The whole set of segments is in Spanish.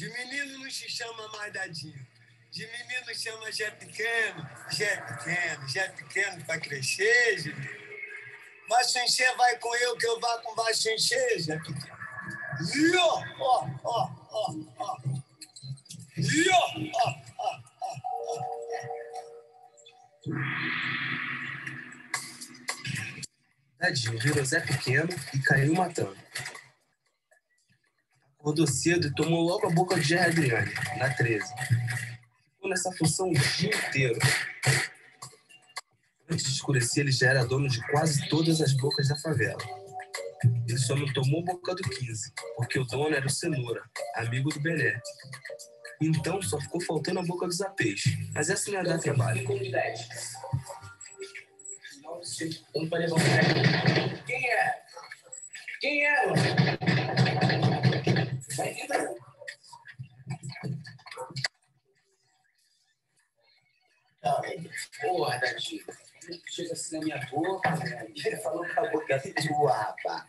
De menino não se chama mais dadinho. De menino chama Jé pequeno, Jé pequeno, Jé pequeno para crescer, Juninho. Se encher, vai com eu, que eu vá com se encher, Jé pequeno. E ó, ó, ó, ó, ó. E ó, ó, ó, ó, ó. Tadinho, virou Zé Pequeno e caiu matando. Acordou cedo e tomou logo a boca de Jerry Adriane, na 13. Ficou nessa função o dia inteiro. Antes de escurecer, ele já era dono de quase todas as bocas da favela. Ele só não tomou boca do 15, porque o dono era o Cenoura, amigo do Bené. Então só ficou faltando a boca dos apês. Mas essa não ia dar trabalho. Quem é? Quem é? Porra, Dadinho. Chega assim na minha boca, velho. Ele falou que a boca é tua, rapaz.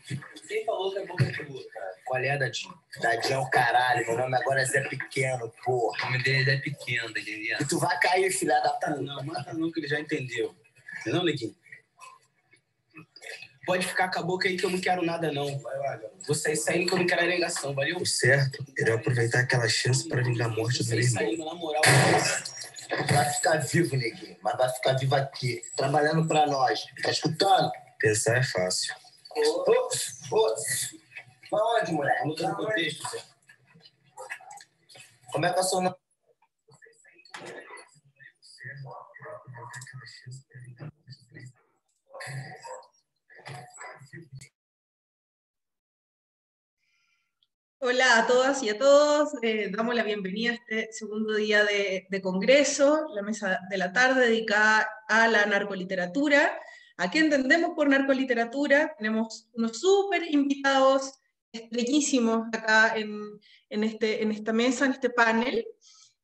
Quem falou que a boca é tua, cara? Qual é, Dadinho? Dadinho é o caralho, meu nome agora é Zé Pequeno, O porra. nome dele é pequeno, tá entendendo? E tu vai cair, filha da puta. não, mata não, que ele já entendeu. Não, Neguinho? Pode ficar com a boca aí que eu não quero nada, não. Garoto. Vou sair saindo que eu não quero alegação, valeu? O certo era aproveitar aquela chance para vingar a morte do meu irmão. saindo, na moral. Vai ficar vivo, neguinho, mas vai ficar vivo aqui, trabalhando pra nós. Tá escutando? Pensar é fácil. Ô, ô, Pra onde, moleque? No outro contexto, Zé. Como é que é o seu nome? Hola a todas y a todos, eh, damos la bienvenida a este segundo día de, congreso, la mesa de la tarde dedicada a la narcoliteratura. ¿A qué entendemos por narcoliteratura? Tenemos unos súper invitados estrellísimos acá en, en, este, en esta mesa, en este panel.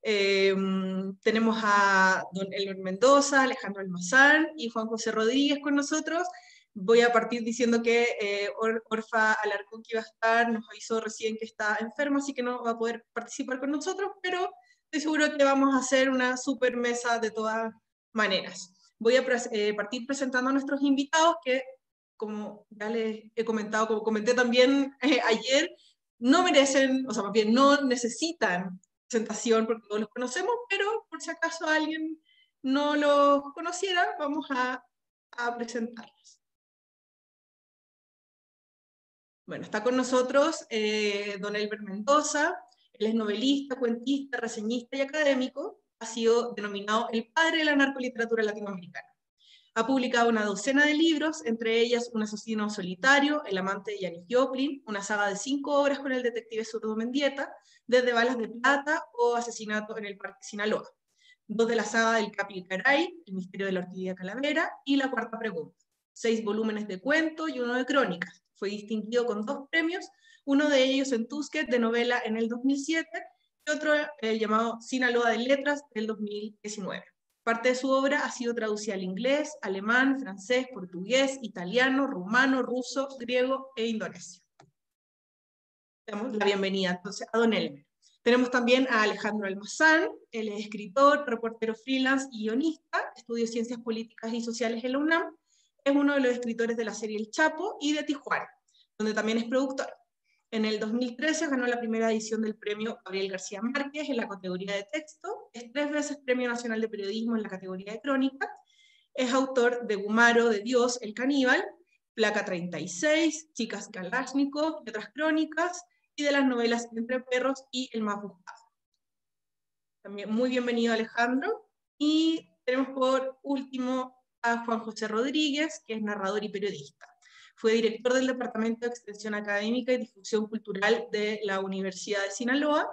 Eh, tenemos a don Elmer Mendoza, Alejandro Almazán y Juan José Rodríguez con nosotros voy a partir diciendo que eh, Or- Orfa Alarcón que iba a estar, nos avisó recién que está enfermo, así que no va a poder participar con nosotros, pero estoy seguro que vamos a hacer una super mesa de todas maneras. Voy a eh, partir presentando a nuestros invitados que, como ya les he comentado, como comenté también eh, ayer, no merecen, o sea, más bien no necesitan presentación porque todos los conocemos, pero por si acaso alguien no los conociera, vamos a, a presentarlos. Bueno, está con nosotros eh, don Elber Mendoza, él es novelista, cuentista, reseñista y académico, ha sido denominado el padre de la narcoliteratura latinoamericana. Ha publicado una docena de libros, entre ellas Un asesino solitario, El amante de Janis Joplin, una saga de cinco obras con el detective Zurdo Mendieta, desde Balas de Plata o Asesinato en el Parque Sinaloa. Dos de la saga del Capi Caray, El misterio de la orquídea calavera y La cuarta pregunta. Seis volúmenes de cuento y uno de crónicas. Fue distinguido con dos premios, uno de ellos en Tusquet de novela en el 2007 y otro eh, llamado Sinaloa de Letras del 2019. Parte de su obra ha sido traducida al inglés, alemán, francés, portugués, italiano, rumano, ruso, griego e indonesio. Damos la bienvenida entonces a Don Elmer. Tenemos también a Alejandro Almazán, él es escritor, reportero freelance y guionista, estudió ciencias políticas y sociales en la UNAM, es uno de los escritores de la serie El Chapo y de Tijuana, donde también es productor. En el 2013 ganó la primera edición del premio Gabriel García Márquez en la categoría de texto, es tres veces Premio Nacional de Periodismo en la categoría de crónica, es autor de Gumaro de Dios, el caníbal, Placa 36, Chicas Kalashnikov y otras crónicas, y de las novelas Entre Perros y El Más Buscado. También muy bienvenido Alejandro. Y tenemos por último Juan José Rodríguez, que es narrador y periodista. Fue director del Departamento de Extensión Académica y Difusión Cultural de la Universidad de Sinaloa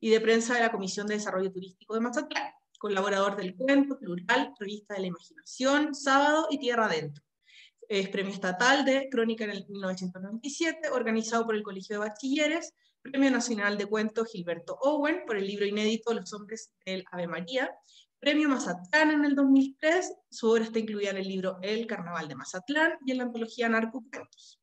y de prensa de la Comisión de Desarrollo Turístico de Mazatlán, colaborador del Cuento, Plural, Revista de la Imaginación, Sábado y Tierra Adentro. Es premio estatal de Crónica en el 1997, organizado por el Colegio de Bachilleres, Premio Nacional de Cuento Gilberto Owen por el libro inédito Los Hombres del Ave María, Premio Mazatlán en el 2003, su obra está incluida en el libro El Carnaval de Mazatlán y en la antología Narcocuentos.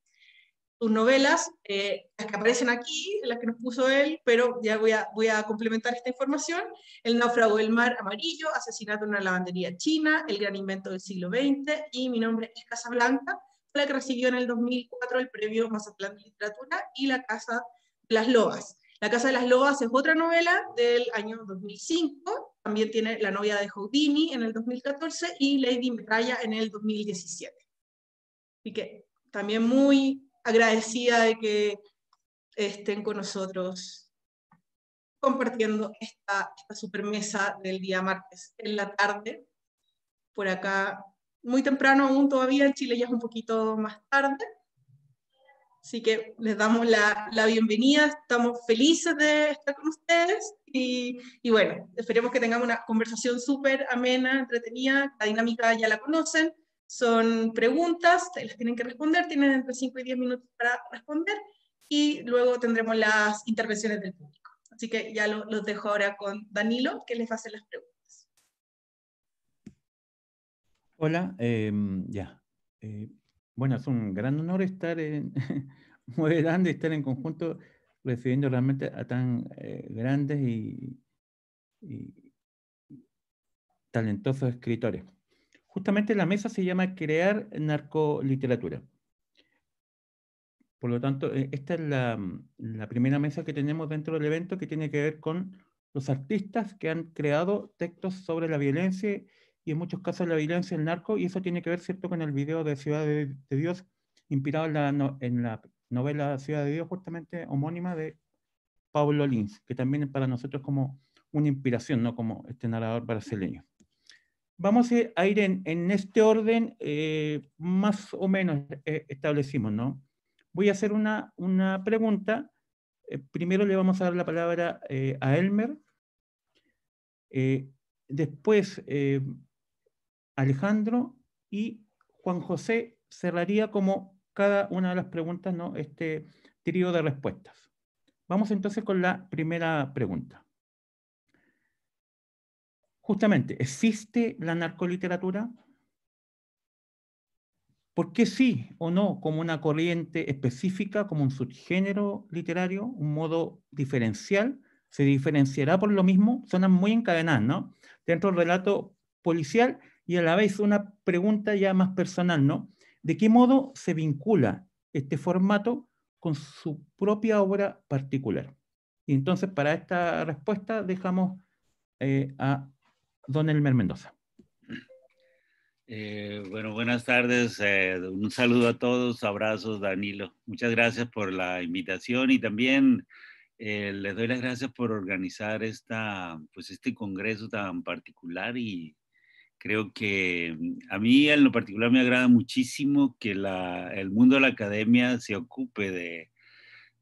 sus novelas, eh, las que aparecen aquí, las que nos puso él, pero ya voy a, complementar esta información. El náufrago del mar amarillo, Asesinato en una lavandería china, El gran invento del siglo XX y Mi nombre es Casablanca, la que recibió en el 2004 el premio Mazatlán de Literatura y La Casa de las Lobas. La Casa de las Lobas es otra novela del año 2005, también tiene La novia de Houdini en el 2014 y Lady Metralla en el 2017. Así que también muy agradecida de que estén con nosotros compartiendo esta, esta super mesa del día martes en la tarde. Por acá, muy temprano aún todavía, en Chile ya es un poquito más tarde. Así que les damos la, la bienvenida, estamos felices de estar con ustedes y, y bueno, esperemos que tengamos una conversación súper amena, entretenida, la dinámica ya la conocen, son preguntas, las tienen que responder, tienen entre 5 y 10 minutos para responder y luego tendremos las intervenciones del público. Así que ya lo, los dejo ahora con Danilo, que les va a hacer las preguntas. Hola, eh, ya. Eh, bueno, es un gran honor estar en, muy grande, estar en conjunto recibiendo realmente a tan eh, grandes y, y talentosos escritores justamente la mesa se llama Crear Narcoliteratura. Por lo tanto, e, esta es la, la, primera mesa que tenemos dentro del evento que tiene que ver con los artistas que han creado textos sobre la violencia y en muchos casos la violencia el narco, y eso tiene que ver, ¿cierto?, con el video de Ciudad de, Dios, inspirado en la, en la, novela Ciudad de Dios, justamente homónima de Pablo Lins, que también es para nosotros como una inspiración, no como este narrador brasileño. Vamos a ir en, este orden, eh, más o menos eh, establecimos, ¿no? Voy a hacer una, una pregunta. Eh, primero le vamos a dar la palabra a Elmer. después Alejandro y Juan José cerraría como cada una de las preguntas, ¿no? Este trío de respuestas. Vamos entonces con la primera pregunta justamente, ¿existe la narcoliteratura? ¿Por qué sí o no como una corriente específica, como un subgénero literario, un modo diferencial? ¿Se diferenciará por lo mismo? Suenan muy encadenadas, ¿no? Dentro del relato policial y a la vez una pregunta ya más personal, ¿no? ¿De qué modo se vincula este formato con su propia obra particular? Y entonces para esta respuesta dejamos eh, a don Elmer Mendoza. Eh, bueno, buenas tardes. Eh, un saludo a todos. Abrazos, Danilo. Muchas gracias por la invitación y también eh, les doy las gracias por organizar esta, pues este congreso tan particular y creo que mm, a mí en lo particular me agrada muchísimo que el mundo de la academia se ocupe de,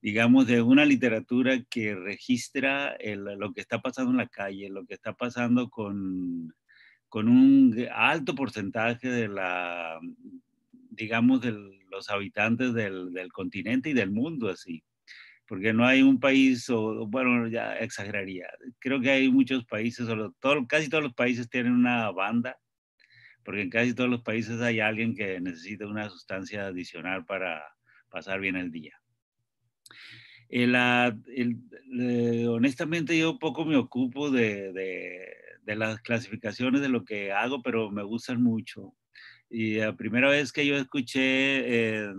digamos, de una literatura que registra lo que está pasando en la calle, lo que está pasando con, con un alto porcentaje de la, digamos, de los habitantes del, continente y del mundo, así. Porque no hay un país, o bueno, ya exageraría, creo que hay muchos países, o todo, casi todos los países tienen una banda, porque en casi todos los países hay alguien que necesita una sustancia adicional para pasar bien el día. El, el, honestamente yo poco me ocupo de, de, de, las clasificaciones de lo que hago, pero me gustan mucho. Y la primera vez que yo escuché eh,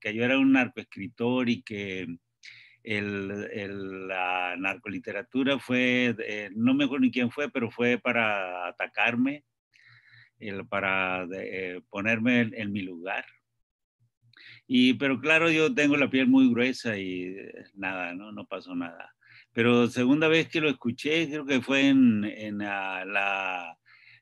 que yo era un narcoescritor y que el, la narcoliteratura fue, eh, no me acuerdo ni quién fue, pero fue para atacarme, el, para de, eh, ponerme en, en mi lugar. Y, pero claro, yo tengo la piel muy gruesa y eh, nada, no, no pasó nada. Pero segunda vez que lo escuché, creo que fue en, en la, la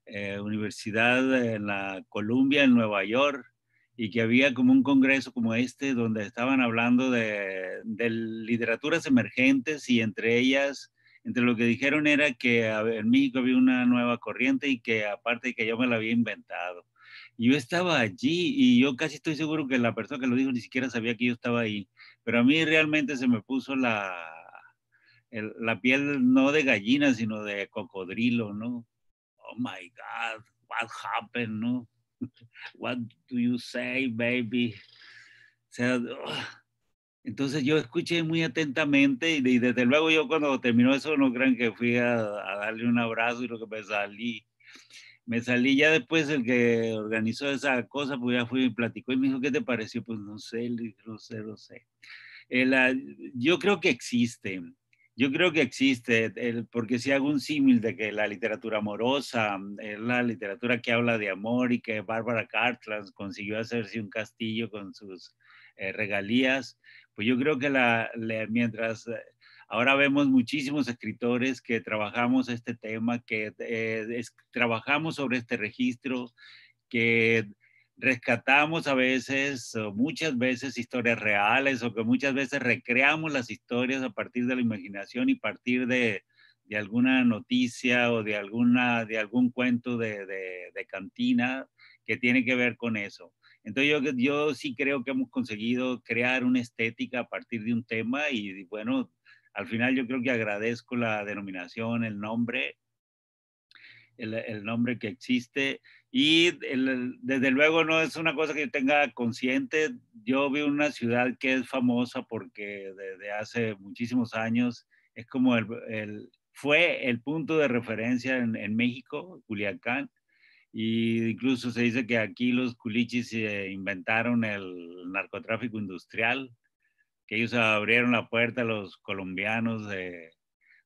eh, Universidad, en la Columbia, en Nueva York, y que había como un congreso como este, donde estaban hablando de, de literaturas emergentes y entre ellas, entre lo que dijeron era que en México había una nueva corriente y que aparte que yo me la había inventado yo estaba allí y yo casi estoy seguro que la persona que lo dijo ni siquiera sabía que yo estaba ahí, pero a mí realmente se me puso la, el, la piel no de gallina, sino de cocodrilo, ¿no? Oh my God, what happened, ¿no? What do you say, baby? O sea, Entonces yo escuché muy atentamente y, desde luego yo cuando terminó eso no crean que fui a, a, darle un abrazo y lo que me salí. Me salí ya después el que organizó esa cosa, pues ya fui y platicó y me dijo, ¿qué te pareció? Pues no sé, no sé, no sé. El, yo creo que existe, yo creo que existe, el, porque si hago un símil de que la literatura amorosa es la literatura que habla de amor y que Bárbara Cartland consiguió hacerse un castillo con sus eh, regalías, pues yo creo que la, mientras eh, ahora vemos muchísimos escritores que trabajamos este tema, que eh, trabajamos sobre este registro, que rescatamos a veces, o muchas veces, historias reales, o que muchas veces recreamos las historias a partir de la imaginación y partir de, de alguna noticia o de, alguna, de algún cuento de, de, de cantina que tiene que ver con eso. Entonces yo, yo sí creo que hemos conseguido crear una estética a partir de un tema y bueno, al final yo creo que agradezco la denominación, el nombre, el, nombre que existe y desde luego no es una cosa que yo tenga consciente. Yo en una ciudad que es famosa porque desde hace muchísimos años es como el, el fue el punto de referencia en, en México, Culiacán y incluso se dice que aquí los culichis inventaron el narcotráfico industrial, que ellos abrieron la puerta a los colombianos de,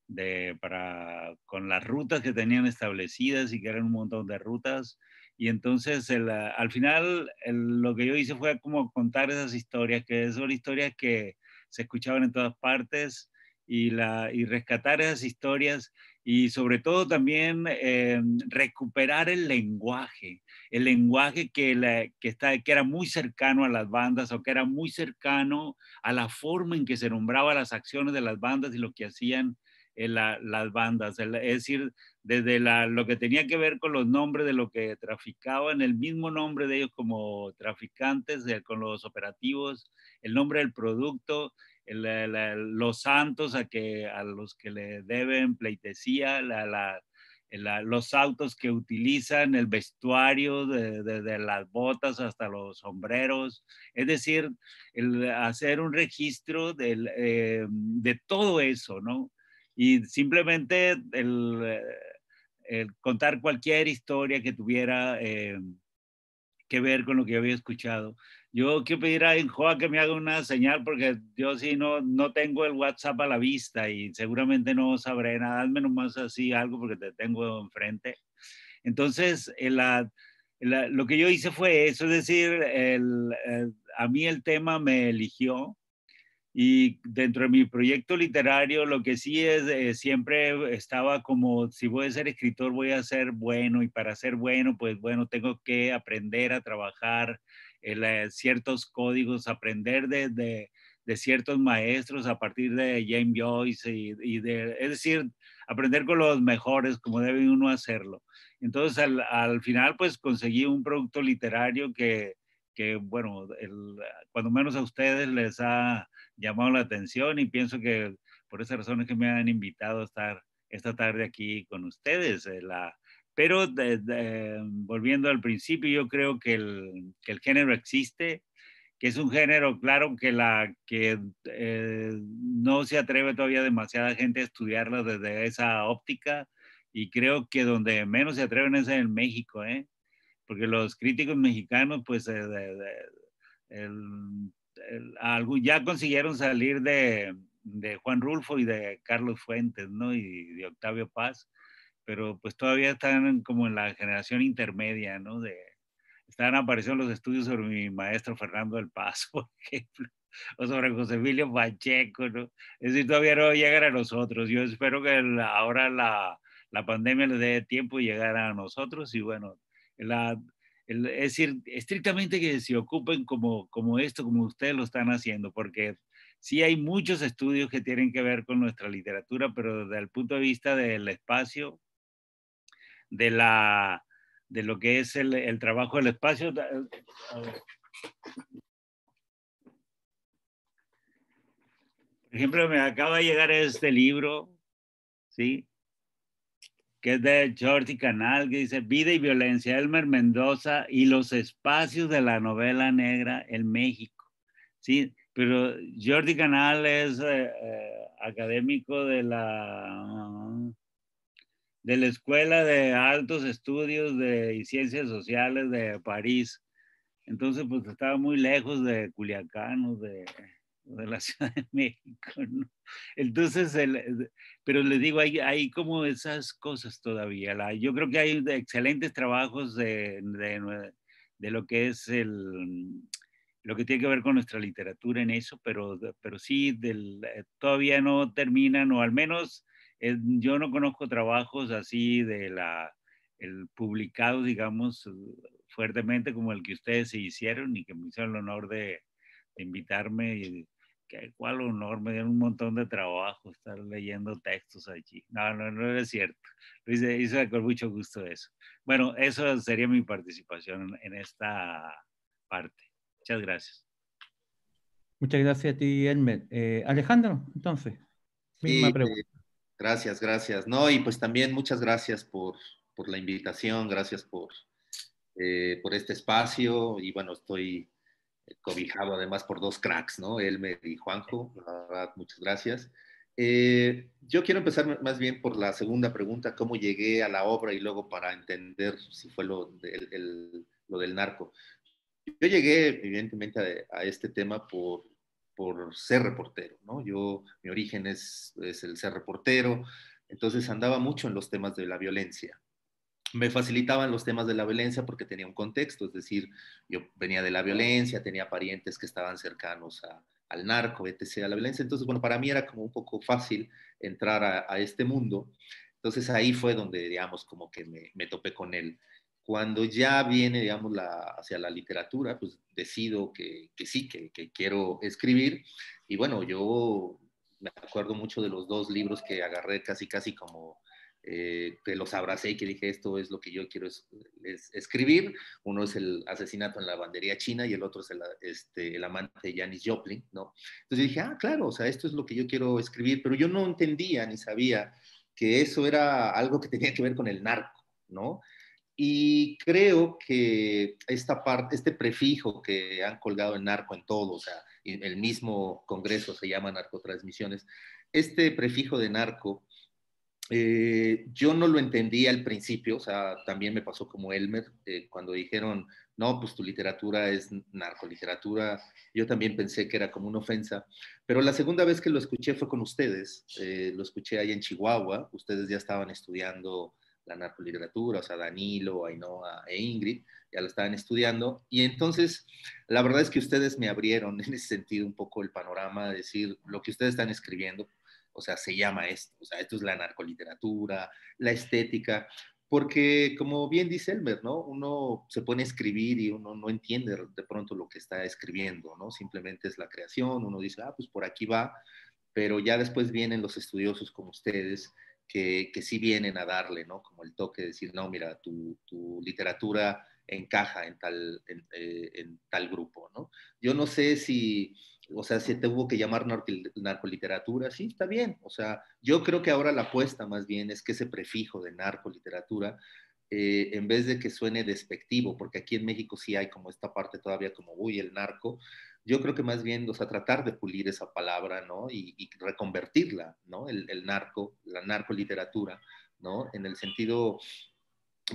de, para, con las rutas que tenían establecidas y que eran un montón de rutas. Y entonces el, al final lo que yo hice fue como contar esas historias, que son historias que se escuchaban en todas partes y, la, y rescatar esas historias y sobre todo también eh, recuperar el lenguaje, el lenguaje que, la, que, está, que era muy cercano a las bandas o que era muy cercano a la forma en que se nombraba las acciones de las bandas y lo que hacían la, las bandas, es decir, desde la, lo que tenía que ver con los nombres de lo que traficaban, el mismo nombre de ellos como traficantes, con los operativos, el nombre del producto los santos a, que, a los que le deben pleitesía, la, los autos que utilizan, el vestuario, desde de, las botas hasta los sombreros, es decir, el hacer un registro del, eh, de todo eso, ¿no? Y simplemente el, el contar cualquier historia que tuviera eh, que ver con lo que había escuchado. Yo quiero pedir a Enjoa que me haga una señal porque yo sí no, no tengo el WhatsApp a la vista y seguramente no sabré nada, hazme nomás así algo porque te tengo enfrente. Entonces, lo que yo hice fue eso, es decir, el, a mí el tema me eligió y dentro de mi proyecto literario lo que sí es, eh, siempre estaba como, si voy a ser escritor voy a ser bueno y para ser bueno, pues bueno, tengo que aprender a trabajar eh, ciertos códigos, aprender de, de, de, ciertos maestros a partir de James Joyce y, y, de, es decir, aprender con los mejores como debe uno hacerlo. Entonces, al, al final, pues conseguí un producto literario que, que bueno, el, cuando menos a ustedes les ha llamado la atención y pienso que por esas razones que me han invitado a estar esta tarde aquí con ustedes. Eh, la, pero volviendo al principio, yo creo que el, que el, género existe, que es un género, claro, que, la, que eh, no se atreve todavía demasiada gente a estudiarlo desde esa óptica y creo que donde menos se atreven es en México, ¿eh? porque los críticos mexicanos, pues, eh, el, ya consiguieron salir de, de Juan Rulfo y de Carlos Fuentes, ¿no? Y de Octavio Paz pero pues todavía están como en la generación intermedia, ¿no? De, están apareciendo los estudios sobre mi maestro Fernando del Paz, por ejemplo, o sobre José Emilio Pacheco, ¿no? Es decir, todavía no llegan a nosotros. Yo espero que ahora la, la pandemia les dé tiempo de llegar a nosotros y bueno, la, es decir, estrictamente que se ocupen como, como esto, como ustedes lo están haciendo, porque sí hay muchos estudios que tienen que ver con nuestra literatura, pero desde el punto de vista del espacio, de, la, de lo que es el, el trabajo del espacio. Por ejemplo, me acaba de llegar este libro, ¿sí? Que es de Jordi Canal, que dice Vida y Violencia, Elmer Mendoza y los espacios de la novela negra en México. ¿sí? pero Jordi Canal es eh, eh, académico de la, de la Escuela de Altos Estudios de, y Ciencias Sociales de París. Entonces, pues estaba muy lejos de Culiacán o de, de la Ciudad de México. Entonces, pero le digo, hay, como esas cosas todavía. Yo creo que hay excelentes trabajos de, de, lo que es el, lo que tiene que ver con nuestra literatura en eso, pero, pero sí, eh, todavía no terminan, o al menos eh, yo no conozco trabajos así de la, el publicado, digamos, fuertemente como el que ustedes se hicieron y que me hicieron el honor de, de invitarme y que cuál honor, me dieron un montón de trabajo estar leyendo textos allí. No, no, no es cierto. Lo hice, hice, con mucho gusto eso. Bueno, eso sería mi participación en esta parte. Muchas gracias. Muchas gracias a ti, Elmer. Eh, Alejandro, entonces, misma sí, pregunta. Eh, gracias, gracias. No, y pues también muchas gracias por, por la invitación, gracias por, eh, por este espacio y bueno, estoy cobijado además por dos cracks, ¿no? Elmer y Juanjo, la verdad, muchas gracias. Eh, yo quiero empezar más bien por la segunda pregunta, cómo llegué a la obra y luego para entender si fue lo, del, el, lo del narco. Yo llegué evidentemente a, a este tema por, por, ser reportero, ¿no? Yo, mi origen es, es el ser reportero, entonces andaba mucho en los temas de la violencia me facilitaban los temas de la violencia porque tenía un contexto, es decir, yo venía de la violencia, tenía parientes que estaban cercanos a, al narco, etc., a la violencia, entonces, bueno, para mí era como un poco fácil entrar a, este mundo, entonces ahí fue donde, digamos, como que me, topé con él. Cuando ya viene, digamos, la, hacia la literatura, pues decido que, sí, que quiero escribir, y bueno, yo me acuerdo mucho de los dos libros que agarré casi, casi como eh, que los abracé y que dije, esto es lo que yo quiero es, es, escribir. Uno es el asesinato en la bandería china y el otro es el, este, el amante de Janis Joplin, ¿no? Entonces dije, ah, claro, o sea, esto es lo que yo quiero escribir, pero yo no entendía ni sabía que eso era algo que tenía que ver con el narco, ¿no? Y creo que esta parte, este prefijo que han colgado en narco en todo, o sea, el mismo Congreso se llama narcotransmisiones, este prefijo de narco eh, yo no lo entendía al principio, o sea, también me pasó como Elmer, eh, cuando dijeron, no, pues tu literatura es narcoliteratura, yo también pensé que era como una ofensa, pero la segunda vez que lo escuché fue con ustedes, eh, lo escuché ahí en Chihuahua, ustedes ya estaban estudiando la narcoliteratura, o sea, Danilo, Ainhoa e Ingrid, ya lo estaban estudiando, y entonces la verdad es que ustedes me abrieron en ese sentido un poco el panorama, de decir, lo que ustedes están escribiendo, o sea, se llama esto, o sea, esto es la narcoliteratura, la estética, porque como bien dice Elmer, ¿no? Uno se pone a escribir y uno no entiende de pronto lo que está escribiendo, ¿no? Simplemente es la creación, uno dice, ah, pues por aquí va, pero ya después vienen los estudiosos como ustedes, que, que sí vienen a darle, ¿no? Como el toque de decir, no, mira, tu, tu literatura encaja en tal, en, eh, en tal grupo, ¿no? Yo no sé si o sea, si te hubo que llamar narcoliteratura, sí, está bien. O sea, yo creo que ahora la apuesta más bien es que ese prefijo de narcoliteratura, eh, en vez de que suene despectivo, porque aquí en México sí hay como esta parte todavía como, uy, el narco, yo creo que más bien, o sea, tratar de pulir esa palabra, ¿no? Y, y reconvertirla, ¿no? El, el, narco, la narcoliteratura, ¿no? En el sentido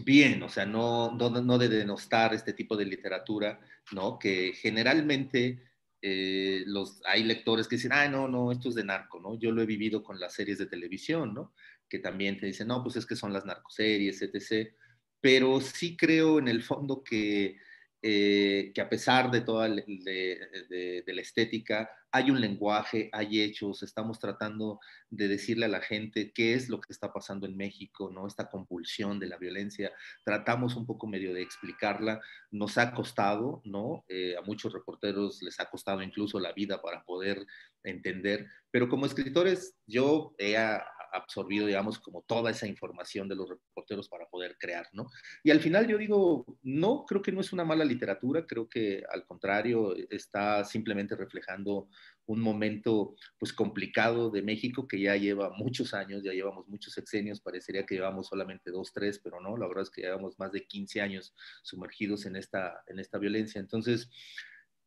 bien, o sea, no, no, no de denostar este tipo de literatura, ¿no? Que generalmente eh, los, hay lectores que dicen, ah, no, no, esto es de narco, ¿no? Yo lo he vivido con las series de televisión, ¿no? Que también te dicen, no, pues es que son las narcoseries, etc. Pero sí creo en el fondo que eh, que a pesar de toda de, de, de, la estética, hay un lenguaje, hay hechos, estamos tratando de decirle a la gente qué es lo que está pasando en México, ¿no? Esta compulsión de la violencia, tratamos un poco medio de explicarla, nos ha costado, ¿no? Eh, a muchos reporteros les ha costado incluso la vida para poder entender, pero como escritores yo he absorbido, digamos, como toda esa información de los reporteros para poder crear, ¿no? Y al final yo digo, no, creo que no es una mala literatura, creo que al contrario está simplemente reflejando un momento pues complicado de México que ya lleva muchos años, ya llevamos muchos sexenios, parecería que llevamos solamente dos, tres, pero no, la verdad es que llevamos más de 15 años sumergidos en esta, en esta violencia. Entonces,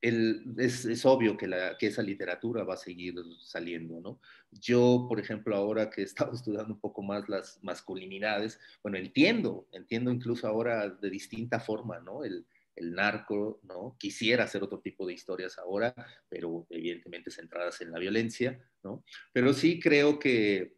es, obvio que, la, que esa literatura va a seguir saliendo, ¿no? Yo, por ejemplo, ahora que he estado estudiando un poco más las masculinidades, bueno, entiendo, entiendo incluso ahora de distinta forma, ¿no? El, el narco, ¿no? Quisiera hacer otro tipo de historias ahora, pero evidentemente centradas en la violencia, ¿no? Pero sí creo que,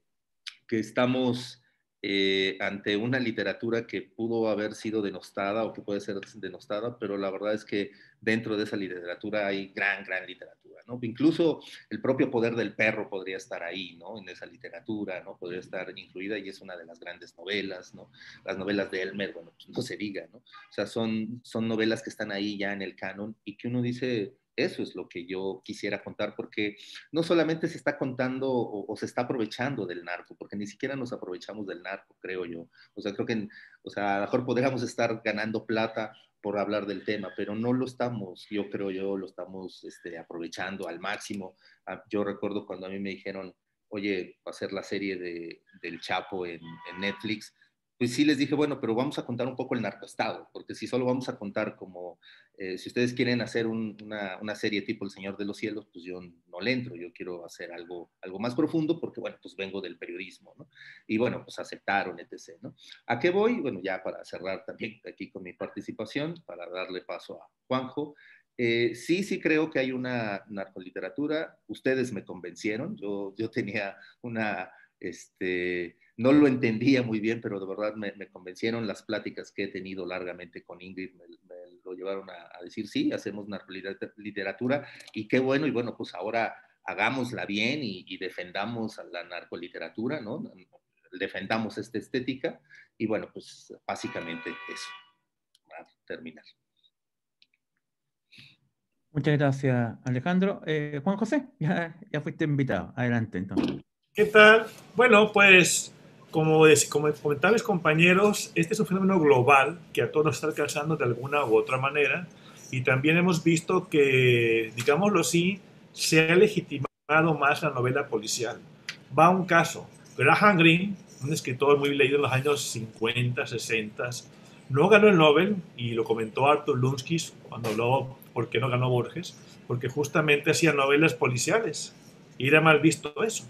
que estamos eh, ante una literatura que pudo haber sido denostada o que puede ser denostada, pero la verdad es que dentro de esa literatura hay gran, gran literatura, ¿no? Incluso el propio poder del perro podría estar ahí, ¿no? En esa literatura, ¿no? Podría estar incluida y es una de las grandes novelas, ¿no? Las novelas de Elmer, bueno, pues no se diga, ¿no? O sea, son, son novelas que están ahí ya en el canon y que uno dice, eso es lo que yo quisiera contar, porque no solamente se está contando o, se está aprovechando del narco, porque ni siquiera nos aprovechamos del narco, creo yo. O sea, creo que, o sea, a lo mejor podríamos estar ganando plata por hablar del tema, pero no lo estamos, yo creo yo, lo estamos este, aprovechando al máximo. Ah, yo recuerdo cuando a mí me dijeron, oye, va a ser la serie de, del Chapo en, en Netflix, pues sí les dije, bueno, pero vamos a contar un poco el narcoestado, porque si solo vamos a contar como, eh, si ustedes quieren hacer una, una, serie tipo El Señor de los Cielos, pues yo no le entro, yo quiero hacer algo, algo más profundo, porque bueno, pues vengo del periodismo, ¿no? Y bueno, pues aceptaron, etc., ¿no? ¿A qué voy? Bueno, ya para cerrar también aquí con mi participación, para darle paso a Juanjo. Eh, sí, sí creo que hay una narcoliteratura, ustedes me convencieron, yo, yo tenía una, este, no lo entendía muy bien, pero de verdad me, convencieron las pláticas que he tenido largamente con Ingrid, me, lo llevaron a, decir, sí, hacemos narcoliteratura y qué bueno, y bueno, pues ahora hagámosla bien y, defendamos a la narcoliteratura, ¿no? Defendamos esta estética y bueno, pues básicamente eso, para terminar. Muchas gracias, Alejandro. Eh, Juan José, ya, ya fuiste invitado. Adelante, entonces. ¿Qué tal? Bueno, pues como, como comentaban mis compañeros, este es un fenómeno global que a todos nos está alcanzando de alguna u otra manera y también hemos visto que, digámoslo así, se ha legitimado más la novela policial. Va un caso. Graham Greene, un escritor muy leído en los años 50, 60, no ganó el Nobel, y lo comentó Arthur Lunskis cuando habló por qué no ganó Borges, porque justamente hacía novelas policiales. Y era mal visto eso.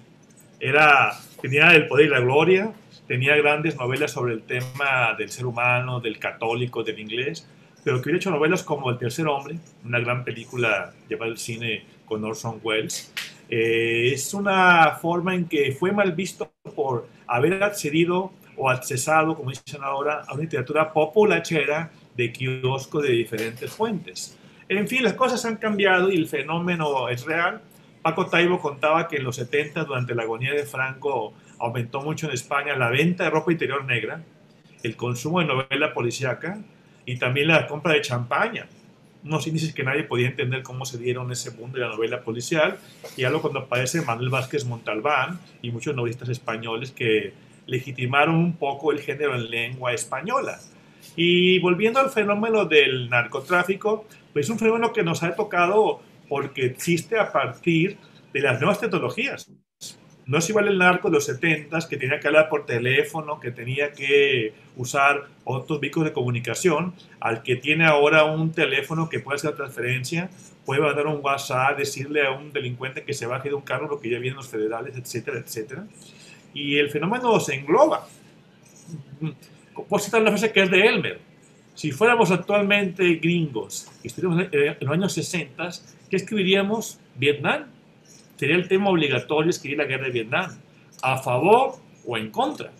Era, tenía el poder y la gloria, tenía grandes novelas sobre el tema del ser humano, del católico, del inglés, pero que hubiera hecho novelas como El tercer hombre, una gran película llevada al cine con Orson Welles. Eh, es una forma en que fue mal visto por haber accedido o accesado, como dicen ahora, a una literatura populachera de kiosco de diferentes fuentes. En fin, las cosas han cambiado y el fenómeno es real. Paco Taibo contaba que en los 70, durante la agonía de Franco, aumentó mucho en España la venta de ropa interior negra, el consumo de novela policíaca y también la compra de champaña. Unos índices que nadie podía entender cómo se dieron ese mundo de la novela policial. Y algo cuando aparece Manuel Vázquez Montalbán y muchos novelistas españoles que legitimaron un poco el género en lengua española. Y volviendo al fenómeno del narcotráfico, pues es un fenómeno que nos ha tocado porque existe a partir de las nuevas tecnologías. No es igual el narco de los 70 que tenía que hablar por teléfono, que tenía que usar otros vehículos de comunicación, al que tiene ahora un teléfono que puede hacer transferencia, puede mandar un WhatsApp, decirle a un delincuente que se baje de un carro porque ya vienen los federales, etcétera, etcétera. Y el fenómeno se engloba. Por citar una frase que es de Elmer. Si fuéramos actualmente gringos y estuviéramos en los años 60, ¿qué escribiríamos? Vietnam. Sería el tema obligatorio escribir la guerra de Vietnam, a favor o en contra.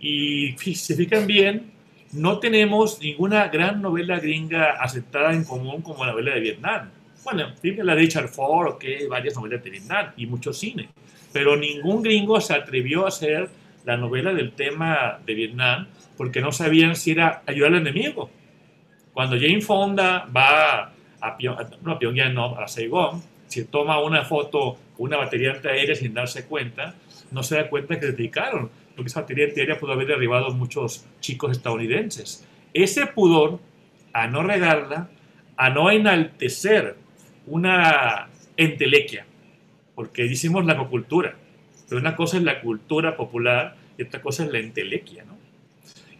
Y si se fijan bien, no tenemos ninguna gran novela gringa aceptada en común como la novela de Vietnam. Bueno, la de Richard Ford, ok, varias novelas de Vietnam y mucho cine, pero ningún gringo se atrevió a hacer la novela del tema de Vietnam porque no sabían si era ayudar al enemigo. Cuando Jane Fonda va a, no, a Pyongyang, no, a Saigon, si toma una foto con una batería antiaérea sin darse cuenta, no se da cuenta que dedicaron, porque esa batería antiaérea pudo haber derribado a muchos chicos estadounidenses. Ese pudor a no regarla, a no enaltecer una entelequia, porque decimos la cultura, pero una cosa es la cultura popular y otra cosa es la entelequia, ¿no?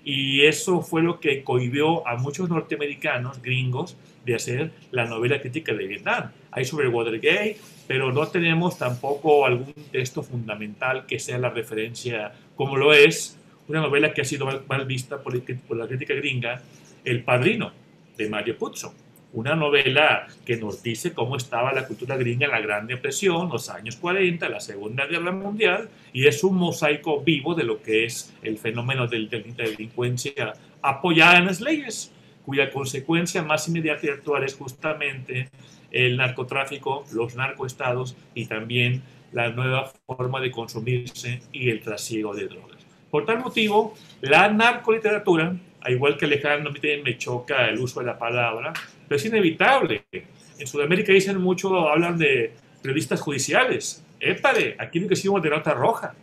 Y eso fue lo que cohibió a muchos norteamericanos, gringos, de hacer la novela crítica de Vietnam. Hay sobre Watergate, pero no tenemos tampoco algún texto fundamental que sea la referencia, como lo es una novela que ha sido mal, vista por, la crítica gringa, El Padrino, de Mario Puzo una novela que nos dice cómo estaba la cultura gringa en la Gran Depresión, los años 40, la Segunda Guerra Mundial, y es un mosaico vivo de lo que es el fenómeno de la delincuencia apoyada en las leyes, cuya consecuencia más inmediata y actual es justamente el narcotráfico, los narcoestados y también la nueva forma de consumirse y el trasiego de drogas. Por tal motivo, la narcoliteratura, al igual que Alejandro, me choca el uso de la palabra, es inevitable. En Sudamérica dicen mucho, hablan de periodistas judiciales. Épale, aquí lo que hicimos de nota roja.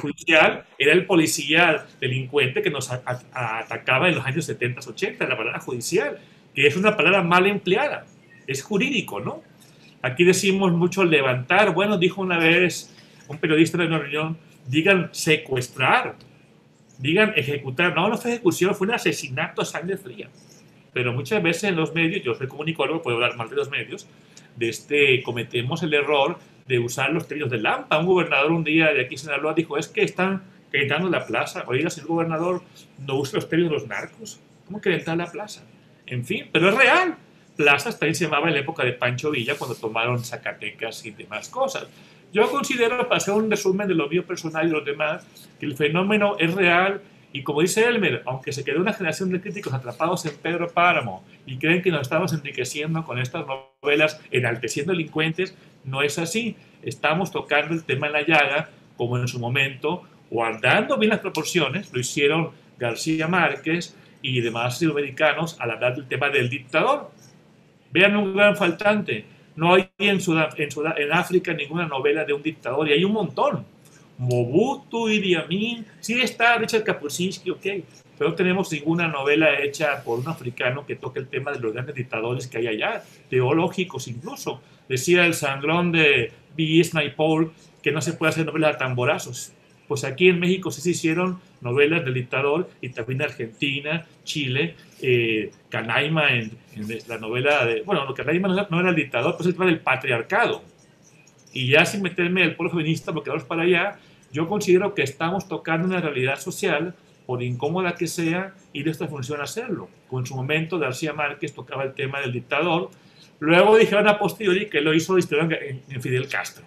Judicial era el policía delincuente que nos atacaba en los años 70, 80, la palabra judicial, que es una palabra mal empleada. Es jurídico, ¿no? Aquí decimos mucho levantar. Bueno, dijo una vez un periodista de una reunión, digan secuestrar, digan ejecutar. No, no fue ejecución, fue un asesinato a sangre fría pero muchas veces en los medios, yo soy comunicólogo, puedo hablar mal de los medios, de este, cometemos el error de usar los términos de Lampa. Un gobernador un día de aquí en Sinaloa dijo, es que están calentando la plaza. Oiga, el gobernador no usa los términos de los narcos, ¿cómo calentar la plaza? En fin, pero es real. Plazas también se llamaba en la época de Pancho Villa, cuando tomaron Zacatecas y demás cosas. Yo considero, para hacer un resumen de lo mío personal y de los demás, que el fenómeno es real y como dice Elmer, aunque se quedó una generación de críticos atrapados en Pedro Páramo y creen que nos estamos enriqueciendo con estas novelas, enalteciendo delincuentes, no es así. Estamos tocando el tema en la llaga, como en su momento, guardando bien las proporciones, lo hicieron García Márquez y demás americanos al hablar del tema del dictador. Vean un gran faltante. No hay en, en, en África ninguna novela de un dictador y hay un montón Mobutu, Idi Amin, sí está Richard Kapuscinski, ok, pero no tenemos ninguna novela hecha por un africano que toque el tema de los grandes dictadores que hay allá, teológicos incluso. Decía el sangrón de B. Paul que no se puede hacer novelas a tamborazos. Pues aquí en México sí se hicieron novelas del dictador y también en Argentina, Chile, eh, Canaima en, la novela de... Bueno, Canaima no, era el dictador, pues el tema del patriarcado. Y ya sin meterme el pueblo feminista, porque vamos para allá, yo considero que estamos tocando una realidad social, por incómoda que sea, y de esta función hacerlo. Con su momento, García Márquez tocaba el tema del dictador. Luego dijeron a posteriori que lo hizo en, en Fidel Castro.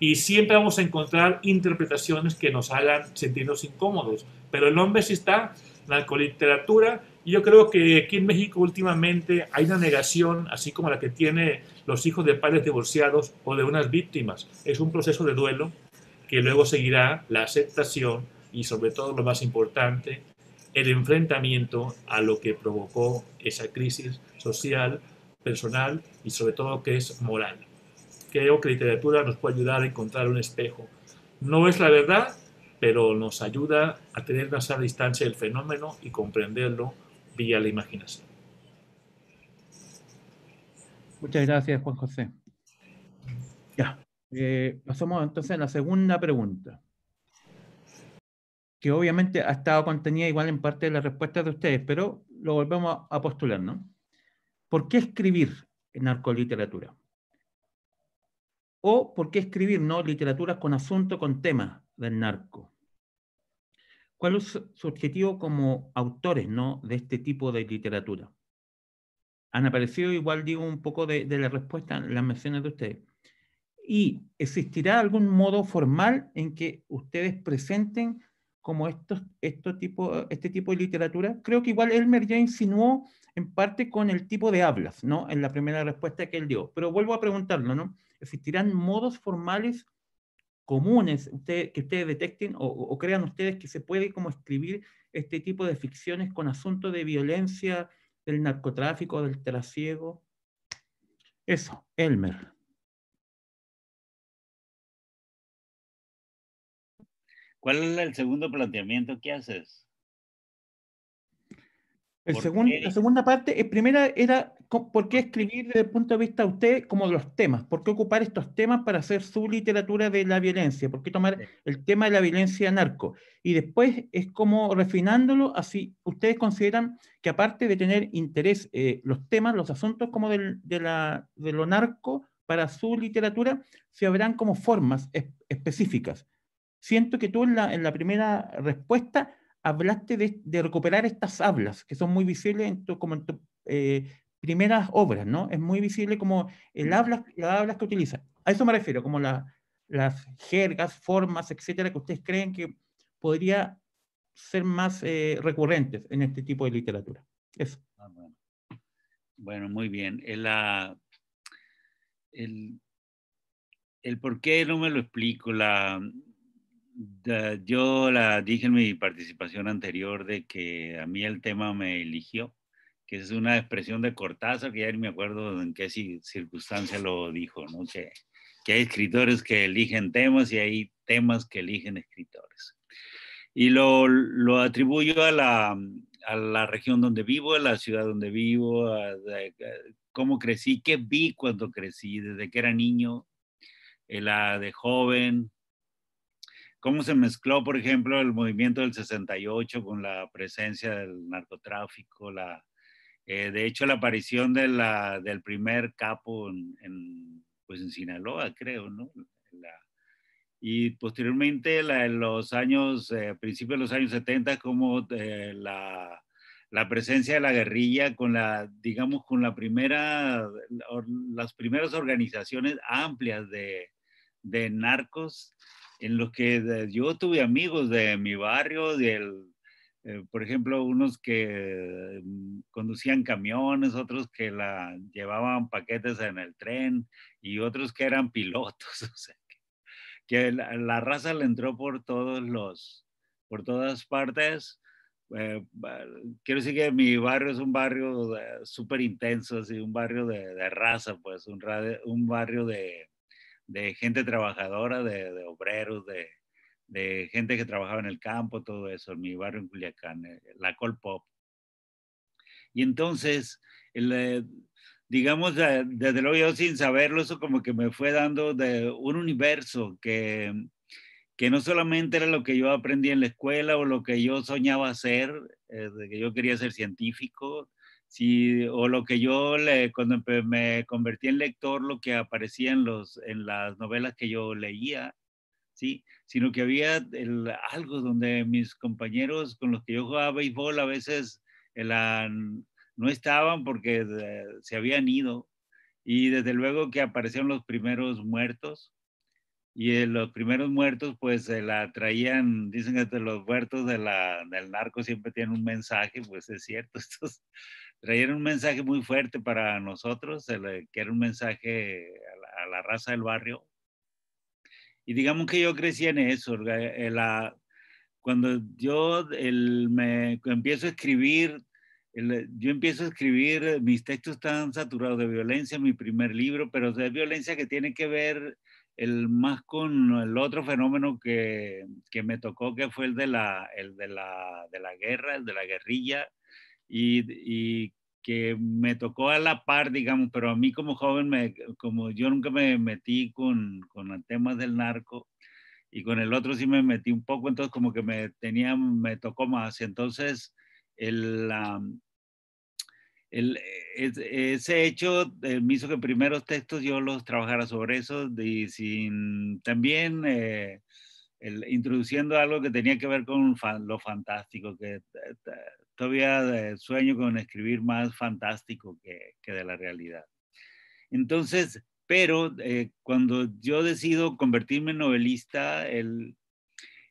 Y siempre vamos a encontrar interpretaciones que nos hagan sentirnos incómodos. Pero el nombre sí está, narcoliteratura, y yo creo que aquí en México últimamente hay una negación, así como la que tiene los hijos de padres divorciados o de unas víctimas. Es un proceso de duelo que luego seguirá la aceptación y sobre todo lo más importante, el enfrentamiento a lo que provocó esa crisis social, personal y sobre todo que es moral. Creo que literatura nos puede ayudar a encontrar un espejo. No es la verdad, pero nos ayuda a tener más a distancia del fenómeno y comprenderlo vía la imaginación. Muchas gracias, Juan José. Ya. Eh, pasamos entonces a la segunda pregunta, que obviamente ha estado contenida igual en parte de la respuesta de ustedes, pero lo volvemos a postular, ¿no? ¿Por qué escribir en narcoliteratura? ¿O por qué escribir no literaturas con asunto, con tema del narco? ¿Cuál es su objetivo como autores ¿no? de este tipo de literatura? Han aparecido, igual digo, un poco de, de la respuesta las menciones de ustedes y existirá algún modo formal en que ustedes presenten como estos, este tipo de literatura. Creo que igual Elmer ya insinuó en parte con el tipo de hablas, ¿no? En la primera respuesta que él dio. Pero vuelvo a preguntarlo, ¿no? ¿Existirán modos formales comunes que ustedes detecten o, o, crean ustedes que se puede como escribir este tipo de ficciones con asuntos de violencia, del narcotráfico, del trasiego? Eso, Elmer. ¿Cuál es el segundo planteamiento que haces? El la segunda parte, el primera era ¿por qué escribir desde el punto de vista de usted como de los temas? ¿Por qué ocupar estos temas para hacer su literatura de la violencia? ¿Por qué tomar el tema de la violencia narco? Y después es como refinándolo, así ustedes consideran que aparte de tener interés eh, los temas, los asuntos como del, de, la, de lo narco para su literatura, se habrán como formas específicas. Siento que tú en la, en la primera respuesta hablaste de, de, recuperar estas hablas, que son muy visibles en tu, como en tu eh, primeras obras, ¿no? Es muy visible como el habla, las hablas que utiliza. A eso me refiero, como la, las jergas, formas, etcétera, que ustedes creen que podría ser más eh, recurrentes en este tipo de literatura. Eso. Ah, bueno. muy bien. El, la, el, el por qué no me lo explico. La, yo la dije en mi participación anterior de que a mí el tema me eligió que es una expresión de Cortázar, que ya ni me acuerdo en qué circunstancia lo dijo, ¿no? que, que hay escritores que eligen temas y hay temas que eligen escritores. Y lo, lo atribuyo a la, a la, región donde vivo, a la ciudad donde vivo, a, a, cómo crecí, qué vi cuando crecí, desde que era niño, la de joven, cómo se mezcló, por ejemplo, el movimiento del 68 con la presencia del narcotráfico, la, eh, de hecho, la aparición de la, del primer capo en, pues en Sinaloa, creo, ¿no? y posteriormente en los años, eh, principios de los años 70, como eh, la, la, presencia de la guerrilla con la, digamos, con la primera, las primeras organizaciones amplias de, de narcos, en los que yo tuve amigos de mi barrio, del, eh, por ejemplo, unos que mm, conducían camiones, otros que la, llevaban paquetes en el tren y otros que eran pilotos. O sea, que, la, raza le entró por todos los, por todas partes. Eh, quiero decir que mi barrio es un barrio súper intenso, así, un barrio de, de, raza, pues, un, un barrio de, de gente trabajadora, de, de obreros, de, de gente que trabajaba en el campo, todo eso, en mi barrio en Culiacán, eh, la Colpop. Y entonces, eh, digamos, desde luego yo sin saberlo, eso como que me fue dando de un universo que, que no solamente era lo que yo aprendí en la escuela o lo que yo soñaba hacer, eh, de que yo quería ser científico, si, o lo que yo le, cuando me convertí en lector, lo que aparecía en, los, en las novelas que yo leía, ¿sí? Sino que había el, algo donde mis compañeros con los que yo jugaba béisbol a veces la, no estaban porque se habían ido. Y desde luego que aparecieron los primeros muertos. Y los primeros muertos, pues se la traían, dicen que los muertos de la, del narco siempre tienen un mensaje, pues es cierto, estos traían un mensaje muy fuerte para nosotros, que era un mensaje a la raza del barrio, y digamos que yo crecí en eso. Eh, la, cuando yo el, me empiezo a escribir, el, yo empiezo a escribir, mis textos están saturados de violencia, mi primer libro, pero de violencia que tiene que ver el más con el otro fenómeno que, que me tocó, que fue el de la, el de la, de la guerra, el de la guerrilla, y, y que me tocó a la par, digamos, pero a mí como joven, me, como yo nunca me metí con, con temas del narco y con el otro sí me metí un poco, entonces como que me tenía, me tocó más. Entonces, el, el, ese hecho eh, me hizo que primeros textos yo los trabajara sobre eso y sin también eh, el, introduciendo algo que tenía que ver con lo fantástico, que eh, todavía sueño con escribir más fantástico que, que de la realidad. Entonces, pero eh, cuando yo decido convertirme en novelista, el,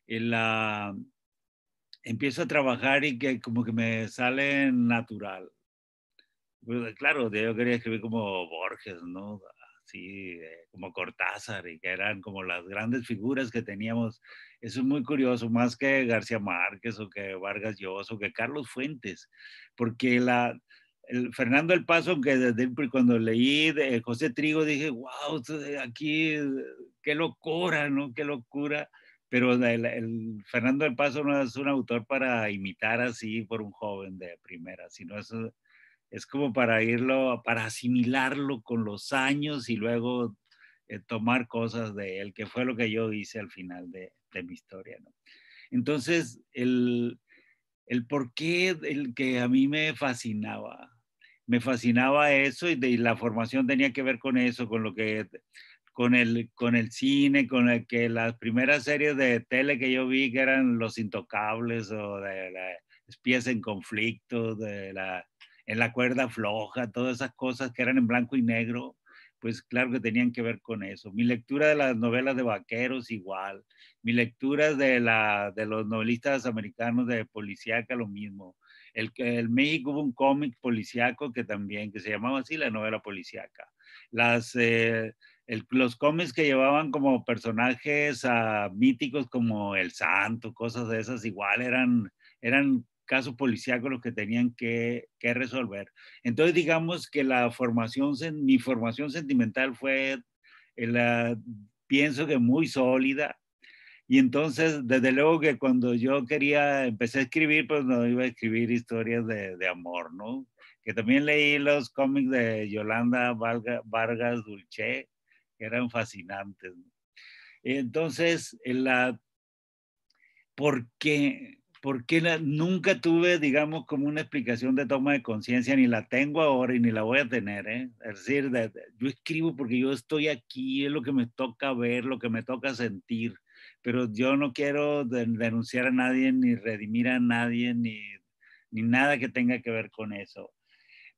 el, la, empiezo a trabajar y que como que me sale natural. Pues, claro, yo quería escribir como Borges, ¿no? Eh, como Cortázar y que eran como las grandes figuras que teníamos eso es muy curioso, más que García Márquez o que Vargas Llosa o que Carlos Fuentes, porque la, el Fernando El Paso, que desde cuando leí de José Trigo dije, wow, aquí, qué locura, ¿no? Qué locura. Pero el, Fernando El Paso no es un autor para imitar así por un joven de primera, sino es, es como para irlo, para asimilarlo con los años y luego eh, tomar cosas de él, que fue lo que yo hice al final de, de mi historia. Entonces, el, el por qué, el que a mí me fascinaba, me fascinaba eso y, de, la formación tenía que ver con eso, con lo que, con el, con el cine, con el que las primeras series de tele que yo vi que eran Los Intocables o de Espías en Conflicto, de la, en la cuerda floja, todas esas cosas que eran en blanco y negro, pues claro que tenían que ver con eso. Mi lectura de las novelas de vaqueros igual, mi lectura de, la, de los novelistas americanos de policíaca lo mismo. El, el México hubo un cómic policíaco que también, que se llamaba así, la novela policíaca. Las, eh, el, los cómics que llevaban como personajes uh, míticos como El Santo, cosas de esas, igual eran, eran casos policíacos los que tenían que, resolver. Entonces, digamos que la formación, mi formación sentimental fue, la, pienso que muy sólida. Y entonces, desde luego que cuando yo quería, empecé a escribir, pues no iba a escribir historias de, amor, ¿no? Que también leí los cómics de Yolanda Vargas Dulce, que eran fascinantes. Entonces, la, ¿por porque nunca tuve, digamos, como una explicación de toma de conciencia, ni la tengo ahora y ni la voy a tener. ¿eh? Es decir, yo escribo porque yo estoy aquí, es lo que me toca ver, lo que me toca sentir, pero yo no quiero denunciar a nadie, ni redimir a nadie, ni, ni nada que tenga que ver con eso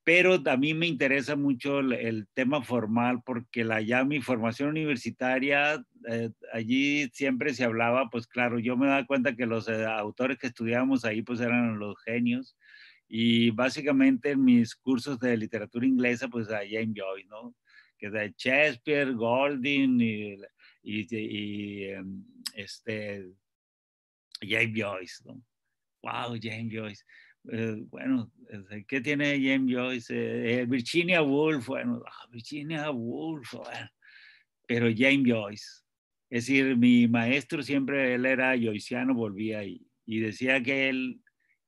pero a mí me interesa mucho el, tema formal porque la, ya mi formación universitaria, eh, allí siempre se hablaba, pues claro, yo me daba cuenta que los eh, autores que estudiábamos ahí pues eran los genios y básicamente en mis cursos de literatura inglesa pues a James Joyce, ¿no? Que de Shakespeare, Golding y, y, y em, este, James Joyce, ¿no? Wow, James Joyce. Eh, bueno, ¿qué tiene James Joyce? Eh, Virginia Woolf, bueno, ah, Virginia Woolf, pero James Joyce. Es decir, mi maestro siempre, él era joyciano, volvía y, y decía que él,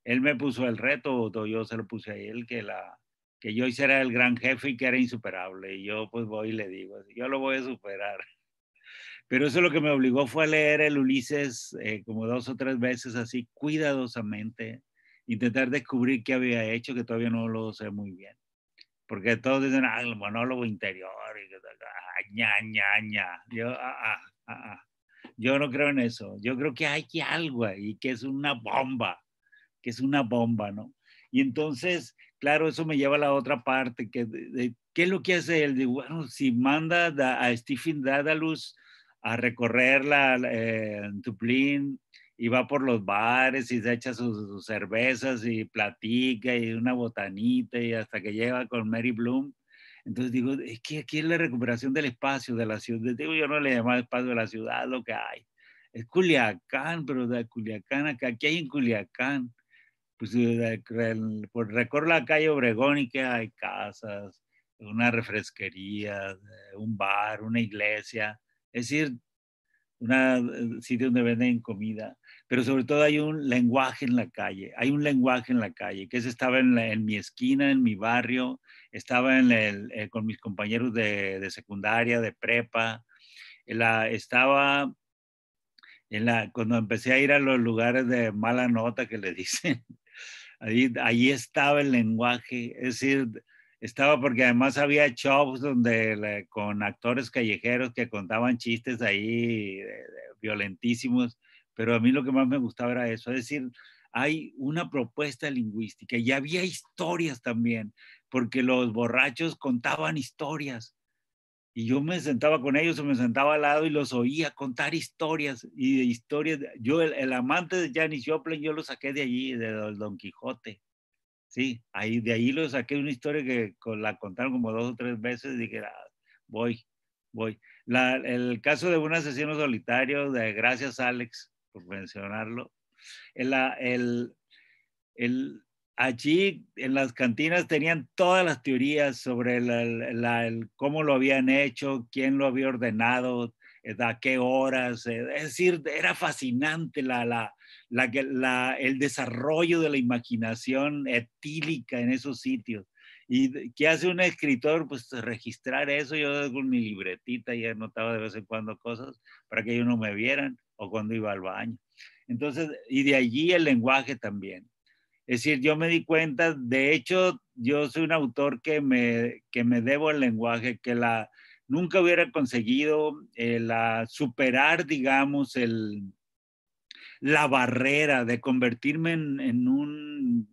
él me puso el reto, o yo se lo puse a él, que, la, que Joyce era el gran jefe y que era insuperable. Y yo pues voy y le digo, yo lo voy a superar. Pero eso lo que me obligó fue a leer el Ulises eh, como dos o tres veces así, cuidadosamente, intentar descubrir qué había hecho, que todavía no lo sé muy bien. Porque todos dicen, ah, el monólogo interior, y, ah, ña, ña, ña. Yo, ah, ah, ah, yo no creo en eso. Yo creo que hay que algo ahí, que es una bomba, que es una bomba, ¿no? Y entonces, claro, eso me lleva a la otra parte, que ¿qué es lo que hace él? Digo, bueno, si manda a Stephen Dadalus a recorrer la, eh, Tuplin, y va por los bares y se echa sus, cervezas y platica y una botanita y hasta que llega con Mary Bloom. Entonces digo, es que aquí es la recuperación del espacio de la ciudad. Digo, yo no le llamo espacio de la ciudad lo que hay. Es Culiacán, pero de Culiacán acá, ¿qué hay en Culiacán? Pues por recorrer la calle Obregón y que hay casas, una refresquería, un bar, una iglesia. Es decir, un sitio donde venden comida pero sobre todo hay un lenguaje en la calle, hay un lenguaje en la calle, que ese estaba en, mi esquina, en mi barrio, estaba en el, eh, con mis compañeros de, de secundaria, de prepa, la, estaba en la, cuando empecé a ir a los lugares de mala nota que le dicen, ahí, ahí estaba el lenguaje, es decir, estaba porque además había shows donde con actores callejeros que contaban chistes ahí violentísimos pero a mí lo que más me gustaba era eso, es decir, hay una propuesta lingüística y había historias también, porque los borrachos contaban historias. Y yo me sentaba con ellos o me sentaba al lado y los oía contar historias y historias. Yo, el, amante de Janis Joplin, yo lo saqué de allí, de Don Quijote. Sí, ahí, de ahí lo saqué una historia que la contaron como dos o tres veces y dije, ah, voy, voy. el caso de un asesino solitario, de Gracias Alex, mencionarlo. El, el, el, allí en las cantinas tenían todas las teorías sobre el, cómo lo habían hecho, quién lo había ordenado, a qué horas. Eh, es decir, era fascinante la, la, la, el desarrollo de la imaginación etílica en esos sitios. ¿Y qué hace un escritor? Pues registrar eso. Yo con mi libretita y anotaba de vez en cuando cosas para que ellos no me vieran o cuando iba al baño. Entonces, y de allí el lenguaje también. Es decir, yo me di cuenta, de hecho, yo soy un autor que me, que me debo al lenguaje, que la, nunca hubiera conseguido eh, la, superar, digamos, la barrera de convertirme en,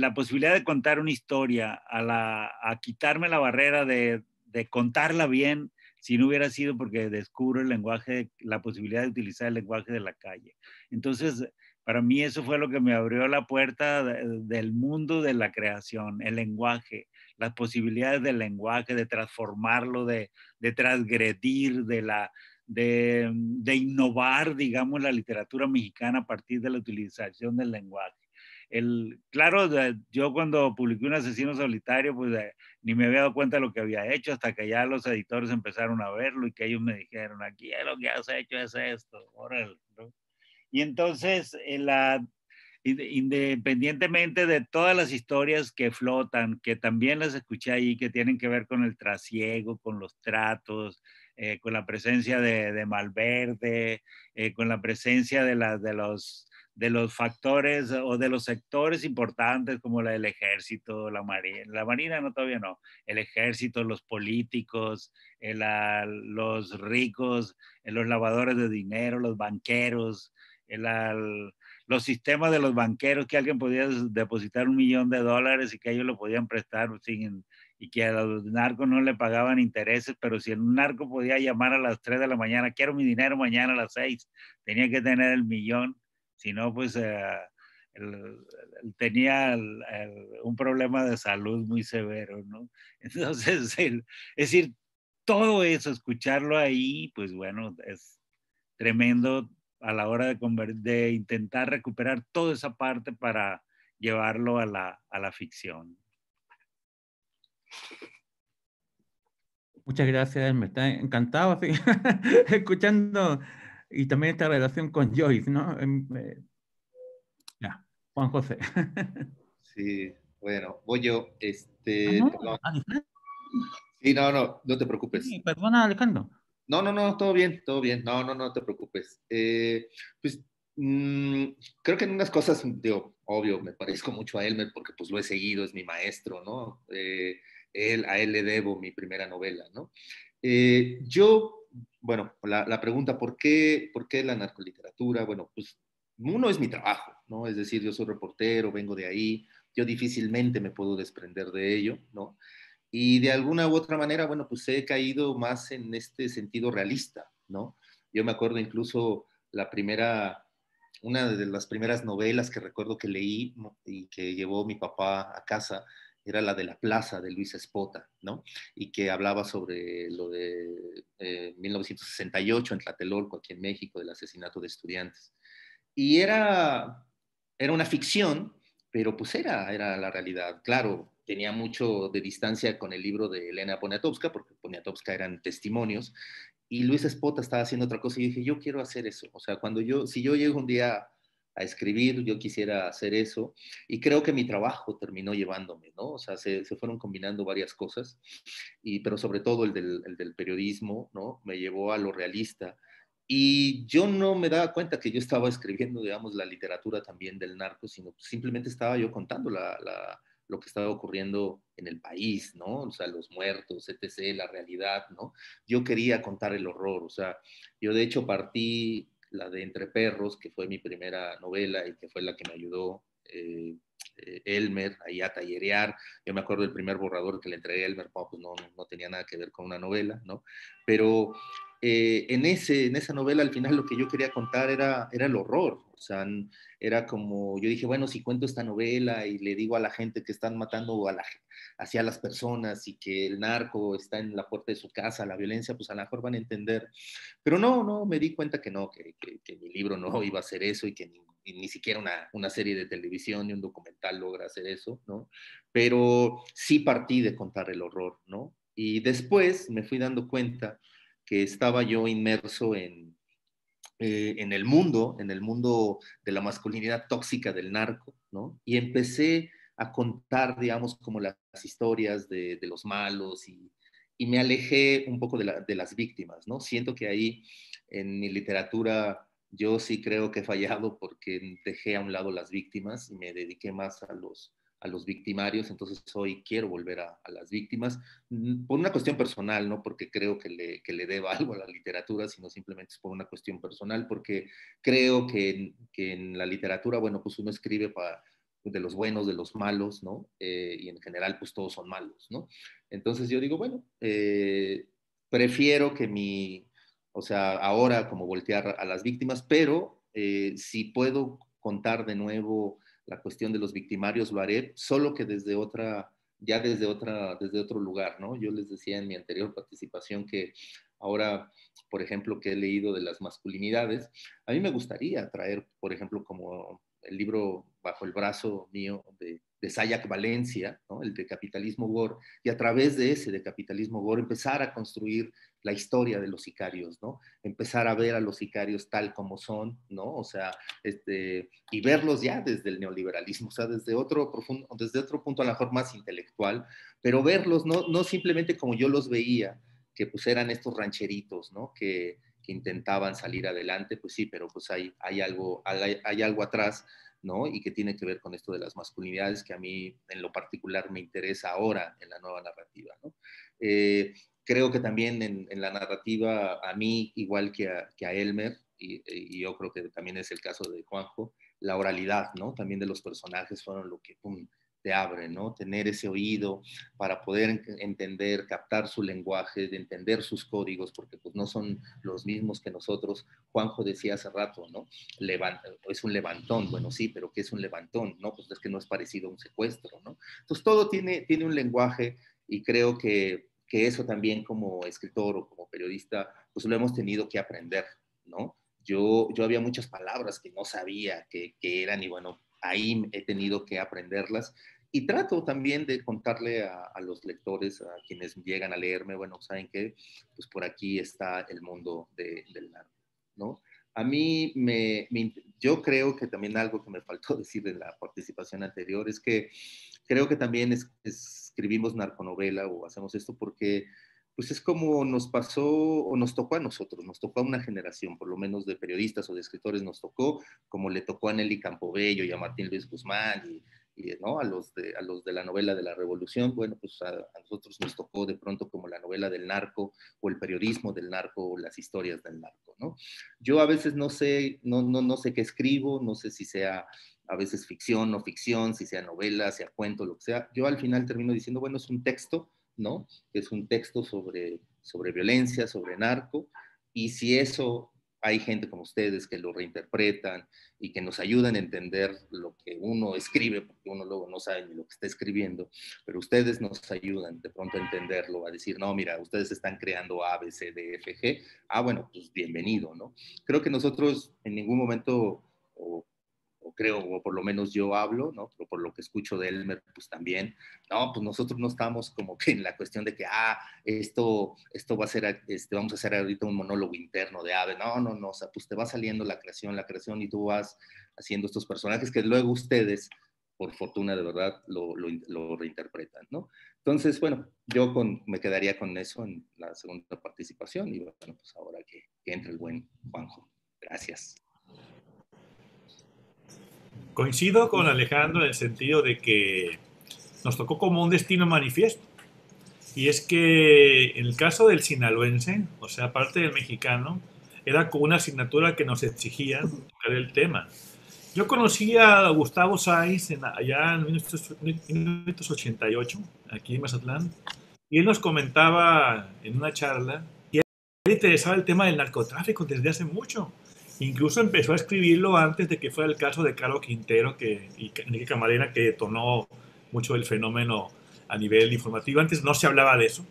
la posibilidad de contar una historia, a, quitarme la barrera de, de contarla bien, si no hubiera sido porque descubro el lenguaje, la posibilidad de utilizar el lenguaje de la calle. Entonces, para mí eso fue lo que me abrió la puerta del mundo de la creación, el lenguaje, las posibilidades del lenguaje, de transformarlo, de, de transgredir, de, la, de, de, innovar, digamos, la literatura mexicana a partir de la utilización del lenguaje. El, claro, yo cuando publiqué Un asesino solitario, pues ni me había dado cuenta de lo que había hecho hasta que ya los editores empezaron a verlo y que ellos me dijeron, aquí lo que has hecho es esto. ¿no? Y entonces, la, independientemente de todas las historias que flotan, que también las escuché ahí, que tienen que ver con el trasiego, con los tratos, eh, con la presencia de, de Malverde, eh, con la presencia de, los, factores o de los sectores importantes como la del ejército, la marina, la no todavía no, el ejército, los políticos, eh, los ricos, los lavadores de dinero, los banqueros, el, los sistemas de los banqueros que alguien podía depositar un millón de dólares y que ellos lo podían prestar sin, y que a los narcos no le pagaban intereses, pero si el narco podía llamar a las 3 de la mañana, quiero mi dinero mañana a las 6, tenía que tener el millón, si no, pues eh, tenía un problema de salud muy severo, ¿no? Entonces, es decir, todo eso, escucharlo ahí, pues bueno, es tremendo a la hora de, de intentar recuperar toda esa parte para llevarlo a la, a la ficción. Muchas gracias, me está encantado escuchando y también esta relación con Joyce, ¿no? Em, ya, Juan José. sí, bueno, voy yo. Este, ah, sí, no, no, no te preocupes. Sí, perdona, Alejandro. No, no, no, todo bien, todo bien. No, no, no te preocupes. Eh, pues mm, creo que en unas cosas, digo, obvio, me parezco mucho a Elmer porque pues lo he seguido, es mi maestro, ¿no? Eh, él, a él le debo mi primera novela, ¿no? Eh, yo, bueno, la, la, pregunta, ¿por qué, ¿por qué la narcoliteratura? Bueno, pues uno es mi trabajo, ¿no? Es decir, yo soy reportero, vengo de ahí, yo difícilmente me puedo desprender de ello, ¿no? Y de alguna u otra manera, bueno, pues he caído más en este sentido realista, ¿no? Yo me acuerdo incluso la primera, una de las primeras novelas que recuerdo que leí y que llevó mi papá a casa era la de La Plaza de Luis Espota, ¿no? Y que hablaba sobre lo de 1968 eh, en Tlatelolco, aquí en México, del asesinato de estudiantes. Y era, era una ficción, pero pues era, era la realidad. Claro, tenía mucho de distancia con el libro de Elena Poniatowska, porque Poniatowska eran testimonios, y Luis Espota estaba haciendo otra cosa y dije, yo quiero hacer eso. O sea, cuando yo, si yo llego un día a escribir, yo quisiera hacer eso, y creo que mi trabajo terminó llevándome, ¿no? O sea, se, se fueron combinando varias cosas, y, pero sobre todo el del, el del periodismo, ¿no? Me llevó a lo realista, y yo no me daba cuenta que yo estaba escribiendo, digamos, la literatura también del narco, sino simplemente estaba yo contando la, la lo que estaba ocurriendo en el país, ¿no? O sea, los muertos, etc., la realidad, ¿no? Yo quería contar el horror, o sea, yo de hecho partí la de Entre Perros, que fue mi primera novela y que fue la que me ayudó eh, eh, Elmer ahí a tallerear. Yo me acuerdo del primer borrador que le entregué a Elmer, pues no, no tenía nada que ver con una novela, ¿no? Pero eh, en, ese, en esa novela al final lo que yo quería contar era, era el horror, o sea, era como, yo dije, bueno, si cuento esta novela y le digo a la gente que están matando a la, hacia las personas y que el narco está en la puerta de su casa, la violencia, pues a lo mejor van a entender. Pero no, no, me di cuenta que no, que, que, mi libro no iba a ser eso y que ni, ni siquiera una, una, serie de televisión ni un documental logra hacer eso, ¿no? Pero sí partí de contar el horror, ¿no? Y después me fui dando cuenta que estaba yo inmerso en, eh, en el mundo, en el mundo de la masculinidad tóxica del narco, ¿no? Y empecé a contar, digamos, como las historias de, de los malos y, y, me alejé un poco de, la, de, las víctimas, ¿no? Siento que ahí en mi literatura yo sí creo que he fallado porque dejé a un lado las víctimas y me dediqué más a los, a los victimarios, entonces hoy quiero volver a, a, las víctimas, mm, por una cuestión personal, no porque creo que le, que le deba algo a la literatura, sino simplemente es por una cuestión personal, porque creo que, que en la literatura, bueno, pues uno escribe para de los buenos, de los malos, ¿no? Eh, y en general, pues todos son malos, ¿no? Entonces yo digo, bueno, eh, prefiero que mi, o sea, ahora como voltear a las víctimas, pero eh, si puedo contar de nuevo la cuestión de los victimarios, lo haré, solo que desde otra, ya desde, otra, desde otro lugar, ¿no? Yo les decía en mi anterior participación que ahora, por ejemplo, que he leído de las masculinidades, a mí me gustaría traer, por ejemplo, como el libro bajo el brazo mío de, de Valencia, ¿no? el de Capitalismo Gore, y a través de ese de Capitalismo Gore empezar a construir la historia de los sicarios, ¿no? Empezar a ver a los sicarios tal como son, ¿no? O sea, este, y verlos ya desde el neoliberalismo, o sea, desde otro, profundo, desde otro punto a lo mejor más intelectual, pero verlos no, no simplemente como yo los veía, que pues eran estos rancheritos, ¿no? Que, que intentaban salir adelante, pues sí, pero pues hay, hay, algo, hay, hay algo atrás ¿no? Y que tiene que ver con esto de las masculinidades que a mí en lo particular me interesa ahora en la nueva narrativa, ¿no? Eh, creo que también en, en, la narrativa, a mí, igual que a, que a Elmer, y, y, yo creo que también es el caso de Juanjo, la oralidad, ¿no? También de los personajes fueron lo que, pum, te abre, ¿no? Tener ese oído para poder entender, captar su lenguaje, de entender sus códigos, porque pues no son los mismos que nosotros. Juanjo decía hace rato, ¿no? Levant es un levantón, bueno, sí, pero ¿qué es un levantón? No, pues es que no es parecido a un secuestro, ¿no? Entonces todo tiene, tiene un lenguaje y creo que, que eso también como escritor o como periodista, pues lo hemos tenido que aprender, ¿no? Yo, yo había muchas palabras que no sabía que, que eran y bueno, ahí he tenido que aprenderlas y trato también de contarle a, a, los lectores, a quienes llegan a leerme, bueno, saben que pues por aquí está el mundo de, del narco, ¿no? A mí me, me, yo creo que también algo que me faltó decir en la participación anterior es que creo que también es, es, escribimos narconovela o hacemos esto porque pues es como nos pasó o nos tocó a nosotros, nos tocó a una generación, por lo menos de periodistas o de escritores nos tocó, como le tocó a Nelly Campobello y a Martín Luis Guzmán y, y, ¿no? a, los de, a los de la novela de la revolución, bueno, pues a, a, nosotros nos tocó de pronto como la novela del narco o el periodismo del narco o las historias del narco, ¿no? Yo a veces no sé, no, no, no sé qué escribo, no sé si sea a veces ficción o ficción, si sea novela, sea cuento, lo que sea. Yo al final termino diciendo, bueno, es un texto, ¿no? Es un texto sobre, sobre violencia, sobre narco, y si eso hay gente como ustedes que lo reinterpretan y que nos ayudan a entender lo que uno escribe, porque uno luego no sabe ni lo que está escribiendo, pero ustedes nos ayudan de pronto a entenderlo, a decir, no, mira, ustedes están creando A, B, C, D, F, G. Ah, bueno, pues bienvenido, ¿no? Creo que nosotros en ningún momento, creo, o por lo menos yo hablo, ¿no? Pero por lo que escucho de Elmer, pues también, no, pues nosotros no estamos como que en la cuestión de que, ah, esto, esto va a ser, este, vamos a hacer ahorita un monólogo interno de Ave, no, no, no, o sea, pues te va saliendo la creación, la creación y tú vas haciendo estos personajes que luego ustedes, por fortuna de verdad, lo, lo, lo reinterpretan, ¿no? Entonces, bueno, yo con, me quedaría con eso en la segunda participación y bueno, pues ahora que, que entre el buen Juanjo. Gracias. Coincido con Alejandro en el sentido de que nos tocó como un destino manifiesto. Y es que en el caso del sinaloense, o sea, aparte del mexicano, era como una asignatura que nos exigía tocar el tema. Yo conocí a Gustavo Sáiz en, allá en 1988, aquí en Mazatlán, y él nos comentaba en una charla que le interesaba el tema del narcotráfico desde hace mucho. Incluso empezó a escribirlo antes de que fuera el caso de Carlos Quintero que, y Enrique Camarena, que detonó mucho el fenómeno a nivel informativo. Antes no se hablaba de eso,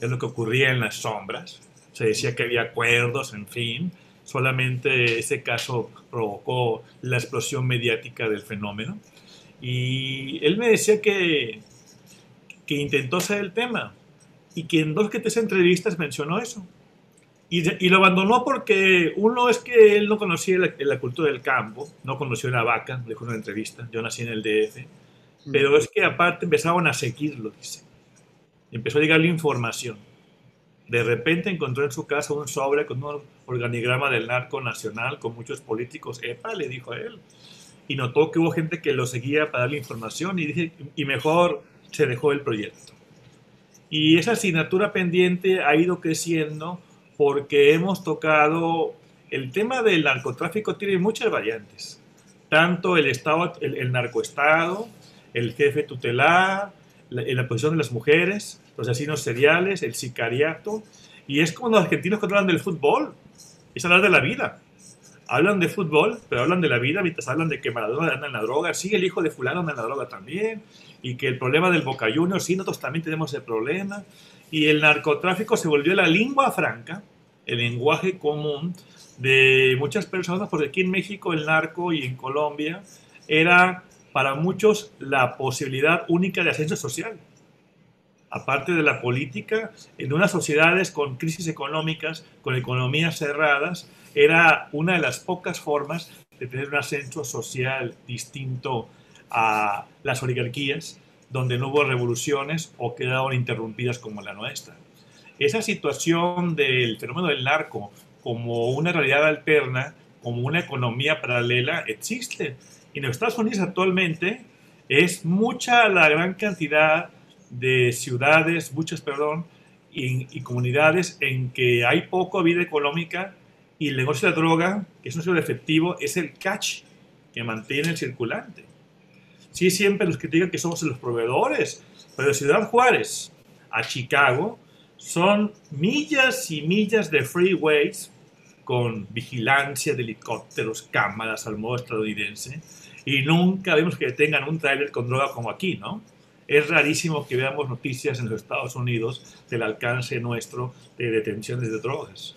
es lo que ocurría en las sombras. Se decía que había acuerdos, en fin. Solamente ese caso provocó la explosión mediática del fenómeno. Y él me decía que, que intentó ser el tema y que en dos que tres entrevistas mencionó eso y, y, lo abandonó porque uno es que él no conocía la, la, cultura del campo, no conoció la vaca, dijo en una entrevista, yo nací en el DF, pero es que aparte empezaban a seguirlo, dice. Empezó a llegarle información. De repente encontró en su casa un sobre con un organigrama del narco nacional con muchos políticos. Epa, le dijo a él. Y notó que hubo gente que lo seguía para darle información y, dije, y mejor se dejó el proyecto. Y esa asignatura pendiente ha ido creciendo porque hemos tocado el tema del narcotráfico tiene muchas variantes. Tanto el estado, el, el narcoestado, el jefe tutelar, la, la posición de las mujeres, los asesinos seriales, el sicariato. Y es como los argentinos que hablan del fútbol, es hablar de la vida. Hablan de fútbol, pero hablan de la vida mientras hablan de que Maradona anda en la droga. Sí, el hijo de fulano anda en la droga también. Y que el problema del Boca Juniors, sí, nosotros también tenemos el problema. Y el narcotráfico se volvió la lengua franca, el lenguaje común de muchas personas, porque aquí en México el narco y en Colombia era para muchos la posibilidad única de ascenso social. Aparte de la política, en unas sociedades con crisis económicas, con economías cerradas, era una de las pocas formas de tener un ascenso social distinto a las oligarquías, donde no hubo revoluciones o quedaron interrumpidas como la nuestra. Esa situación del fenómeno del narco como una realidad alterna, como una economía paralela, existe. Y en los Estados Unidos actualmente es mucha la gran cantidad de ciudades, muchas, perdón, y, y, comunidades en que hay poco vida económica y el negocio de droga, que es un negocio efectivo, es el catch que mantiene el circulante. Sí, siempre los critican que somos los proveedores, pero de Ciudad Juárez a Chicago son millas y millas de freeways con vigilancia de helicópteros, cámaras al modo estadounidense, y nunca vemos que tengan un tráiler con droga como aquí, ¿no? Es rarísimo que veamos noticias en los Estados Unidos del alcance nuestro de detenciones de drogas.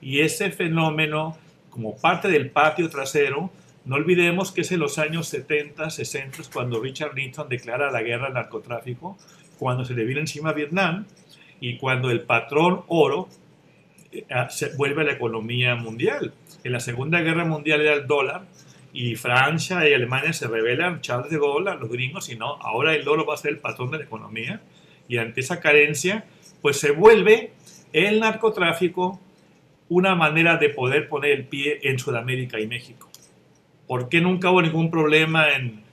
Y ese fenómeno, como parte del patio trasero, no olvidemos que es en los años 70, 60, cuando Richard Nixon declara la guerra al narcotráfico, cuando se le viene encima a Vietnam y cuando el patrón oro eh, se vuelve a la economía mundial. En la Segunda Guerra Mundial era el dólar, y Francia y Alemania se rebelan, Charles de Gaulle, los gringos, y no, ahora el oro va a ser el patrón de la economía, y ante esa carencia, pues se vuelve el narcotráfico una manera de poder poner el pie en Sudamérica y México. ¿Por qué nunca hubo ningún problema en,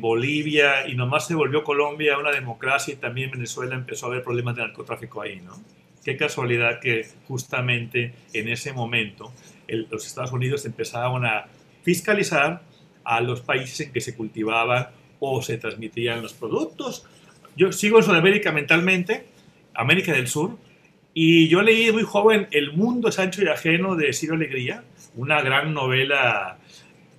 Bolivia y nomás se volvió Colombia una democracia y también Venezuela empezó a haber problemas de narcotráfico ahí, ¿no? Qué casualidad que justamente en ese momento los Estados Unidos empezaban a fiscalizar a los países en que se cultivaban o se transmitían los productos. Yo sigo en Sudamérica mentalmente, América del Sur, y yo leí muy joven El mundo es ancho y ajeno de Ciro Alegría, una gran novela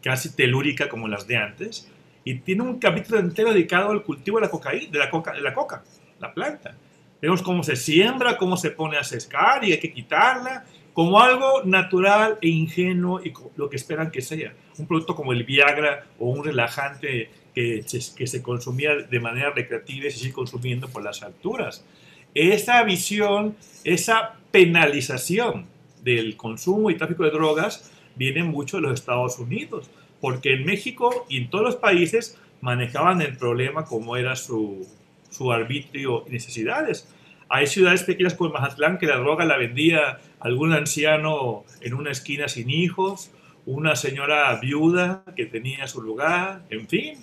casi telúrica como las de antes, y tiene un capítulo entero dedicado al cultivo de la cocaína, de la coca, de la coca, la planta. Vemos cómo se siembra, cómo se pone a sescar y hay que quitarla, como algo natural e ingenuo y lo que esperan que sea. Un producto como el Viagra o un relajante que, que se consumía de manera recreativa y se sigue consumiendo por las alturas. Esa visión, esa penalización del consumo y tráfico de drogas viene mucho de los Estados Unidos, porque en México y en todos los países manejaban el problema como era su, su arbitrio y necesidades. Hay ciudades pequeñas como Mazatlán que la droga la vendía algún anciano en una esquina sin hijos, una señora viuda que tenía su lugar, en fin.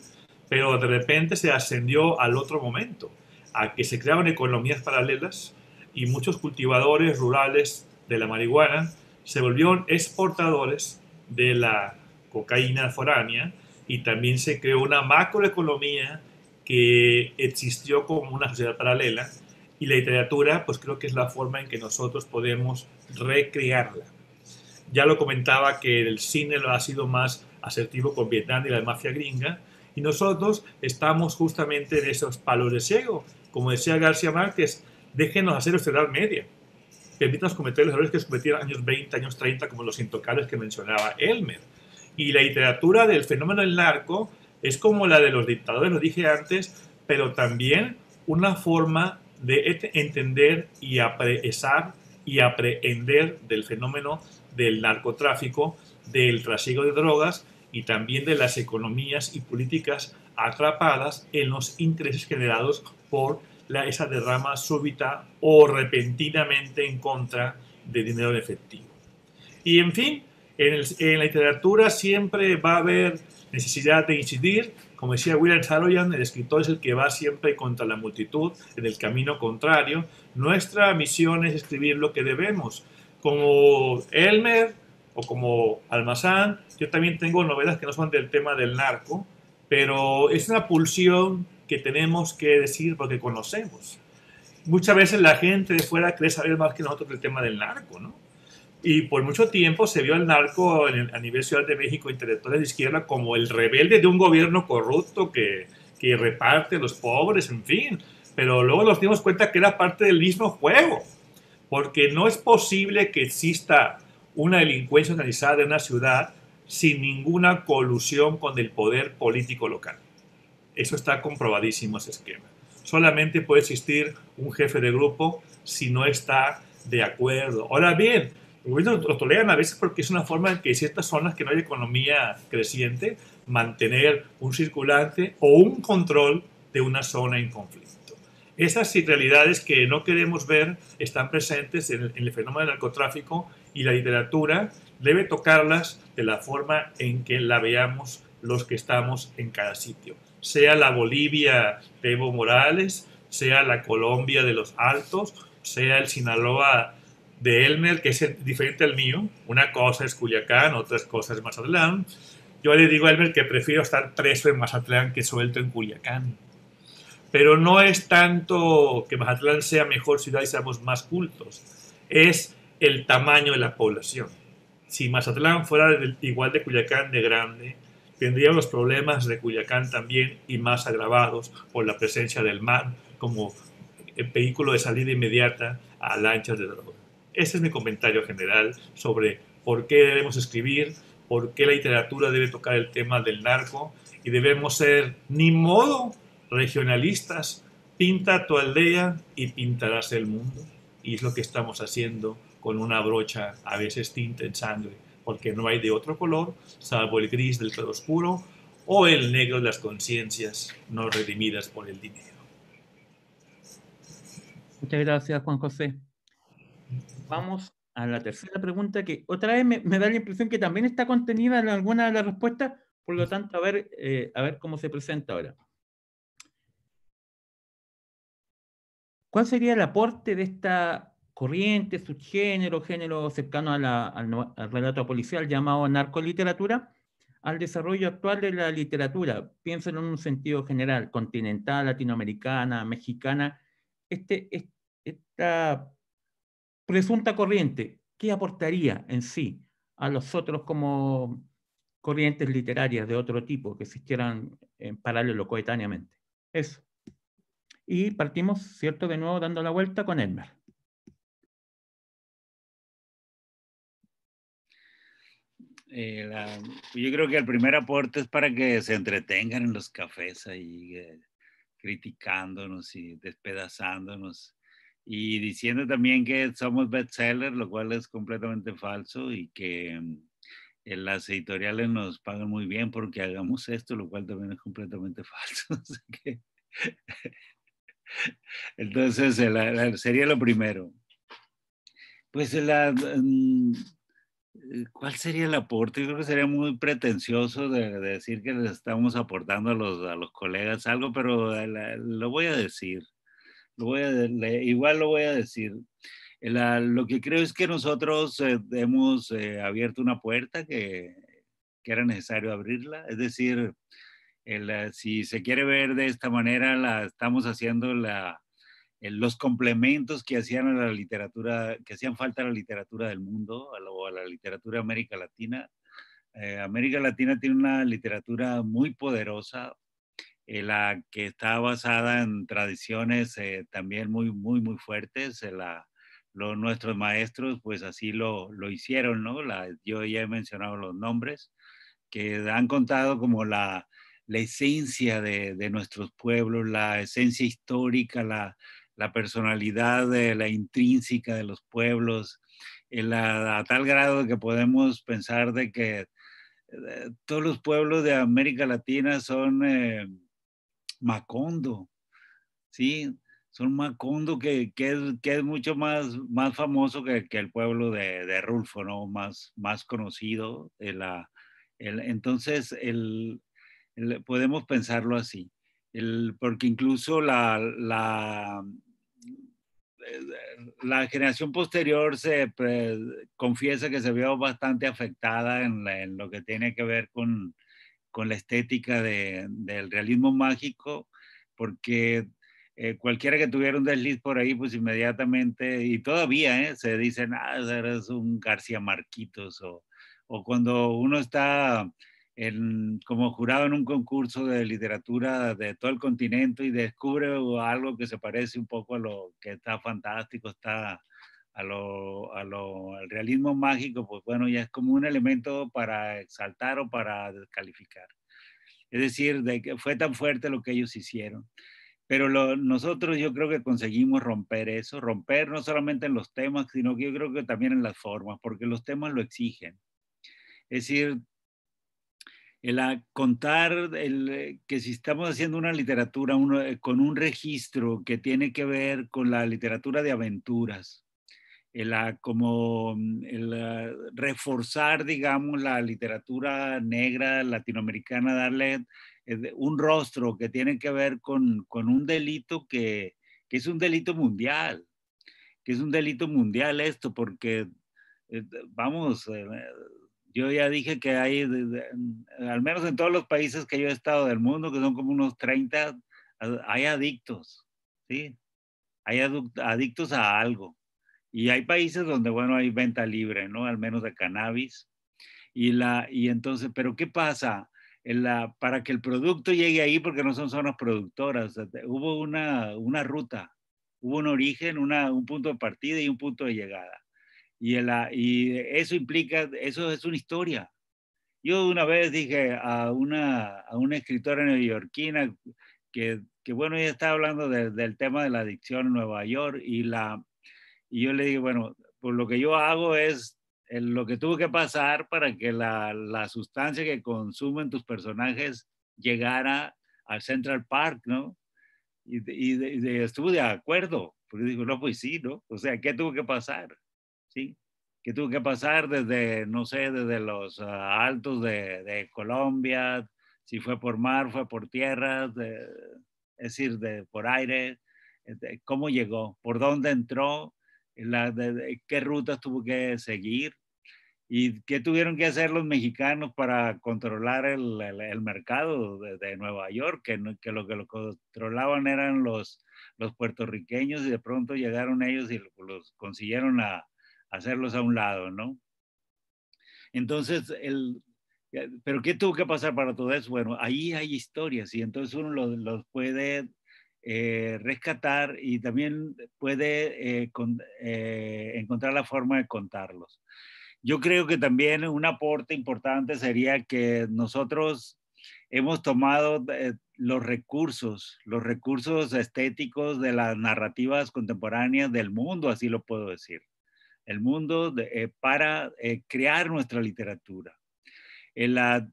Pero de repente se ascendió al otro momento, a que se creaban economías paralelas y muchos cultivadores rurales de la marihuana se volvieron exportadores de la cocaína foránea y también se creó una macroeconomía que existió como una sociedad paralela y la literatura, pues creo que es la forma en que nosotros podemos recrearla. Ya lo comentaba que el cine lo ha sido más asertivo con Vietnam y la mafia gringa, y nosotros estamos justamente en esos palos de ciego. Como decía García Márquez, déjenos hacer nuestra edad media. Permítanos cometer los errores que se cometieron años 20, años 30, como los intocables que mencionaba Elmer. Y la literatura del fenómeno del narco es como la de los dictadores, lo dije antes, pero también una forma de entender y apresar y aprehender del fenómeno del narcotráfico, del trasiego de drogas y también de las economías y políticas atrapadas en los intereses generados por la, esa derrama súbita o repentinamente en contra de dinero en efectivo. Y en fin, en, en, la literatura siempre va a haber necesidad de incidir. Como decía William Saroyan, el escritor es el que va siempre contra la multitud, en el camino contrario. Nuestra misión es escribir lo que debemos. Como Elmer o como Almazán, yo también tengo novelas que no son del tema del narco, pero es una pulsión que tenemos que decir porque conocemos. Muchas veces la gente de fuera cree saber más que nosotros del tema del narco, ¿no? Y por mucho tiempo se vio al narco a nivel Ciudad de México, intelectuales de izquierda, como el rebelde de un gobierno corrupto que, que reparte a los pobres, en fin. Pero luego nos dimos cuenta que era parte del mismo juego, porque no es posible que exista una delincuencia organizada en una ciudad sin ninguna colusión con el poder político local. Eso está comprobadísimo, ese esquema. Solamente puede existir un jefe de grupo si no está de acuerdo. Ahora bien, lo toleran a veces porque es una forma en que ciertas zonas que no hay economía creciente, mantener un circulante o un control de una zona en conflicto. Esas realidades que no queremos ver están presentes en el, en el fenómeno del narcotráfico y la literatura debe tocarlas de la forma en que la veamos los que estamos en cada sitio. Sea la Bolivia de Evo Morales, sea la Colombia de los Altos, sea el Sinaloa de Elmer, que es diferente al mío. Una cosa es Culiacán, otra cosa es Mazatlán. Yo le digo a Elmer que prefiero estar preso en Mazatlán que suelto en Culiacán. Pero no es tanto que Mazatlán sea mejor ciudad y seamos más cultos. Es el tamaño de la población. Si Mazatlán fuera igual de Culiacán de grande, tendríamos los problemas de Culiacán también y más agravados por la presencia del mar como vehículo de salida inmediata a lanchas de droga. Ese es mi comentario general sobre por qué debemos escribir, por qué la literatura debe tocar el tema del narco y debemos ser ni modo regionalistas. Pinta tu aldea y pintarás el mundo. Y es lo que estamos haciendo con una brocha a veces tinta en sangre, porque no hay de otro color, salvo el gris del claro oscuro o el negro de las conciencias no redimidas por el dinero. Muchas gracias, Juan José. Vamos a la tercera pregunta que otra vez me, da la impresión que también está contenida en alguna de las respuestas, por lo tanto, a ver, eh, a ver cómo se presenta ahora. ¿Cuál sería el aporte de esta corriente, subgénero, género cercano al, al, relato policial llamado narcoliteratura, al desarrollo actual de la literatura? Pienso en un sentido general, continental, latinoamericana, mexicana. Este, esta presunta corriente, ¿qué aportaría en sí a los otros como corrientes literarias de otro tipo que existieran en paralelo coetáneamente? Eso. Y partimos, ¿cierto? De nuevo dando la vuelta con Elmer. Eh, yo creo que el primer aporte es para que se entretengan en los cafés ahí, eh, criticándonos y despedazándonos y diciendo también que somos bestsellers, lo cual es completamente falso y que en las editoriales nos pagan muy bien porque hagamos esto, lo cual también es completamente falso. Entonces, sería lo primero. Pues la, mm, eh, ¿cuál sería el aporte? Yo creo que sería muy pretencioso de, decir que les estamos aportando a los, a los colegas algo, pero lo voy a decir voy a, igual lo voy a decir. lo que creo es que nosotros eh, hemos eh, abierto una puerta que, que, era necesario abrirla. Es decir, si se quiere ver de esta manera, la, estamos haciendo la, los complementos que hacían a la literatura, que hacían falta a la literatura del mundo o a la literatura de América Latina. Eh, América Latina tiene una literatura muy poderosa, eh, la que está basada en tradiciones eh, también muy, muy, muy fuertes. Eh, la, los, nuestros maestros, pues así lo, lo hicieron, ¿no? La, yo ya he mencionado los nombres, que han contado como la, la esencia de, de, nuestros pueblos, la esencia histórica, la, la personalidad de la intrínseca de los pueblos, a tal grado que podemos pensar de que eh, todos los pueblos de América Latina son eh, Macondo, ¿sí? Son Macondo que, que, es, mucho más, más famoso que, que el pueblo de, de, Rulfo, ¿no? Más, más conocido. Entonces, podemos pensarlo así. Porque incluso la, la generación posterior se pre, confiesa que se vio bastante afectada en, lo que tiene que ver con, con la estética de, del realismo mágico, porque eh, cualquiera que tuviera un desliz por ahí, pues inmediatamente, y todavía ¿eh? se dicen, ah, eres un García Marquitos, o, o cuando uno está en, como jurado en un concurso de literatura de todo el continente y descubre algo que se parece un poco a lo que está fantástico, está a lo, a lo al realismo mágico, pues bueno, ya es como un elemento para exaltar o para descalificar. Es decir, de que fue tan fuerte lo que ellos hicieron. Pero lo, nosotros yo creo que conseguimos romper eso, romper no solamente en los temas, sino que yo creo que también en las formas, porque los temas lo exigen. Es decir, el a contar el, eh, que si estamos haciendo una literatura uno, eh, con un registro que tiene que ver con la literatura de aventuras, el a, como mm, el reforzar, digamos, la literatura negra latinoamericana, darle eh, un rostro que tiene que ver con, con un delito que, que, es un delito mundial, que es un delito mundial esto, porque, vamos, yo ya dije que hay, al menos en todos los países que yo he estado del mundo, que son como unos 30, hay adictos, ¿sí? Hay adictos a algo. Y hay países donde, bueno, hay venta libre, ¿no? Al menos de cannabis. Y, la, y entonces, ¿pero qué pasa? En la, para que el producto llegue ahí, porque no son zonas productoras, hubo una, una ruta, hubo un origen, una, un punto de partida y un punto de llegada. Y, el, y eso implica, eso es una historia. Yo una vez dije a una, a una escritora neoyorquina que, que bueno, ella estaba hablando de, del tema de la adicción en Nueva York y, la, y yo le dije, bueno, pues lo que yo hago es el, lo que tuvo que pasar para que la, la sustancia que consumen tus personajes llegara al Central Park, ¿no? Y, y, y estuvo de acuerdo, porque dijo, no, pues sí, ¿no? O sea, ¿qué tuvo que pasar? ¿Sí? ¿Qué tuvo que pasar desde, no sé, desde los uh, altos de, de, Colombia? Si fue por mar, fue por tierra, de, es decir, de, por aire. De, ¿Cómo llegó? ¿Por dónde entró? La, qué rutas tuvo que seguir y qué tuvieron que hacer los mexicanos para controlar el, el, el mercado de, Nueva York, que, que, lo que lo controlaban eran los, los puertorriqueños y de pronto llegaron ellos y los consiguieron a, hacerlos a un lado, ¿no? Entonces, el, pero ¿qué tuvo que pasar para todo eso? Bueno, ahí hay historias y entonces uno los, puede eh, rescatar y también puede eh, con, eh, encontrar la forma de contarlos. Yo creo que también un aporte importante sería que nosotros hemos tomado eh, los recursos, los recursos estéticos de las narrativas contemporáneas del mundo, así lo puedo decir el mundo de, eh, para eh, crear nuestra literatura. En la,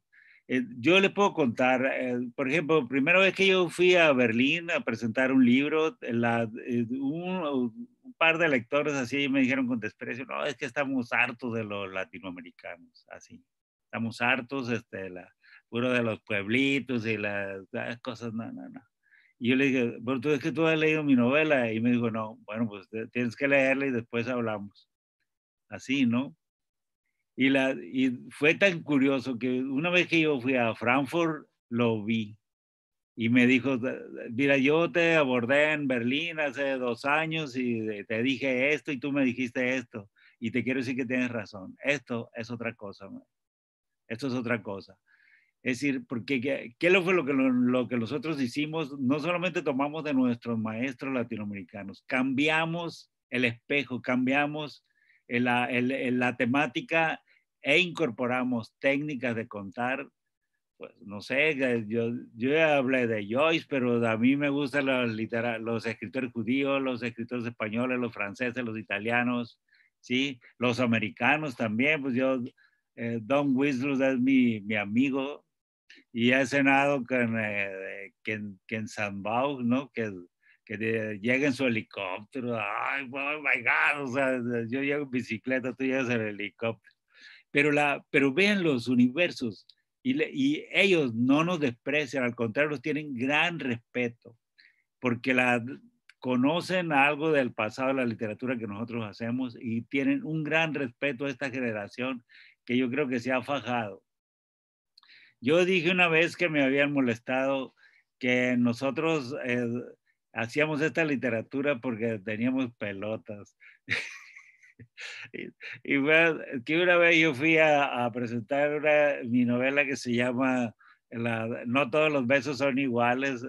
eh, yo le puedo contar, eh, por ejemplo, primera vez que yo fui a Berlín a presentar un libro, la, eh, un, un, par de lectores así me dijeron con desprecio, no, es que estamos hartos de los latinoamericanos, así, estamos hartos, este, la, puro de los pueblitos y las, las cosas, no, no, no. Y yo le dije, bueno, tú es que tú has leído mi novela. Y me dijo, no, bueno, pues tienes que leerla y después hablamos así, ¿no? Y, la, y fue tan curioso que una vez que yo fui a Frankfurt, lo vi. Y me dijo, mira, yo te abordé en Berlín hace dos años y te dije esto y tú me dijiste esto. Y te quiero decir que tienes razón. Esto es otra cosa. Esto es otra cosa. Es decir, porque ¿qué, fue lo que, lo que nosotros hicimos? No solamente tomamos de nuestros maestros latinoamericanos, cambiamos el espejo, cambiamos en la, en, en la temática e incorporamos técnicas de contar, pues no sé, yo, yo ya hablé de Joyce, pero a mí me gustan los, litera los escritores judíos, los escritores españoles, los franceses, los italianos, ¿sí? Los americanos también, pues yo eh, Don Winslow es mi, mi amigo y he cenado con eh, Ken, Ken Sambau, ¿no? Que, que llega en su helicóptero, ay, oh my God, o sea, yo llego en bicicleta, tú llegas en helicóptero. Pero, la, pero vean los universos y, y ellos no nos desprecian, al contrario, nos tienen gran respeto, porque la, conocen algo del pasado de la literatura que nosotros hacemos y tienen un gran respeto a esta generación que yo creo que se ha fajado. Yo dije una vez que me habían molestado que nosotros eh, hacíamos esta literatura porque teníamos pelotas. y, que una vez yo fui a, presentar mi novela que se llama No todos los besos son iguales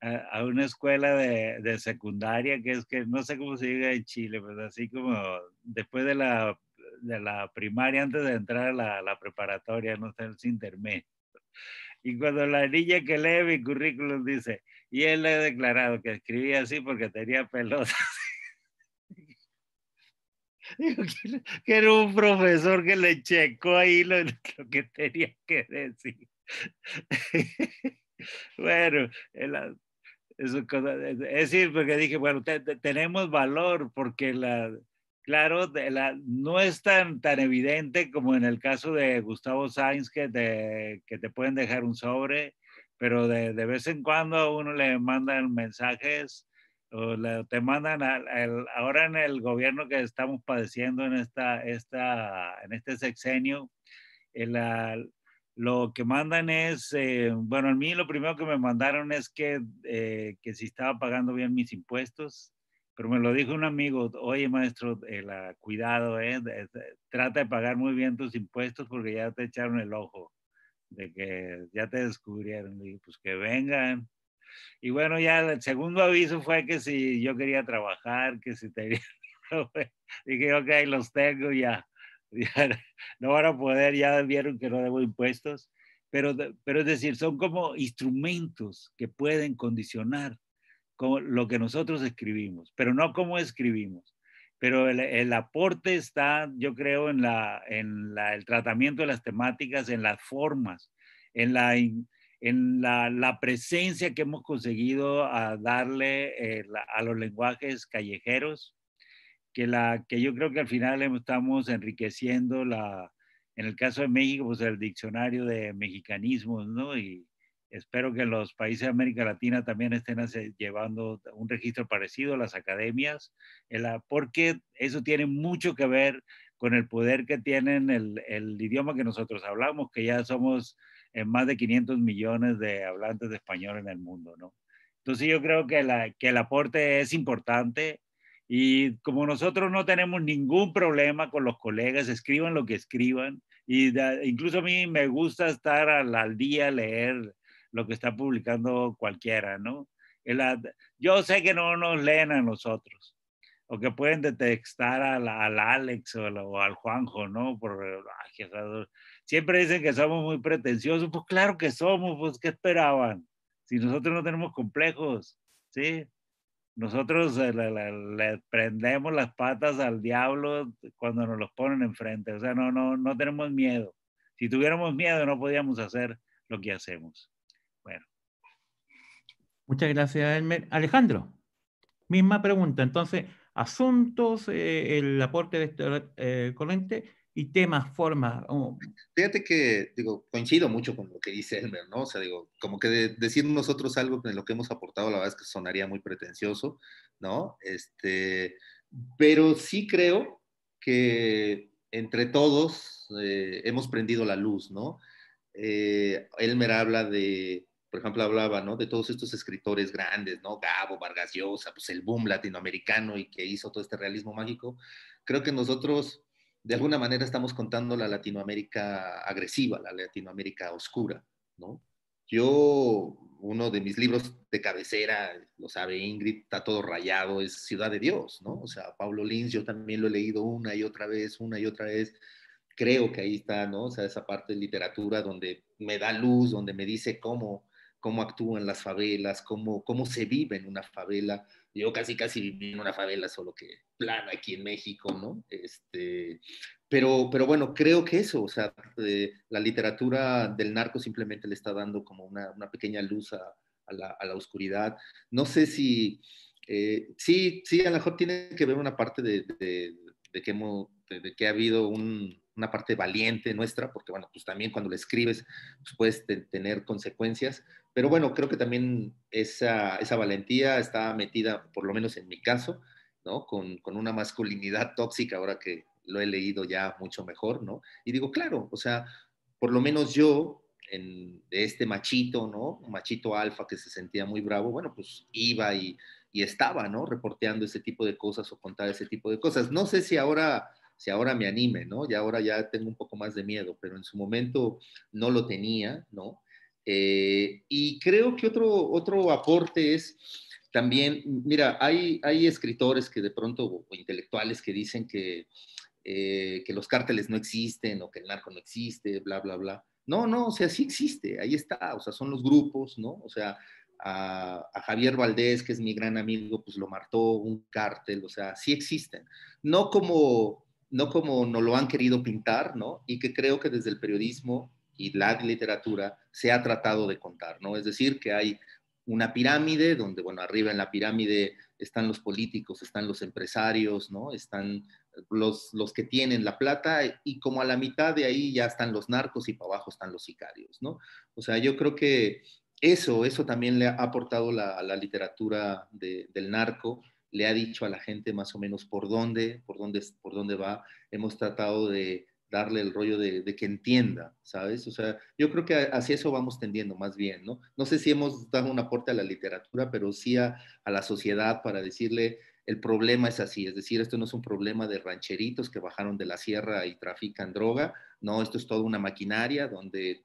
a, una escuela de, de, secundaria que es que no sé cómo se diga en Chile, pues así como después de la, de la primaria, antes de entrar a la, la preparatoria, no sé, el intermedio. Y cuando la niña que lee mi currículum dice, y él le ha declarado que escribía así porque tenía pelotas. que era un profesor que le checó ahí lo, lo que tenía que decir. bueno, el, eso, es decir, porque dije, bueno, tenemos valor porque la, claro, la, no es tan, tan evidente como en el caso de Gustavo Sainz que te, que te pueden dejar un sobre, pero de, de vez en cuando uno le mandan mensajes o le, te mandan ahora en el gobierno que estamos padeciendo en, esta, esta, en este sexenio, lo que mandan es, eh, bueno, a mí lo primero que me mandaron es que, eh, que si estaba pagando bien mis impuestos, pero me lo dijo un amigo, oye maestro, eh, cuidado, trata de pagar muy bien tus impuestos porque ya te echaron el ojo, de que ya te descubrieron, y pues que vengan. Y bueno, ya el segundo aviso fue que si yo quería trabajar, que si tenía, dije, ok, los tengo ya no van a poder, ya vieron que no debo impuestos, pero, pero es decir, son como instrumentos que pueden condicionar lo que nosotros escribimos, pero no cómo escribimos. Pero el, el aporte está, yo creo, en, la, en la, el tratamiento de las temáticas, en las formas, en la, en la, la presencia que hemos conseguido a darle eh, a los lenguajes callejeros, que, la, que yo creo que al final estamos enriqueciendo la, en el caso de México, pues el diccionario de mexicanismos, ¿no? Y espero que los países de América Latina también estén llevando un registro parecido a las academias, porque eso tiene mucho que ver con el poder que tienen el, el idioma que nosotros hablamos, que ya somos en más de 500 millones de hablantes de español en el mundo, ¿no? Entonces yo creo que, la, que el aporte es importante y como nosotros no tenemos ningún problema con los colegas, escriban lo que escriban. Y incluso a mí me gusta estar al, al, día, leer lo que está publicando cualquiera, ¿no? El, yo sé que no nos leen a nosotros, o que pueden detectar al, al Alex o, o, al Juanjo, ¿no? Por, ay, siempre dicen que somos muy pretenciosos, pues claro que somos, pues ¿qué esperaban? Si nosotros no tenemos complejos, ¿sí? nosotros eh, le, prendemos las patas al diablo cuando nos los ponen enfrente. O sea, no, no, no tenemos miedo. Si tuviéramos miedo, no podíamos hacer lo que hacemos. Bueno. Muchas gracias, Elmer. Alejandro, misma pregunta. Entonces, asuntos, eh, el aporte de este eh, corriente y temas, formas. Fíjate que, digo, coincido mucho con lo que dice Elmer, ¿no? O sea, digo, como que decir nosotros algo en lo que hemos aportado, la verdad es que sonaría muy pretencioso, ¿no? Este, pero sí creo que entre todos eh, hemos prendido la luz, ¿no? Eh, Elmer habla de, por ejemplo, hablaba, ¿no? De todos estos escritores grandes, ¿no? Gabo, Vargas Llosa, pues el boom latinoamericano y que hizo todo este realismo mágico. Creo que nosotros de alguna manera estamos contando la Latinoamérica agresiva, la Latinoamérica oscura, ¿no? Yo, uno de mis libros de cabecera, lo sabe Ingrid, está todo rayado, es Ciudad de Dios, ¿no? O sea, Pablo Lins, yo también lo he leído una y otra vez, una y otra vez. Creo que ahí está, ¿no? O sea, esa parte de literatura donde me da luz, donde me dice cómo, cómo actúan las favelas, cómo, cómo se vive en una favela, yo casi casi viví en una favela, solo que plana aquí en México, ¿no? Este, pero, pero bueno, creo que eso, o sea, eh, la literatura del narco simplemente le está dando como una, una pequeña luz a, a, la, a, la, oscuridad. No sé si, eh, sí, sí, a lo mejor tiene que ver una parte de, de, de que, hemos, de, que ha habido un, una parte valiente nuestra, porque bueno, pues también cuando le escribes pues puedes te, tener consecuencias, pero bueno, creo que también esa, esa valentía está metida, por lo menos en mi caso, ¿no? Con, con, una masculinidad tóxica, ahora que lo he leído ya mucho mejor, ¿no? Y digo, claro, o sea, por lo menos yo, en, de este machito, ¿no? Un machito alfa que se sentía muy bravo, bueno, pues iba y, y estaba, ¿no? Reporteando ese tipo de cosas o contar ese tipo de cosas. No sé si ahora si ahora me anime, ¿no? Y ahora ya tengo un poco más de miedo, pero en su momento no lo tenía, ¿no? Eh, y creo que otro, otro aporte es también, mira, hay, hay escritores que de pronto, o intelectuales que dicen que, eh, que los cárteles no existen o que el narco no existe, bla, bla, bla. No, no, o sea, sí existe, ahí está, o sea, son los grupos, ¿no? O sea, a, a, Javier Valdés, que es mi gran amigo, pues lo martó un cártel, o sea, sí existen. No como, no como nos lo han querido pintar, ¿no? Y que creo que desde el periodismo y la literatura se ha tratado de contar, ¿no? Es decir, que hay una pirámide donde, bueno, arriba en la pirámide están los políticos, están los empresarios, ¿no? Están los, los que tienen la plata y como a la mitad de ahí ya están los narcos y para abajo están los sicarios, ¿no? O sea, yo creo que eso, eso también le ha aportado la, la literatura de, del narco, le ha dicho a la gente más o menos por dónde, por dónde, por dónde va. Hemos tratado de, darle el rollo de, que entienda, ¿sabes? O sea, yo creo que hacia eso vamos tendiendo más bien, ¿no? No sé si hemos dado un aporte a la literatura, pero sí a, a, la sociedad para decirle, el problema es así, es decir, esto no es un problema de rancheritos que bajaron de la sierra y trafican droga, no, esto es toda una maquinaria donde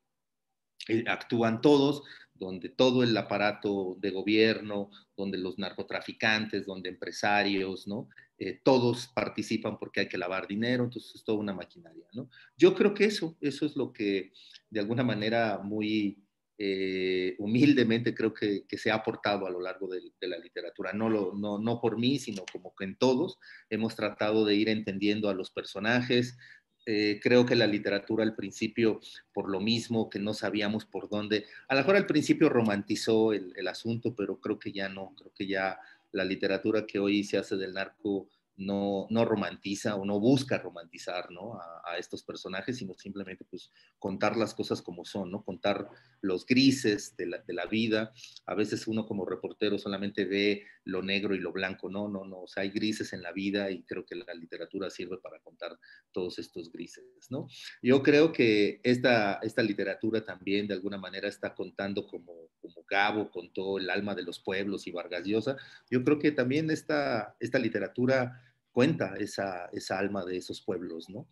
eh, actúan todos, donde todo el aparato de gobierno, donde los narcotraficantes, donde empresarios, ¿no? Eh, todos participan porque hay que lavar dinero, entonces es toda una maquinaria, ¿no? Yo creo que eso, eso es lo que de alguna manera muy eh, humildemente creo que, que, se ha aportado a lo largo de, de la literatura, no, lo, no, no por mí, sino como que en todos hemos tratado de ir entendiendo a los personajes, eh, creo que la literatura al principio, por lo mismo que no sabíamos por dónde, a lo mejor al principio romantizó el, el, asunto, pero creo que ya no, creo que ya la literatura que hoy se hace del narco no, no romantiza o no busca romantizar ¿no? a, estos personajes, sino simplemente pues, contar las cosas como son, ¿no? contar los grises de la, de la, vida. A veces uno como reportero solamente ve lo negro y lo blanco, no, no, no, o sea, hay grises en la vida y creo que la literatura sirve para contar todos estos grises. ¿no? Yo creo que esta, esta literatura también de alguna manera está contando como, como Gabo contó el alma de los pueblos y Vargas Llosa. Yo creo que también esta, esta literatura cuenta esa, esa alma de esos pueblos, ¿no?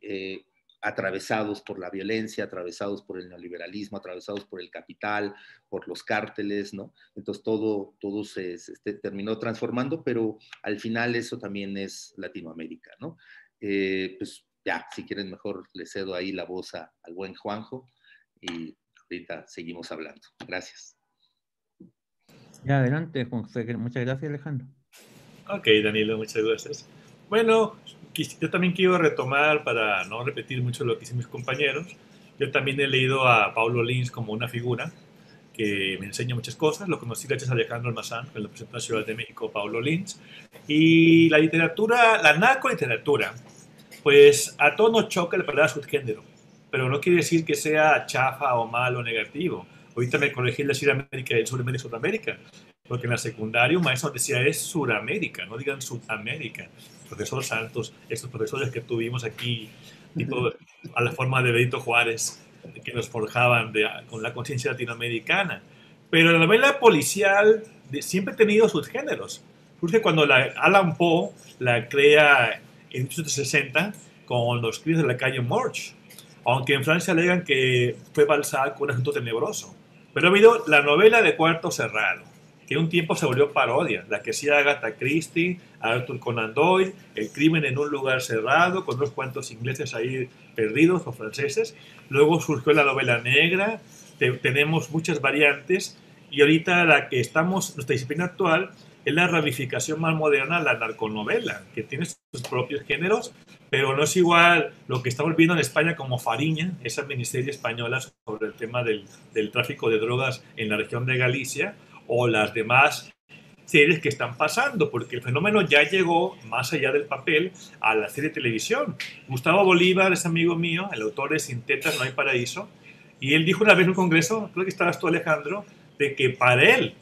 Eh, atravesados por la violencia, atravesados por el neoliberalismo, atravesados por el capital, por los cárteles, ¿no? Entonces todo, todo se, se terminó transformando, pero al final eso también es Latinoamérica, ¿no? Eh, pues ya, si quieren mejor le cedo ahí la voz al buen Juanjo y ahorita seguimos hablando. Gracias. Ya, adelante, José. Muchas gracias, Alejandro. Ok, Danilo, muchas gracias. Bueno, yo también quiero retomar, para no repetir mucho lo que hicieron mis compañeros, yo también he leído a Paulo Lins como una figura que me enseña muchas cosas. Lo conocí gracias a Alejandro Almazán, que lo presentó en la Ciudad de México, Paulo Lins. Y la literatura, la narco-literatura, pues a todos nos choca el palabra subgénero, pero no quiere decir que sea chafa o malo o negativo. Ahorita me corregí decir América del Sur y Sudamérica porque en la secundaria un maestro decía es Suramérica, no digan Sudamérica. Profesor Santos, estos profesores que tuvimos aquí, tipo a la forma de Benito Juárez, que nos forjaban de, con la conciencia latinoamericana. Pero la novela policial de, siempre ha tenido sus géneros. Porque cuando la, Alan Poe la crea en 1860 con los críos de la calle Morch, aunque en Francia alegan que fue Balzac un asunto tenebroso. Pero ha habido la novela de Cuarto Cerrado, que un tiempo se volvió parodia, la que hacía Agatha Christie, Arthur Conan Doyle, El crimen en un lugar cerrado, con unos cuantos ingleses ahí perdidos o franceses. Luego surgió la novela negra, te, tenemos muchas variantes, y ahorita la que estamos, nuestra disciplina actual, es la ramificación más moderna, la narconovela, que tiene sus propios géneros, pero no es igual lo que estamos viendo en España como Fariña, esa miniserie española sobre el tema del, del tráfico de drogas en la región de Galicia, o las demás series que están pasando, porque el fenómeno ya llegó más allá del papel a la serie de televisión. Gustavo Bolívar es amigo mío, el autor de Sin tetas no hay paraíso, y él dijo una vez en un congreso, creo que estabas tú Alejandro, de que para él,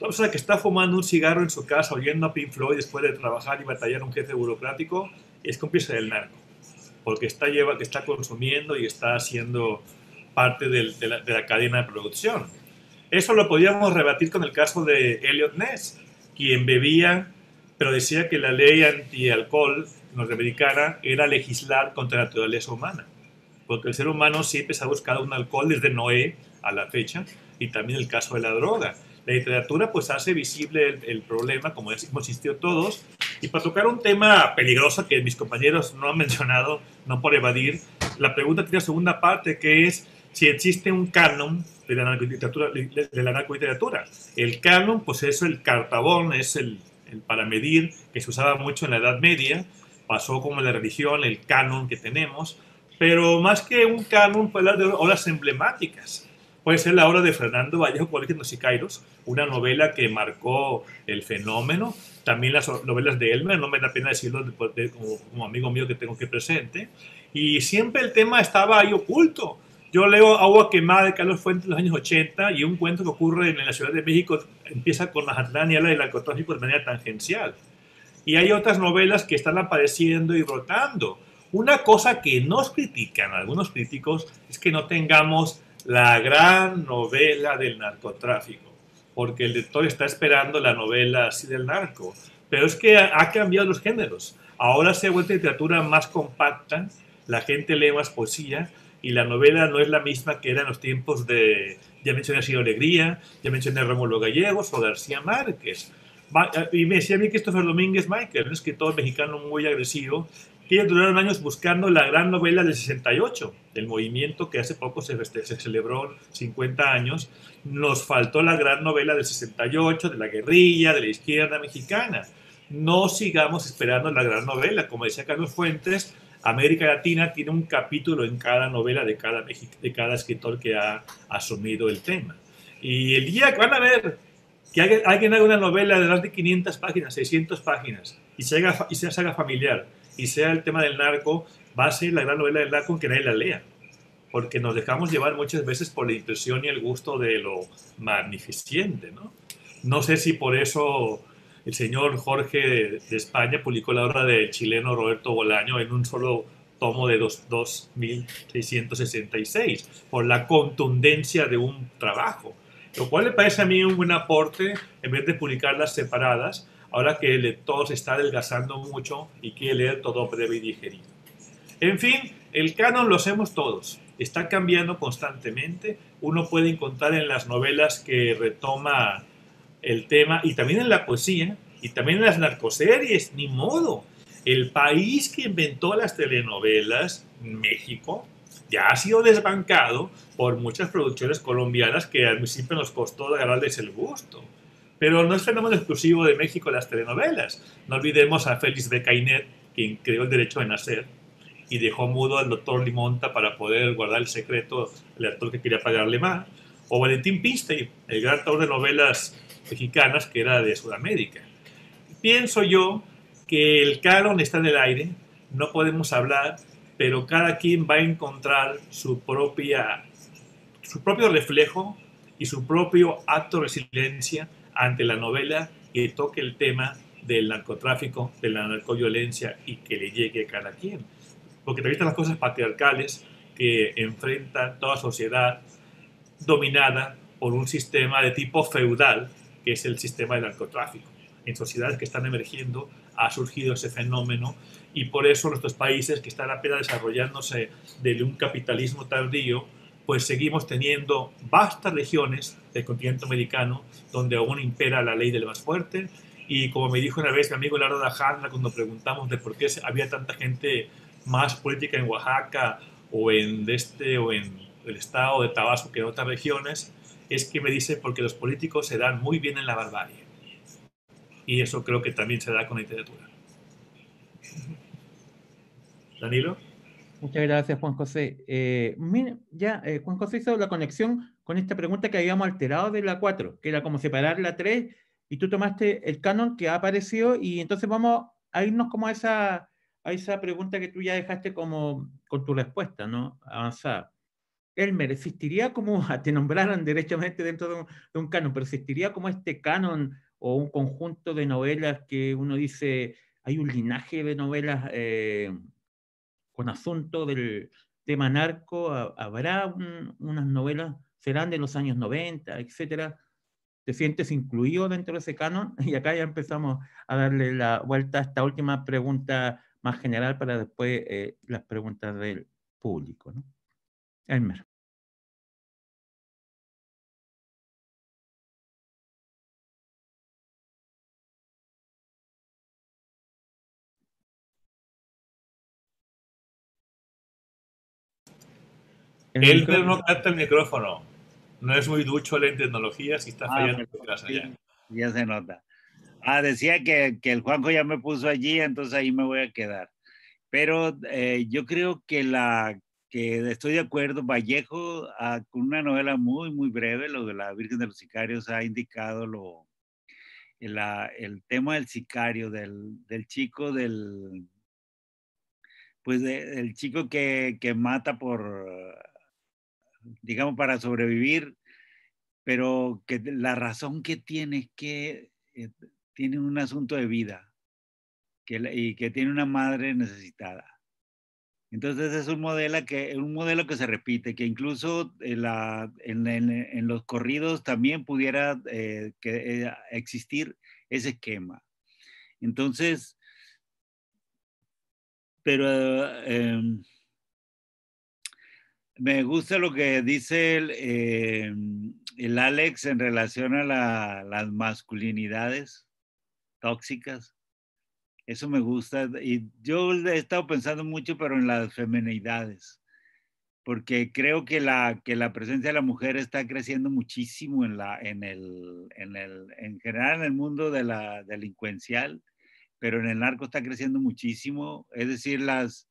toda persona que está fumando un cigarro en su casa oyendo a Pink Floyd después de trabajar y batallar un jefe burocrático, es cómplice del narco, porque está, lleva, que está consumiendo y está haciendo parte de la cadena de producción. Eso lo podíamos rebatir con el caso de Elliot Ness, quien bebía, pero decía que la ley anti-alcohol norteamericana era legislar contra la naturaleza humana, porque el ser humano siempre se ha buscado un alcohol desde Noé a la fecha, y también el caso de la droga. La literatura pues hace visible el, problema, como hemos insistido todos, y para tocar un tema peligroso que mis compañeros no han mencionado, no por evadir, la pregunta tiene segunda parte que es si existe un canon de la narcoliteratura. De la narcoliteratura. El canon, pues es el cartabón, es el, el, para medir que se usaba mucho en la Edad Media, pasó como la religión, el canon que tenemos, pero más que un canon, pues hablar de obras emblemáticas. Puede ser la obra de Fernando Vallejo Colegios y Kairos, una novela que marcó el fenómeno. También las novelas de Elmer, no me da pena decirlo de, de, como, como amigo mío que tengo que presente. Y siempre el tema estaba ahí oculto yo leo Agua Quemada de Carlos Fuentes en los años 80 y un cuento que ocurre en la Ciudad de México empieza con Mazatlán y habla del narcotráfico de manera tangencial. Y hay otras novelas que están apareciendo y brotando. Una cosa que nos critican algunos críticos es que no tengamos la gran novela del narcotráfico, porque el lector está esperando la novela así del narco. Pero es que ha cambiado los géneros. Ahora se ha vuelto literatura más compacta, la gente lee más poesía, y la novela no es la misma que era en los tiempos de, ya mencioné a Alegría, ya mencioné a Rómulo Gallegos o García Márquez. Y me decía a mí Christopher Domínguez Michael, un escritor mexicano muy agresivo, que duraron años buscando la gran novela del 68, del movimiento que hace poco se, se celebró 50 años. Nos faltó la gran novela del 68, de la guerrilla, de la izquierda mexicana. No sigamos esperando la gran novela, como decía Carlos Fuentes, América Latina tiene un capítulo en cada novela de cada, escritor que ha asumido el tema. Y el día que van a ver que alguien haga una novela de más de 500 páginas, 600 páginas, y se, haga, familiar, y sea el tema del narco, va a ser la gran novela del narco aunque nadie la lea. Porque nos dejamos llevar muchas veces por la impresión y el gusto de lo magnificente, ¿no? No sé si por eso el señor Jorge de España publicó la obra del chileno Roberto Bolaño en un solo tomo de 2.666, por la contundencia de un trabajo, lo cual le parece a mí un buen aporte en vez de publicarlas separadas, ahora que el lector se está adelgazando mucho y quiere leer todo breve y digerido. En fin, el canon lo hacemos todos, está cambiando constantemente, uno puede encontrar en las novelas que retoma el tema y también en la poesía y también en las narcoseries, ni modo. El país que inventó las telenovelas, México, ya ha sido desbancado por muchas producciones colombianas que al principio nos costó agarrarles el gusto. Pero no es fenómeno exclusivo de México las telenovelas. No olvidemos a Félix de Cainet, quien creó el derecho de nacer y dejó mudo al doctor Limonta para poder guardar el secreto del actor que quería pagarle más. O Valentín Piste, el gran autor de novelas mexicanas que era de Sudamérica. Pienso yo que el canon está en el aire, no podemos hablar, pero cada quien va a encontrar su, propia, su propio reflejo y su propio acto de resiliencia ante la novela que toque el tema del narcotráfico, de la narcoviolencia y que le llegue a cada quien. Porque te las cosas patriarcales que enfrenta toda sociedad dominada por un sistema de tipo feudal que es el sistema del narcotráfico. En sociedades que están emergiendo ha surgido ese fenómeno y por eso nuestros países que están apenas desarrollándose de un capitalismo tardío, pues seguimos teniendo vastas regiones del continente americano donde aún impera la ley del más fuerte y como me dijo una vez mi amigo Laro Dajandra cuando preguntamos de por qué había tanta gente más política en Oaxaca o en este o en el estado de Tabasco que en otras regiones, es que me dice porque los políticos se dan muy bien en la barbarie. y eso creo que también se da con la literatura. Danilo. Muchas gracias, Juan José. Eh, mira, ya eh, Juan José hizo la conexión con esta pregunta que habíamos alterado de la 4, que era como separar la 3, y tú tomaste el canon que ha aparecido, y entonces vamos a irnos como a esa, a esa pregunta que tú ya dejaste como con tu respuesta, ¿no? Avanzada. Elmer, ¿existiría como, te nombraran derechamente dentro de un, de un canon, pero existiría como este canon o un conjunto de novelas que uno dice, hay un linaje de novelas eh, con asunto del tema narco, habrá unas novelas, serán de los años 90, etcétera. ¿Te sientes incluido dentro de ese canon? Y acá ya empezamos a darle la vuelta a esta última pregunta más general para después eh, las preguntas del público. ¿no? Elmer. Él no capta el micrófono. No es muy ducho en tecnología, si está Ah, fallando. ya. ya se nota. Ah, decía que, que el Juanjo ya me puso allí, entonces ahí me voy a quedar. Pero eh, yo creo que la estoy de acuerdo, Vallejo, ah, con una novela muy, muy breve, lo de la Virgen de los Sicarios, ha indicado lo, el tema del sicario, del, del chico, del, pues de- chico que, que mata por, digamos, para sobrevivir, pero que la razón que tiene es que eh, tiene un asunto de vida que, y que tiene una madre necesitada. Entonces es un modelo que, un modelo que se repite, que incluso en, los corridos también pudiera eh, que, eh, existir ese esquema. Entonces, pero em, me gusta lo que dice el, el Alex en relación a la- las masculinidades tóxicas. Eso me gusta. Y yo he estado pensando mucho, pero en las feminidades, porque creo que la, que la presencia de la mujer está creciendo muchísimo en, la, en, el, en, el, en general en el mundo de la delincuencial, pero en el narco está creciendo muchísimo. Es decir, las,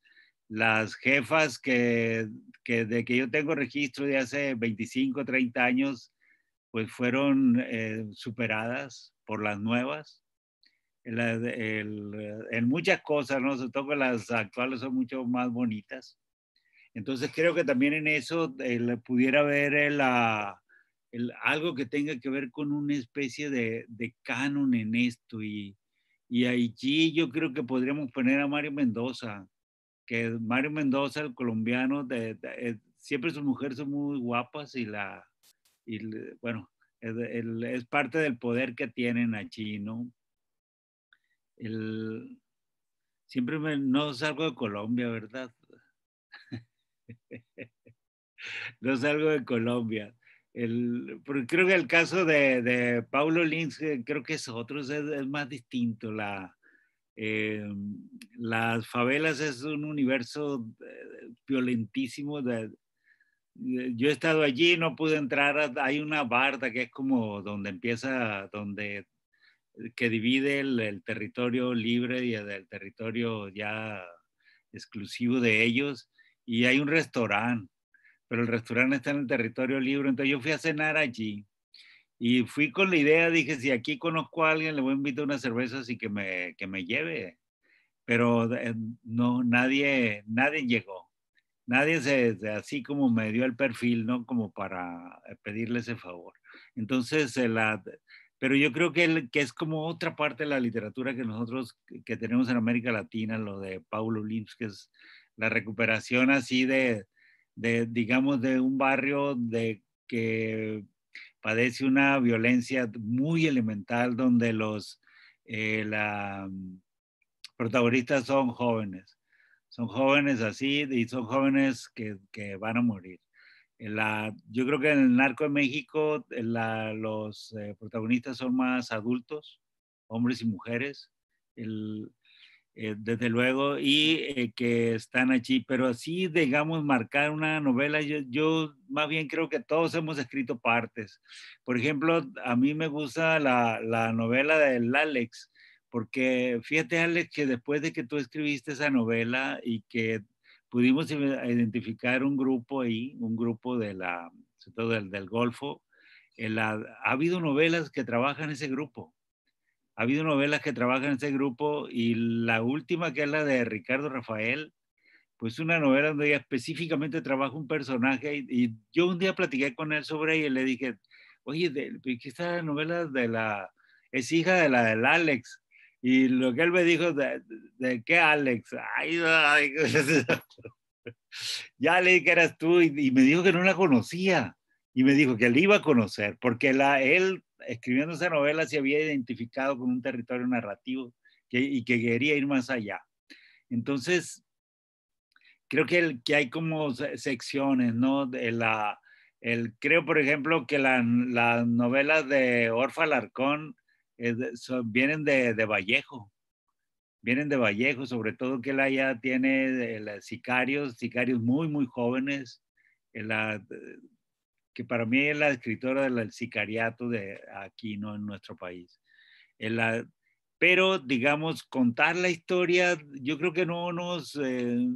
las jefas que, que de que yo tengo registro de hace 25, 30 años, pues fueron eh, superadas por las nuevas. En, la- el- en muchas cosas, ¿no? Sobre todo que las actuales son mucho más bonitas. Entonces creo que también en eso eh, le pudiera haber el, el- algo que tenga que ver con una especie de, de canon en esto. Y, y allí yo creo que podríamos poner a Mario Mendoza, que Mario Mendoza, el colombiano, de- de- eh, siempre sus mujeres son muy guapas y la, y bueno, el- es parte del poder que tienen allí, ¿no? El, siempre no salgo de Colombia, ¿verdad? no salgo de Colombia. El, porque creo que el caso de, de Paulo Lins, eh, creo que es otro, es, más distinto. La, eh, las favelas es un universo eh, violentísimo. yo he estado allí, no pude entrar. hay una barda que es como donde empieza, donde que divide el, territorio libre y el, territorio ya exclusivo de ellos. Y hay un restaurante, pero el restaurante está en el territorio libre. Entonces yo fui a cenar allí. Y fui con la idea, dije, si aquí conozco a alguien, le voy a invitar unas cervezas y que me, que me lleve. Pero eh, no, nadie, nadie llegó. Nadie se, así como me dio el perfil, ¿no? Como para eh, pedirle ese favor. Entonces, la, pero yo creo que, es como otra parte de la literatura que nosotros que- tenemos en América Latina, lo de Paulo Lins, que es la recuperación así de, digamos, de un barrio de que padece una violencia muy elemental donde los eh, mm, protagonistas son jóvenes. Son jóvenes así y son jóvenes que van a morir. La, yo creo que en el narco de México la- los eh, protagonistas son más adultos, hombres y mujeres. El, eh, desde luego, y eh, que están allí, pero así, digamos, marcar una novela, yo, yo, más bien creo que todos hemos escrito partes. Por ejemplo, a mí me gusta la, la novela del Alex, porque fíjate, Alex, que después de que tú escribiste esa novela y que pudimos identificar un grupo ahí, un grupo de la, todo del, del Golfo, ha habido novelas que trabajan ese grupo ha habido novelas que trabajan ese grupo y la última, que es la de Ricardo Rafael, pues una novela donde ella específicamente trabaja un personaje y, yo un día platiqué con él sobre ella y le dije, oye, de, ¿qué esta novela de la, es hija de la del Alex? Y lo que él me dijo, ¿de, qué Alex? Ay, ya le dije que eras tú y, y, me dijo que no la conocía y me dijo que él iba a conocer porque la, él escribiendo esa novela se había identificado con un territorio narrativo y que quería ir más allá. Entonces, creo que, que hay como secciones, ¿no? De la, el, creo, por ejemplo, que las novelas de Orfa Larcón vienen de, de, Vallejo, vienen de Vallejo, sobre todo que él ya tiene sicarios, sicarios muy, muy jóvenes, que para mí es la escritora del sicariato de aquí, ¿no? En nuestro país. En la, pero, digamos, contar la historia, yo creo que no nos, eh,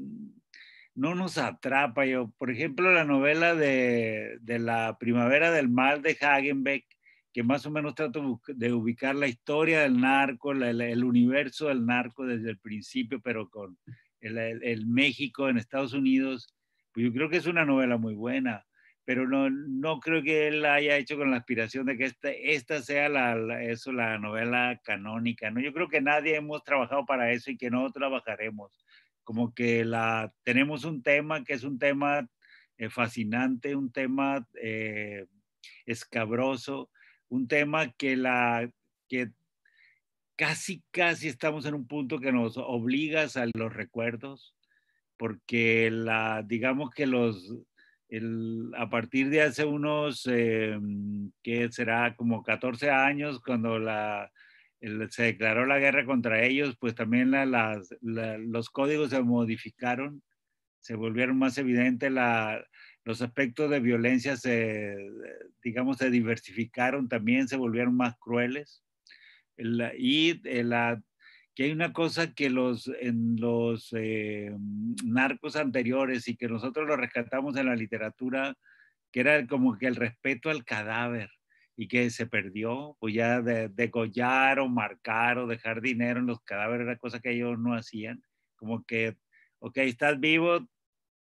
no nos atrapa. Yo, por ejemplo, la novela de, de, La Primavera del Mal de Hagenbeck, que más o menos trata de ubicar la historia del narco, el, el universo del narco desde el principio, pero con el, el, México en Estados Unidos, pues yo creo que es una novela muy buena pero no, no creo que él haya hecho con la aspiración de que esta, esta sea la, eso, la novela canónica. ¿no? Yo creo que nadie hemos trabajado para eso y que no trabajaremos. Como que la, tenemos un tema que es un tema eh, fascinante, un tema eh, escabroso, un tema que, la, que casi, casi estamos en un punto que nos obliga a los recuerdos, porque la, digamos que los, a partir de hace unos, eh, que será como 14 años, cuando la, se declaró la guerra contra ellos, pues también los códigos se modificaron, se volvieron más evidentes, los aspectos de violencia se, digamos, se diversificaron también, se volvieron más crueles. y la, que hay una cosa que los, en los eh, narcos anteriores y que nosotros lo rescatamos en la literatura, que era como que el respeto al cadáver y que se perdió, pues ya de, degollar o marcar o dejar dinero en los cadáveres era cosa que ellos no hacían, como que, ok, estás vivo,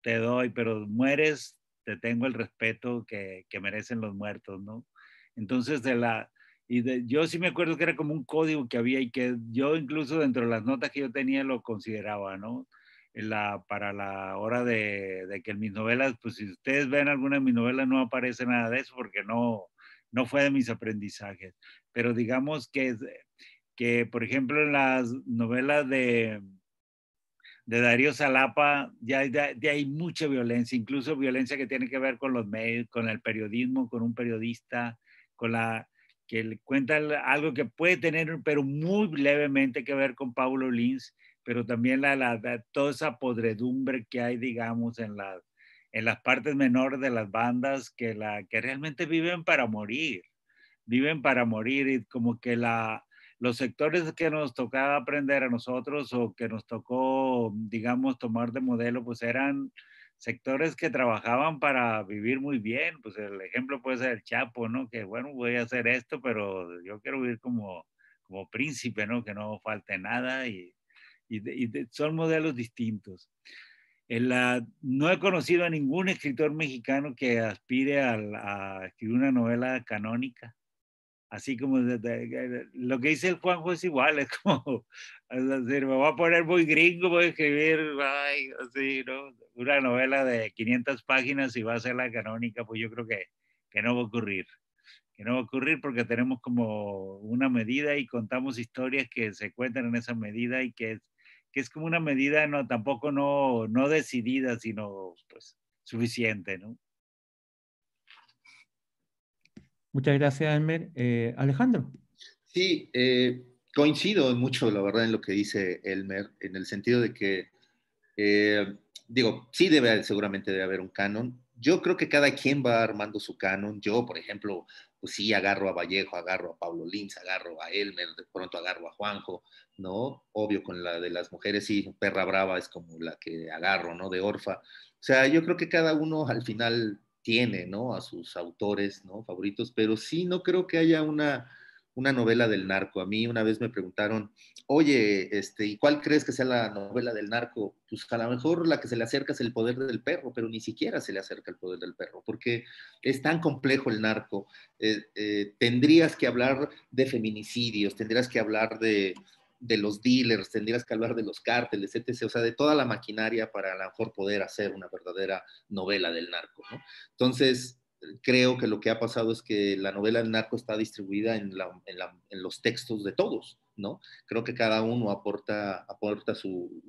te doy, pero mueres, te tengo el respeto que, que merecen los muertos, ¿no? Entonces, de la, y yo sí me acuerdo que era como un código que había y que yo incluso dentro de las notas que yo tenía lo consideraba, ¿no? La, para la hora de, de, que mis novelas, pues si ustedes ven alguna de mis novelas no aparece nada de eso porque no, no fue de mis aprendizajes. Pero digamos que, que por ejemplo, en las novelas de, de Darío Salapa ya, ya, ya, hay mucha violencia, incluso violencia que tiene que ver con los medios, con el periodismo, con un periodista, con la que le cuenta algo que puede tener, pero muy levemente que ver con Paulo Lins, pero también la, la, toda esa podredumbre que hay, digamos, en, la, en las partes menores de las bandas que, la, que realmente viven para morir, viven para morir y como que la, los sectores que nos tocaba aprender a nosotros o que nos tocó, digamos, tomar de modelo, pues eran sectores que trabajaban para vivir muy bien, pues el ejemplo puede ser el Chapo, ¿no? Que bueno, voy a hacer esto, pero yo quiero vivir como, como príncipe, ¿no? Que no falte nada y, son modelos distintos. La, no he conocido a ningún escritor mexicano que aspire a, a escribir una novela canónica así como lo que dice el Juanjo es igual, es como, decir, me voy a poner muy gringo, voy a escribir, ay, así, ¿no? Una novela de 500 páginas y va a ser la canónica, pues yo creo que, que no va a ocurrir. Que no va a ocurrir porque tenemos como una medida y contamos historias que se cuentan en esa medida y que es, que es como una medida no, tampoco no, no decidida, sino pues suficiente, ¿no? Muchas gracias, Elmer. Eh, Alejandro. Sí, eh, coincido mucho, la verdad, en lo que dice Elmer, en el sentido de que, eh, digo, sí debe, seguramente debe haber un canon. Yo creo que cada quien va armando su canon. Yo, por ejemplo, pues sí, agarro a Vallejo, agarro a Pablo Lins, agarro a Elmer, de pronto agarro a Juanjo, ¿no? Obvio, con la de las mujeres, sí, Perra Brava es como la que agarro, ¿no? De Orfa. O sea, yo creo que cada uno al final tiene, ¿no? A sus autores, ¿no? Favoritos, pero sí no creo que haya una una novela del narco. A mí una vez me preguntaron, oye, este, ¿y cuál crees que sea la novela del narco? Pues a lo mejor la que se le acerca es el poder del perro, pero ni siquiera se le acerca el poder del perro, porque es tan complejo el narco. Eh, eh, tendrías que hablar de feminicidios, tendrías que hablar de, de los dealers, tendrías que hablar de los cárteles, etc. O sea, de toda la maquinaria para a lo mejor poder hacer una verdadera novela del narco. Entonces, creo que lo que ha pasado es que la novela del narco está distribuida en, los textos de todos, ¿no? Creo que cada uno aporta, aporta su,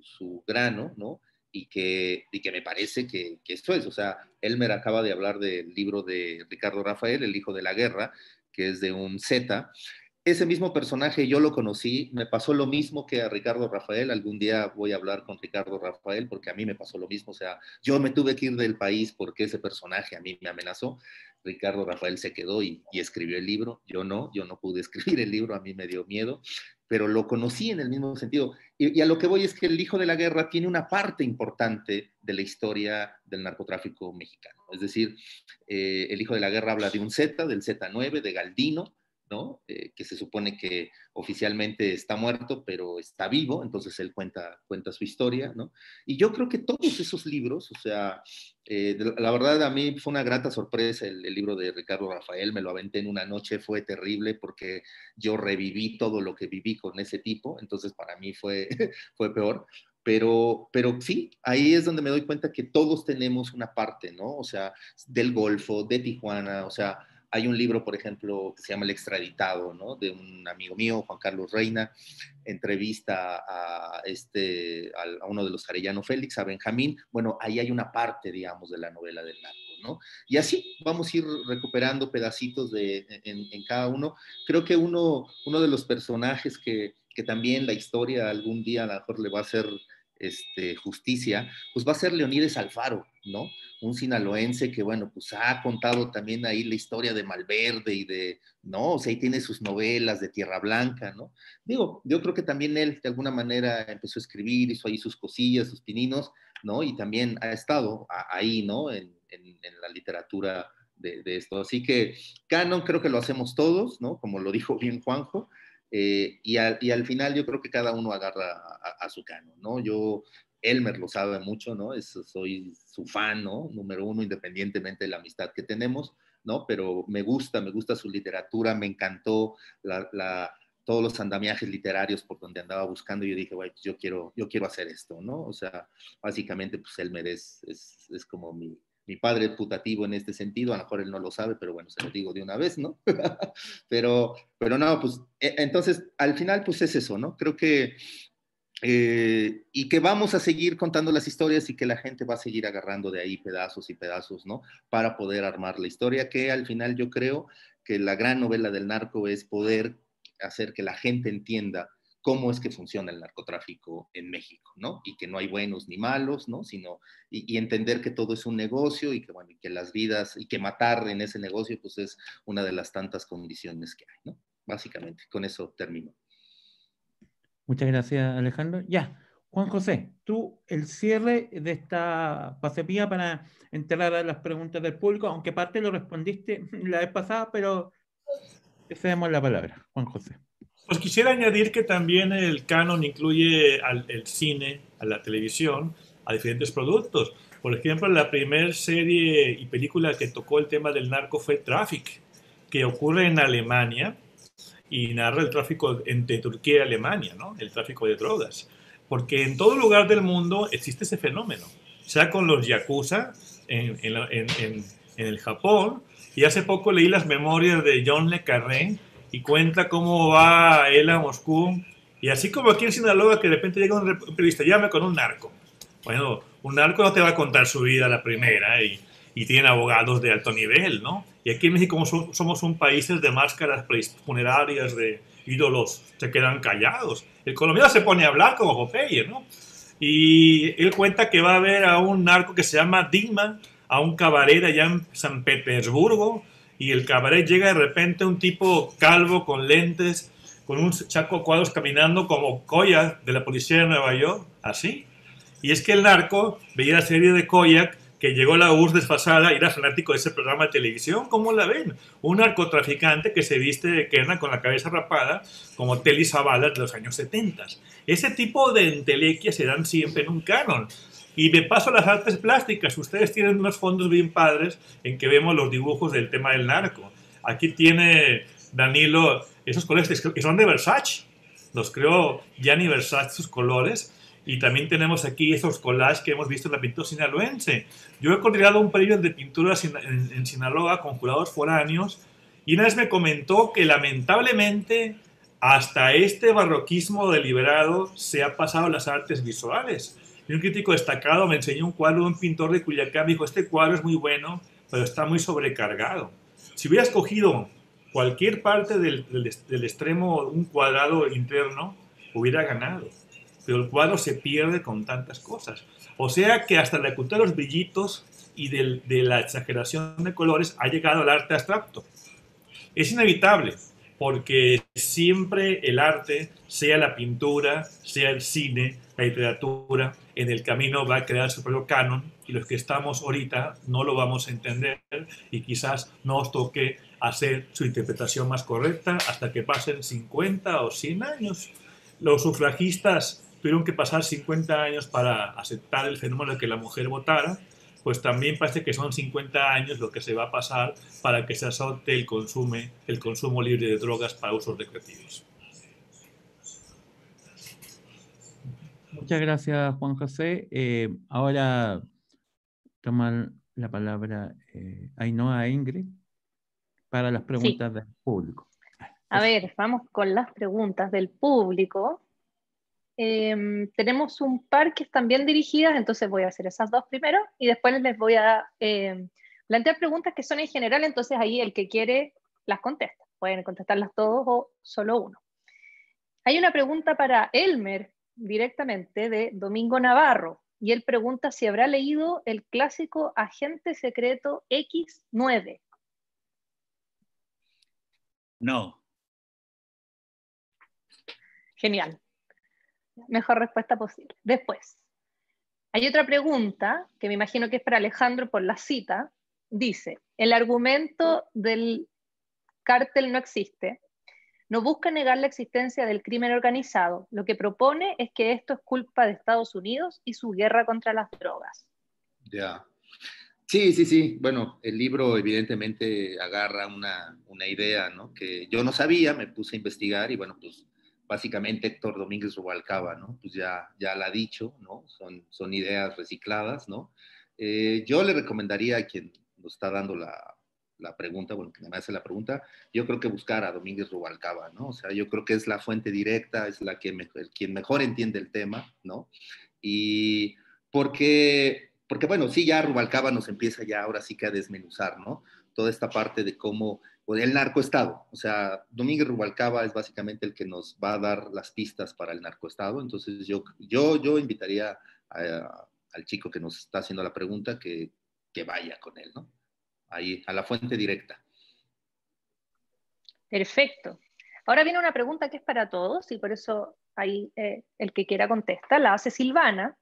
grano, ¿no? Y que, y que me parece que, que, esto es, o sea, Elmer acaba de hablar del libro de Ricardo Rafael, El Hijo de la Guerra, que es de un Z, ese mismo personaje yo lo conocí, me pasó lo mismo que a Ricardo Rafael, algún día voy a hablar con Ricardo Rafael porque a mí me pasó lo mismo, o sea, yo me tuve que ir del país porque ese personaje a mí me amenazó, Ricardo Rafael se quedó y, escribió el libro, yo no, yo no pude escribir el libro, a mí me dio miedo, pero lo conocí en el mismo sentido. Y, a lo que voy es que el Hijo de la Guerra tiene una parte importante de la historia del narcotráfico mexicano, es decir, eh, el Hijo de la Guerra habla de un Z, del Z9, de Galdino, ¿no? Eh, que se supone que oficialmente está muerto, pero está vivo, entonces él cuenta, cuenta su historia, ¿no? Y yo creo que todos esos libros, o sea, eh, la verdad a mí fue una grata sorpresa el, libro de Ricardo Rafael, me lo aventé en una noche, fue terrible porque yo reviví todo lo que viví con ese tipo, entonces para mí fue, fue peor, pero, pero sí, ahí es donde me doy cuenta que todos tenemos una parte, ¿no? O sea, del Golfo, de Tijuana, o sea, hay un libro, por ejemplo, que se llama El extraditado, ¿no? De un amigo mío, Juan Carlos Reina, entrevista a, este, a uno de los Arellano Félix, a Benjamín. Bueno, ahí hay una parte, digamos, de la novela del narco, ¿no? Y así vamos a ir recuperando pedacitos de, en, cada uno. Creo que uno, uno de los personajes que, que también la historia algún día a lo mejor le va a hacer este, justicia, pues va a ser Leonides Alfaro, ¿no? Un sinaloense que, bueno, pues ha contado también ahí la historia de Malverde y de, ¿no? O sea, ahí tiene sus novelas de Tierra Blanca, ¿no? Digo, yo creo que también él de alguna manera empezó a escribir, hizo ahí sus cosillas, sus pininos, ¿no? Y también ha estado ahí, ¿no? En, la literatura de, esto. Así que canon creo que lo hacemos todos, ¿no? Como lo dijo bien Juanjo, eh, y, al, final yo creo que cada uno agarra a, su cano, ¿no? Yo, Elmer lo sabe mucho, ¿no? soy su fan, ¿no? Número uno, independientemente de la amistad que tenemos, ¿no? Pero me gusta, me gusta su literatura, me encantó todos los andamiajes literarios por donde andaba buscando y yo dije, güey, pues yo quiero, yo quiero hacer esto, ¿no? O sea, básicamente, pues Elmer es, es, es como mi, mi padre putativo en este sentido, a lo mejor él no lo sabe, pero bueno, se lo digo de una vez, ¿no? pero, pero no, pues e, entonces al final pues es eso, ¿no? Creo que, eh, y que vamos a seguir contando las historias y que la gente va a seguir agarrando de ahí pedazos y pedazos, ¿no? Para poder armar la historia, que al final yo creo que la gran novela del narco es poder hacer que la gente entienda cómo es que funciona el narcotráfico en México, ¿no? Y que no hay buenos ni malos, ¿no? Sino, y, entender que todo es un negocio y que, bueno, y que las vidas, y que matar en ese negocio, pues es una de las tantas condiciones que hay, ¿no? Básicamente, con eso termino. Muchas gracias, Alejandro. Ya, Juan José, tú el cierre de esta pasepía para entrar a las preguntas del público, aunque parte lo respondiste la vez pasada, pero cedemos la palabra, Juan José. Pues quisiera añadir que también el canon incluye al el cine, a la televisión, a diferentes productos. Por ejemplo, la primera serie y película que tocó el tema del narco fue Traffic, que ocurre en Alemania y narra el tráfico entre Turquía y Alemania, ¿no? el tráfico de drogas. Porque en todo lugar del mundo existe ese fenómeno, sea con los yakuza en, en, en, en el Japón, y hace poco leí las memorias de John Le Carré, y cuenta cómo va él a Moscú. Y así como aquí en Sinaloa, que de repente llega un periodista, llame con un narco. Bueno, un narco no te va a contar su vida la primera y, y tiene abogados de alto nivel, ¿no? Y aquí en México somos- un país de máscaras funerarias, de ídolos, se quedan callados. El colombiano se pone a hablar como Popeye, ¿no? Y él cuenta que va a ver a un narco que se llama Digman, a un cabaret allá en San Petersburgo, y el cabaret llega de repente un tipo calvo con lentes, con un chaco cuadros caminando como Koyak de la policía de Nueva York, así. Y es que el narco veía la serie de Koyak que llegó la URSS desfasada y era fanático de ese programa de televisión. ¿Cómo la ven? Un narcotraficante que se viste de kerna con la cabeza rapada como Telly Savalas de los años 70. Ese tipo de entelequias se dan siempre en un canon. Y me paso a las artes plásticas. Ustedes tienen unos fondos bien padres en que vemos los dibujos del tema del narco. Aquí tiene Danilo esos colores que son de Versace. Los creó Gianni Versace, sus colores. Y también tenemos aquí esos collages que hemos visto en la pintura sinaloense. Yo he coordinado un premio de pintura en, Sinaloa con jurados foráneos y una vez me comentó que lamentablemente hasta este barroquismo deliberado se ha pasado las artes visuales. Y un crítico destacado me enseñó un cuadro de un pintor de Culiacán. Me dijo, este cuadro es muy bueno, pero está muy sobrecargado. Si hubiera escogido cualquier parte del, del, del extremo, un cuadrado interno, hubiera ganado. Pero el cuadro se pierde con tantas cosas. O sea que hasta la cultura de los brillitos y de la exageración de colores ha llegado al arte abstracto. Es inevitable, porque siempre el arte, sea la pintura, sea el cine, la literatura, en el camino va a crear su propio canon y los que estamos ahorita no lo vamos a entender y quizás nos toque hacer su interpretación más correcta hasta que pasen 50 o 100 años. Los sufragistas tuvieron que pasar 50 años para aceptar el fenómeno de que la mujer votara, pues también parece que son 50 años lo que se va a pasar para que se azote el, consume, el consumo libre de drogas para usos recreativos. Muchas gracias, Juan José. Eh, ahora toman la palabra eh, Ainhoa Ingrid para las preguntas del público. A ver, vamos con las preguntas del público. Em, tenemos un par que están bien dirigidas, entonces voy a hacer esas dos primero y después les voy a em, plantear preguntas que son en general, entonces ahí el que quiere las contesta. Pueden contestarlas todos o solo uno. Hay una pregunta para Elmer directamente de Domingo Navarro y él pregunta si habrá leído el clásico Agente Secreto X9. No, Genial. Mejor respuesta posible. Después, hay otra pregunta que me imagino que es para Alejandro por la cita. Dice, el argumento del cártel no existe. No busca negar la existencia del crimen organizado. Lo que propone es que esto es culpa de Estados Unidos y su guerra contra las drogas. Ya. Sí, sí, sí. Bueno, el libro evidentemente agarra una, una idea, ¿no? Que yo no sabía, me puse a investigar y bueno, pues básicamente Héctor Domínguez Rubalcaba, ¿no? Pues ya, ya la ha dicho, ¿no? Son, son ideas recicladas, ¿no? Eh, yo le recomendaría a quien nos está dando la, la pregunta, bueno, que me hace la pregunta, yo creo que buscar a Domínguez Rubalcaba, ¿no? O sea, yo creo que es la fuente directa, es la que me- el quien mejor entiende el tema, ¿no? Y porque, porque bueno, sí, ya Rubalcaba nos empieza ya ahora sí que a desmenuzar, ¿no? Toda esta parte de cómo, el narcoestado, o sea, Domínguez Rubalcaba es básicamente el que nos va a dar las pistas para el narcoestado, entonces yo, yo, yo invitaría al chico que nos está haciendo la pregunta que, que vaya con él, ¿no? Ahí, a la fuente directa. Perfecto. Ahora viene una pregunta que es para todos y por eso ahí eh, el que quiera contesta, la hace Silvana,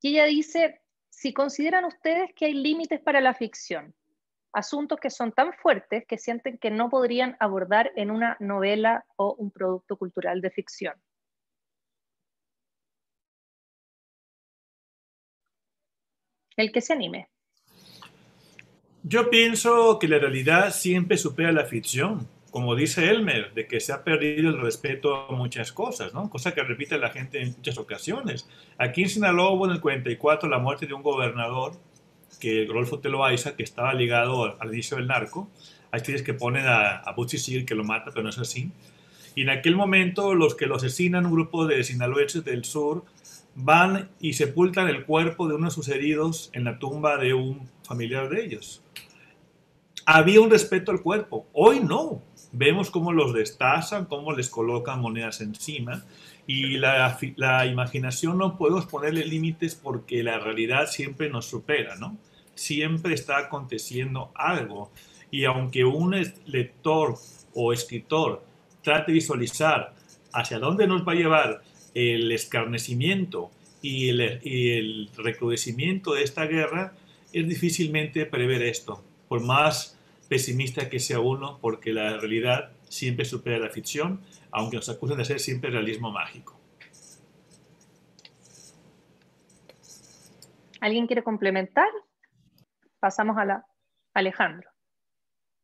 y ella dice, si consideran ustedes que hay límites para la ficción, asuntos que son tan fuertes que sienten que no podrían abordar en una novela o un producto cultural de ficción. El que se anime. Yo pienso que la realidad siempre supera la ficción, como dice Elmer, de que se ha perdido el respeto a muchas cosas, ¿no? Cosa que repite la gente en muchas ocasiones. Aquí en Sinaloa hubo en el 44 la muerte de un gobernador, que Rodolfo Teloaiza, que estaba ligado al inicio del narco. Hay historias que ponen a, a Butch que lo mata, pero no es así. Y en aquel momento los que lo asesinan, un grupo de sinaloenses del sur, van y sepultan el cuerpo de uno de sus heridos en la tumba de un familiar de ellos. había un respeto al cuerpo. Hoy no. Vemos cómo los destazan, cómo les colocan monedas encima. Y la, la imaginación no podemos ponerle límites porque la realidad siempre nos supera, ¿no? Siempre está aconteciendo algo. Y aunque un lector o escritor trate de visualizar hacia dónde nos va a llevar el escarnecimiento y el, y el recrudecimiento de esta guerra, es difícilmente prever esto, por más pesimista que sea uno, porque la realidad siempre supera la ficción, aunque nos acusen de ser siempre realismo mágico. ¿Alguien quiere complementar? Pasamos a la Alejandro.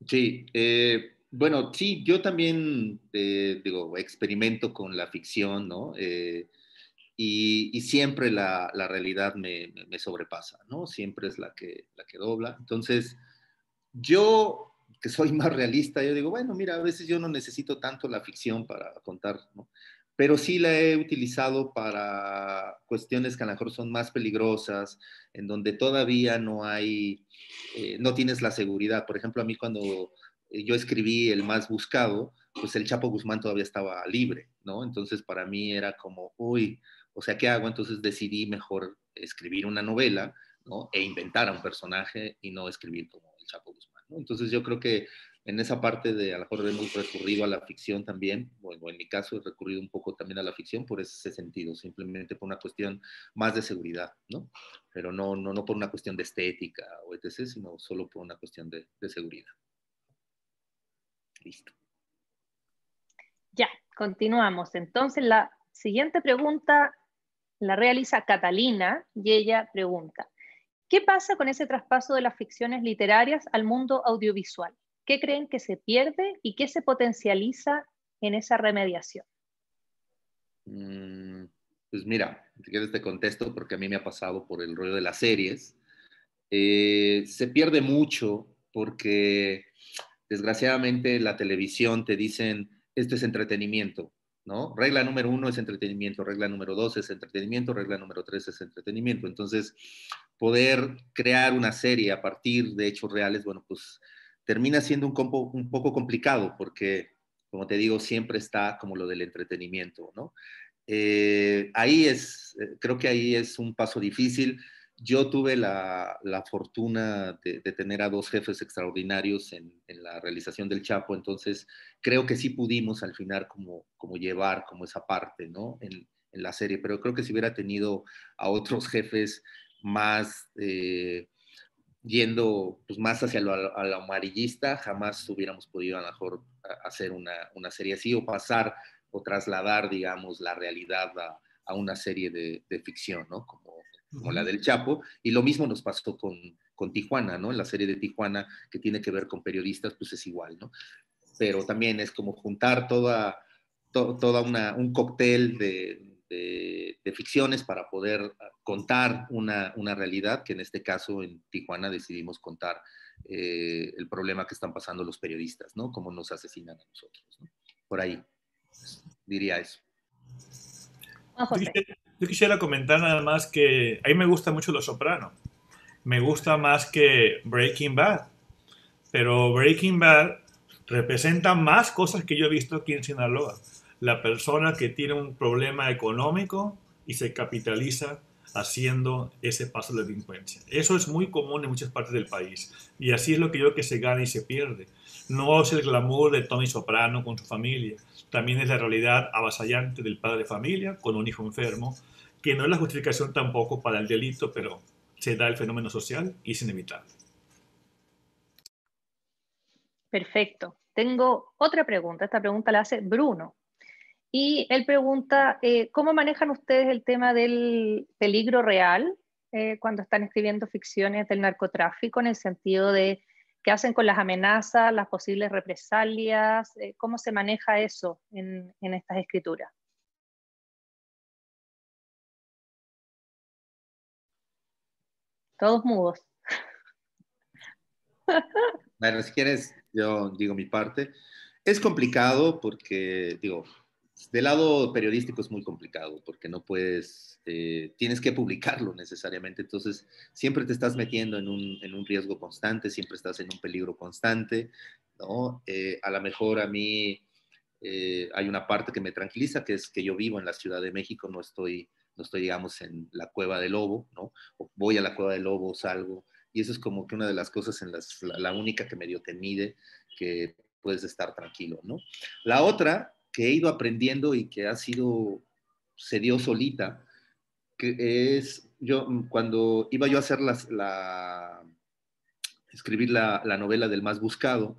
Sí, eh, bueno, sí, yo también eh, digo, experimento con la ficción, ¿no? Eh, y, siempre la, la realidad me, me, sobrepasa, ¿no? Siempre es la que, la que dobla. Entonces, yo, que soy más realista, yo digo, bueno, mira, a veces yo no necesito tanto la ficción para contar, ¿no? Pero sí la he utilizado para cuestiones que a lo mejor son más peligrosas, en donde todavía no hay, eh, no tienes la seguridad. Por ejemplo, a mí cuando yo escribí El más buscado, pues el Chapo Guzmán todavía estaba libre, ¿no? Entonces para mí era como, uy, o sea, ¿qué hago? Entonces decidí mejor escribir una novela, ¿no? E inventar a un personaje y no escribir como Chapo Guzmán. Entonces yo creo que en esa parte de a lo mejor hemos recurrido a la ficción también, bueno, en mi caso he recurrido un poco también a la ficción por ese sentido, simplemente por una cuestión más de seguridad, ¿no? Pero no, no, no por una cuestión de estética o etc., sino solo por una cuestión de, de seguridad. Listo. Ya, continuamos. Entonces la siguiente pregunta la realiza Catalina y ella pregunta, ¿Qué pasa con ese traspaso de las ficciones literarias al mundo audiovisual? ¿Qué creen que se pierde y qué se potencializa en esa remediación? Mm, pues mira, si quieres te contesto porque a mí me ha pasado por el rollo de las series. Eh, se pierde mucho porque desgraciadamente la televisión te dicen esto es entretenimiento, ¿no? Regla número uno es entretenimiento, regla número dos es entretenimiento, regla número tres es entretenimiento. Entonces, poder crear una serie a partir de hechos reales, bueno, pues termina siendo un, un poco complicado porque, como te digo, siempre está como lo del entretenimiento, ¿no? Eh, ahí es, eh, creo que ahí es un paso difícil. Yo tuve la, fortuna de, tener a dos jefes extraordinarios en, la realización del Chapo, entonces creo que sí pudimos al final como llevar como esa parte, ¿no? En, en la serie, pero creo que si hubiera tenido a otros jefes más eh, yendo pues, más hacia lo, amarillista, jamás hubiéramos podido a lo mejor hacer una, una, serie así o pasar o trasladar, digamos, la realidad a, a una serie de, de ficción, ¿no? Como, como, la del Chapo. Y lo mismo nos pasó con, con Tijuana, ¿no? La serie de Tijuana, que tiene que ver con periodistas, pues es igual, ¿no? Pero también es como juntar toda, toda una, un cóctel de, de, ficciones para poder ah, contar una, una, realidad, que en este caso en Tijuana decidimos contar eh, el problema que están pasando los periodistas, ¿no? Cómo nos asesinan a nosotros. ¿no? Por ahí diría eso. Yo quisiera, comentar nada más que a mí me gusta mucho Los Soprano. Me gusta más que Breaking Bad. Pero Breaking Bad representa más cosas que yo he visto aquí en Sinaloa la persona que tiene un problema económico y se capitaliza haciendo ese paso de delincuencia. Eso es muy común en muchas partes del país y así es lo que yo creo que se gana y se pierde. No es el glamour de Tony Soprano con su familia, también es la realidad avasallante del padre de familia con un hijo enfermo, que no es la justificación tampoco para el delito, pero se da el fenómeno social y es inevitable. Perfecto. Tengo otra pregunta. Esta pregunta la hace Bruno. Y él pregunta, eh, ¿cómo manejan ustedes el tema del peligro real eh, cuando están escribiendo ficciones del narcotráfico en el sentido de qué hacen con las amenazas, las posibles represalias? Eh, ¿Cómo se maneja eso en, en estas escrituras? Todos mudos. Bueno, si quieres, yo digo mi parte. Es complicado porque, digo, del lado periodístico es muy complicado porque no puedes, eh, tienes que publicarlo necesariamente, entonces siempre te estás metiendo en un, en un riesgo constante, siempre estás en un peligro constante, ¿no? Eh, a lo mejor a mí eh, hay una parte que me tranquiliza, que es que yo vivo en la Ciudad de México, no estoy, no estoy digamos, en la cueva del lobo, ¿no? Voy a la cueva del lobo, salgo, y eso es como que una de las cosas en las, la, la única que medio te mide, que puedes estar tranquilo, ¿no? La otra que he ido aprendiendo y que ha sido, se dio solita, que es, yo, cuando iba yo a hacer las, la, escribir la, la novela del más buscado,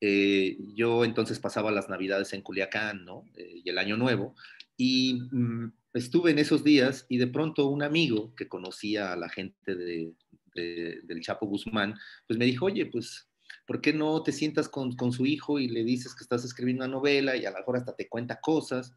eh, yo entonces pasaba las navidades en Culiacán, ¿no? Eh, y el año nuevo, y mm, estuve en esos días y de pronto un amigo que conocía a la gente de, de, del Chapo Guzmán, pues me dijo, oye, pues ¿por qué no te sientas con, con, su hijo y le dices que estás escribiendo una novela y a lo mejor hasta te cuenta cosas?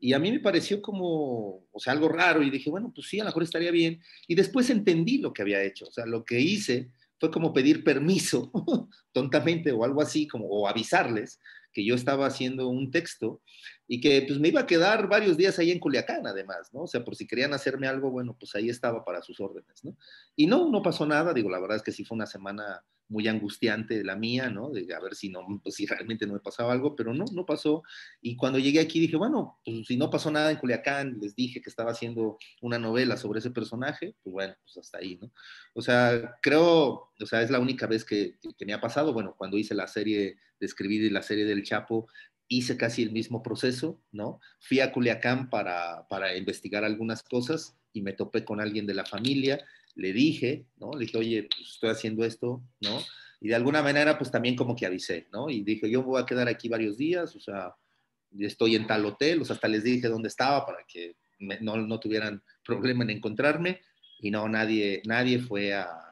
Y a mí me pareció como, o sea, algo raro y dije, bueno, pues sí, a lo mejor estaría bien. Y después entendí lo que había hecho, o sea, lo que hice fue como pedir permiso, tontamente o algo así, como, o avisarles que yo estaba haciendo un texto y que pues me iba a quedar varios días ahí en Culiacán además, ¿no? O sea, por si querían hacerme algo, bueno, pues ahí estaba para sus órdenes, ¿no? Y no, no pasó nada, digo, la verdad es que sí fue una semana muy angustiante la mía, ¿no? De a ver si no, pues si realmente no me pasaba algo, pero no, no pasó. Y cuando llegué aquí dije, bueno, pues si no pasó nada en Culiacán, les dije que estaba haciendo una novela sobre ese personaje, pues bueno, pues hasta ahí, ¿no? O sea, creo, o sea, es la única vez que, que me ha pasado, bueno, cuando hice la serie de escribir la serie del Chapo, hice casi el mismo proceso, ¿no? Fui a Culiacán para, para investigar algunas cosas y me topé con alguien de la familia le dije, ¿no? Le dije, oye, pues estoy haciendo esto, ¿no? Y de alguna manera, pues también como que avisé, ¿no? Y dije, yo voy a quedar aquí varios días, o sea, estoy en tal hotel, o sea, hasta les dije dónde estaba para que no, no, tuvieran problema en encontrarme, y no, nadie, nadie fue a,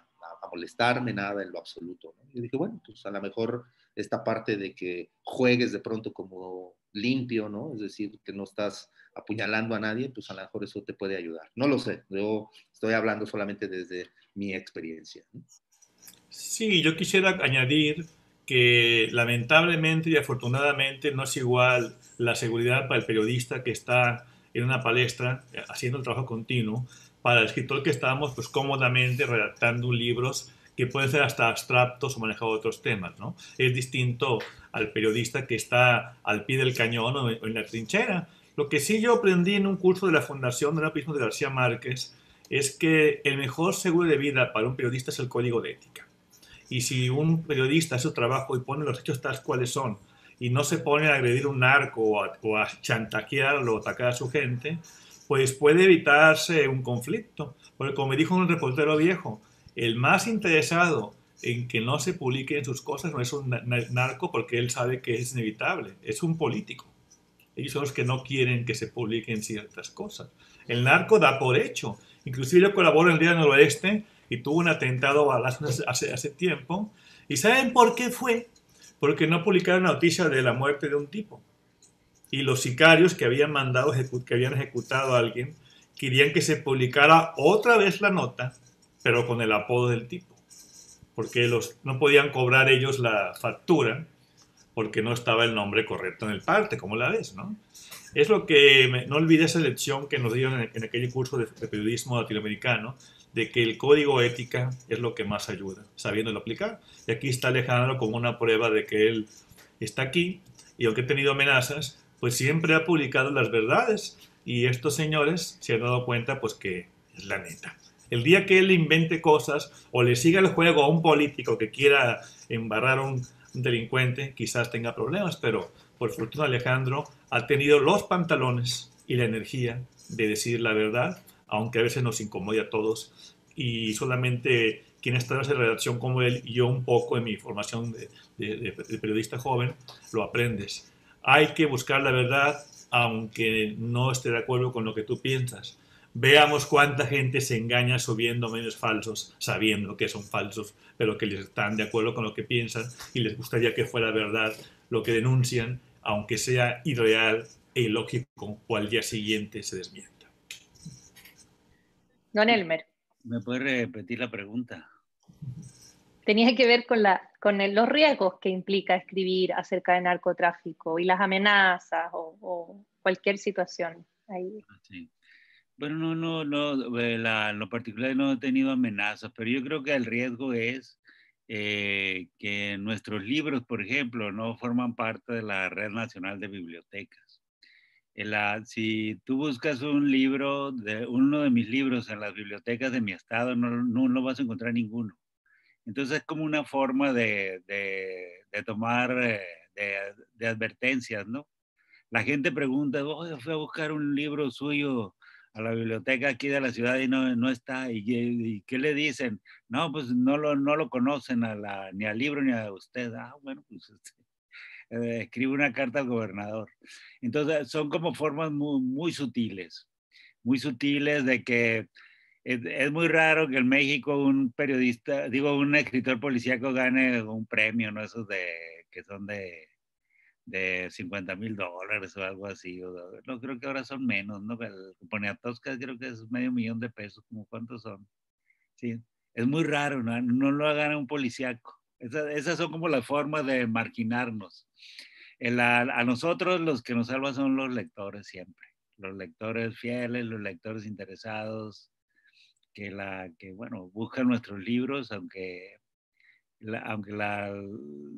molestarme, nada en lo absoluto, ¿no? Y dije, bueno, pues a lo mejor esta parte de que juegues de pronto como limpio, ¿no? Es decir, que no estás apuñalando a nadie, pues a lo mejor eso te puede ayudar. No lo sé, yo estoy hablando solamente desde mi experiencia. Sí, yo quisiera añadir que lamentablemente y afortunadamente no es igual la seguridad para el periodista que está en una palestra eh, haciendo el trabajo continuo, para el escritor que estamos pues cómodamente redactando libros que pueden ser hasta abstractos o manejando otros temas, ¿no? Es distinto al periodista que está al pie del cañón o en la trinchera, lo que sí yo aprendí en un curso de la Fundación de Prisma de García Márquez es que el mejor seguro de vida para un periodista es el código de ética. Y si un periodista hace su trabajo y pone los hechos tales cuales son y no se pone a agredir un narco o a, o a o atacar a su gente, pues puede evitarse un conflicto. Porque como me dijo un reportero viejo, el más interesado en que no se publiquen sus cosas no es un narco porque él sabe que es inevitable, es un político. Ellos son los que no quieren que se publiquen ciertas cosas. El narco da por hecho. Inclusive yo colaboro en el Día del Noroeste y tuvo un atentado hace, hace, hace tiempo. ¿Y saben por qué fue? Porque no publicaron la noticia de la muerte de un tipo. Y los sicarios que habían mandado, que habían ejecutado a alguien, querían que se publicara otra vez la nota, pero con el apodo del tipo. Porque los, no podían cobrar ellos la factura porque no estaba el nombre correcto en el parte, como la ves, ¿no? Es lo que, no olvides esa lección que nos dieron en, en aquel curso de, de, periodismo latinoamericano, de que el código ética es lo que más ayuda, sabiéndolo aplicar. Y aquí está Alejandro como una prueba de que él está aquí y aunque ha tenido amenazas, pues siempre ha publicado las verdades y estos señores se han dado cuenta pues que es la neta. El día que él invente cosas o le siga el juego a un político que quiera embarrar un, delincuente quizás tenga problemas, pero por fortuna Alejandro ha tenido los pantalones y la energía de decir la verdad, aunque a veces nos incomode a todos y solamente quien está en esa redacción como él y yo un poco en mi formación de, de, de, periodista joven, lo aprendes. Hay que buscar la verdad aunque no esté de acuerdo con lo que tú piensas. Veamos cuánta gente se engaña subiendo medios falsos, sabiendo que son falsos, pero que les están de acuerdo con lo que piensan y les gustaría que fuera verdad lo que denuncian, aunque sea irreal e ilógico o al día siguiente se desmienta. Don Elmer. ¿Me puede repetir la pregunta? Tenía que ver con, la, con el, los riesgos que implica escribir acerca de narcotráfico y las amenazas o, o, cualquier situación. Ahí. Sí. Bueno, no, no, no, la, lo particular no he tenido amenazas, pero yo creo que el riesgo es eh, que nuestros libros, por ejemplo, no forman parte de la Red Nacional de Bibliotecas. En la, si tú buscas un libro, de, uno de mis libros en las bibliotecas de mi estado, no, no lo vas a encontrar ninguno. Entonces es como una forma de, de, de tomar, eh, de, advertencias, ¿no? La gente pregunta, oh, fui a buscar un libro suyo a la biblioteca aquí de la ciudad y no, no está. ¿Y, ¿Y, qué le dicen? No, pues no lo, no lo conocen a la, ni al libro ni a usted. Ah, bueno, pues este, eh, escribe una carta al gobernador. Entonces son como formas muy, muy sutiles, muy sutiles de que es, es, muy raro que en México un periodista, digo, un escritor policíaco gane un premio, ¿no? Esos de, que son de de 50 mil dólares o algo así. O, no, creo que ahora son menos, ¿no? El Poniatowska creo que es medio millón de pesos, como cuántos son. Sí, es muy raro, ¿no? No lo hagan a un policíaco. Esas, esas son como las formas de marginarnos. El, a, a, nosotros los que nos salvan son los lectores siempre. Los lectores fieles, los lectores interesados, que, la, que bueno, buscan nuestros libros, aunque, la, aunque la,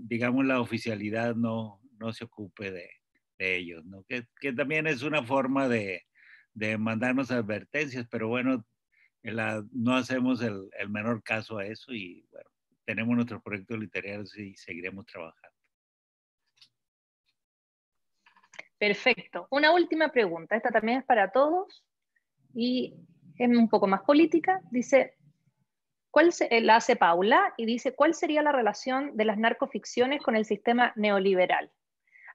digamos, la oficialidad no, no se ocupe de, de ellos. Que, también es una forma de, de mandarnos advertencias, pero bueno, no hacemos el, menor caso a eso y tenemos nuestros proyectos literarios y seguiremos trabajando. Perfecto. Una última pregunta, esta también es para todos y es un poco más política. Dice, ¿cuál se, la hace Paula y dice, ¿cuál sería la relación de las narcoficciones con el sistema neoliberal?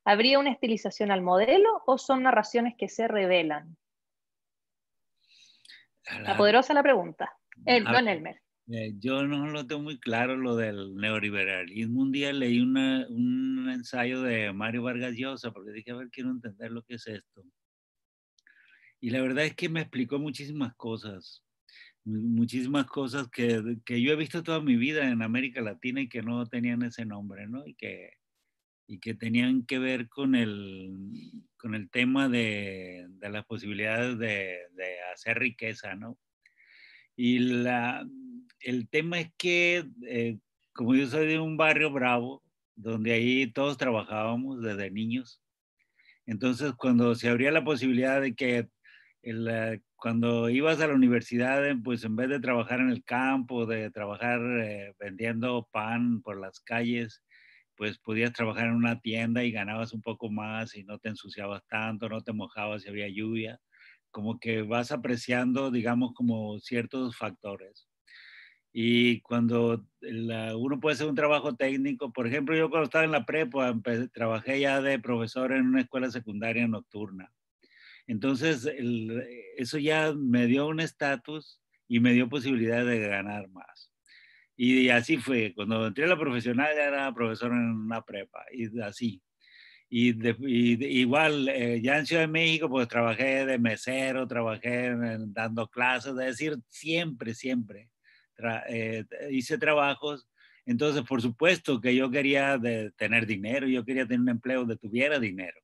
¿Habría una estilización al modelo o son narraciones que se revelan? La, poderosa la pregunta. El, don Elmer. Eh, yo no lo tengo muy claro lo del neoliberalismo. Un día leí una, un ensayo de Mario Vargas Llosa porque dije, a ver, quiero entender lo que es esto. Y la verdad es que me explicó muchísimas cosas, muchísimas cosas que, que yo he visto toda mi vida en América Latina y que no tenían ese nombre, ¿no? Y que, y que tenían que ver con el, con el tema de, de las posibilidades de, de, hacer riqueza, ¿no? Y la, el tema es que, eh, como yo soy de un barrio bravo, donde ahí todos trabajábamos desde niños, entonces cuando se abría la posibilidad de que el, cuando ibas a la universidad, pues en vez de trabajar en el campo, de trabajar eh, vendiendo pan por las calles, pues podías trabajar en una tienda y ganabas un poco más y no te ensuciabas tanto, no te mojabas si había lluvia, como que vas apreciando, digamos, como ciertos factores. Y cuando uno puede hacer un trabajo técnico, por ejemplo, yo cuando estaba en la prepa, trabajé ya de profesor en una escuela secundaria nocturna. Entonces, eso ya me dio un estatus y me dio posibilidad de ganar más. Y así fue. Cuando entré a la profesional ya era profesor en una prepa y así. Y, de, y de, igual, eh, ya en Ciudad de México, pues trabajé de mesero, trabajé en, dando clases, es decir, siempre, siempre tra eh, hice trabajos. Entonces, por supuesto que yo quería de tener dinero, yo quería tener un empleo donde tuviera dinero.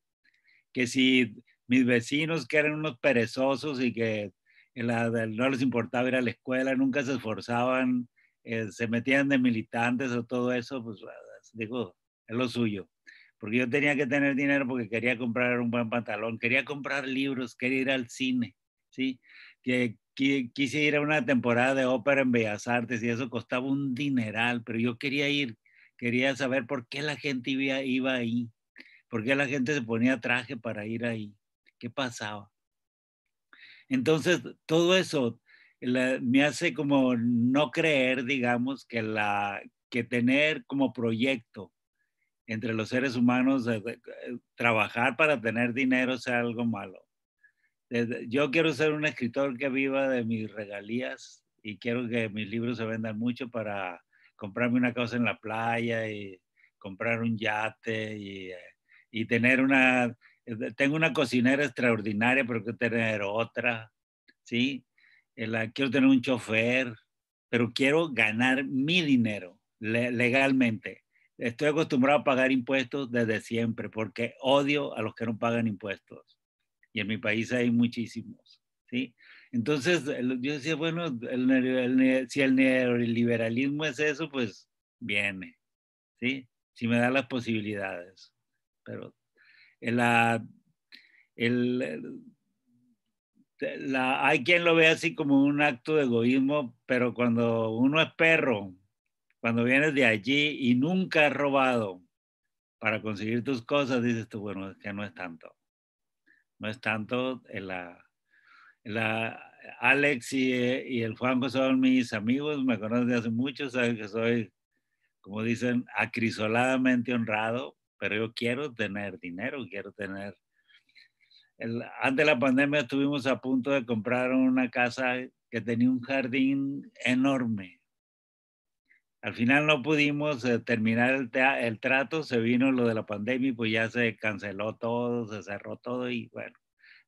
Que si mis vecinos, que eran unos perezosos y que la, no les importaba ir a la escuela, nunca se esforzaban eh, se metían de militantes o todo eso, pues digo, es lo suyo. Porque yo tenía que tener dinero porque quería comprar un buen pantalón, quería comprar libros, quería ir al cine, ¿sí? Que, que quise ir a una temporada de ópera en Bellas Artes y eso costaba un dineral, pero yo quería ir, quería saber por qué la gente iba, iba ahí, por qué la gente se ponía traje para ir ahí, qué pasaba. Entonces, todo eso me hace como no creer, digamos, que, la, que tener como proyecto entre los seres humanos, eh, eh, trabajar para tener dinero sea algo malo. Yo quiero ser un escritor que viva de mis regalías y quiero que mis libros se vendan mucho para comprarme una casa en la playa y comprar un yate y, eh, y tener una, tengo una cocinera extraordinaria, pero que tener otra, ¿sí? Quiero tener un chofer, pero quiero ganar mi dinero legalmente. Estoy acostumbrado a pagar impuestos desde siempre porque odio a los que no pagan impuestos. y en mi país hay muchísimos, ¿sí? Entonces, yo decía, bueno, si el neoliberalismo es eso, pues viene, ¿sí? Si me da las posibilidades. Pero el, hay quien lo ve así como un acto de egoísmo, pero cuando uno es perro, cuando vienes de allí y nunca has robado para conseguir tus cosas, dices tú, bueno, es que no es tanto. No es tanto en la, Alex y, y, el Juanjo son mis amigos, me conocen de hace mucho, saben que soy, como dicen, acrisoladamente honrado, pero yo quiero tener dinero, quiero tener antes de la pandemia estuvimos a punto de comprar una casa que tenía un jardín enorme. Al final no pudimos eh, terminar el, el, trato, se vino lo de la pandemia y pues ya se canceló todo, se cerró todo y bueno,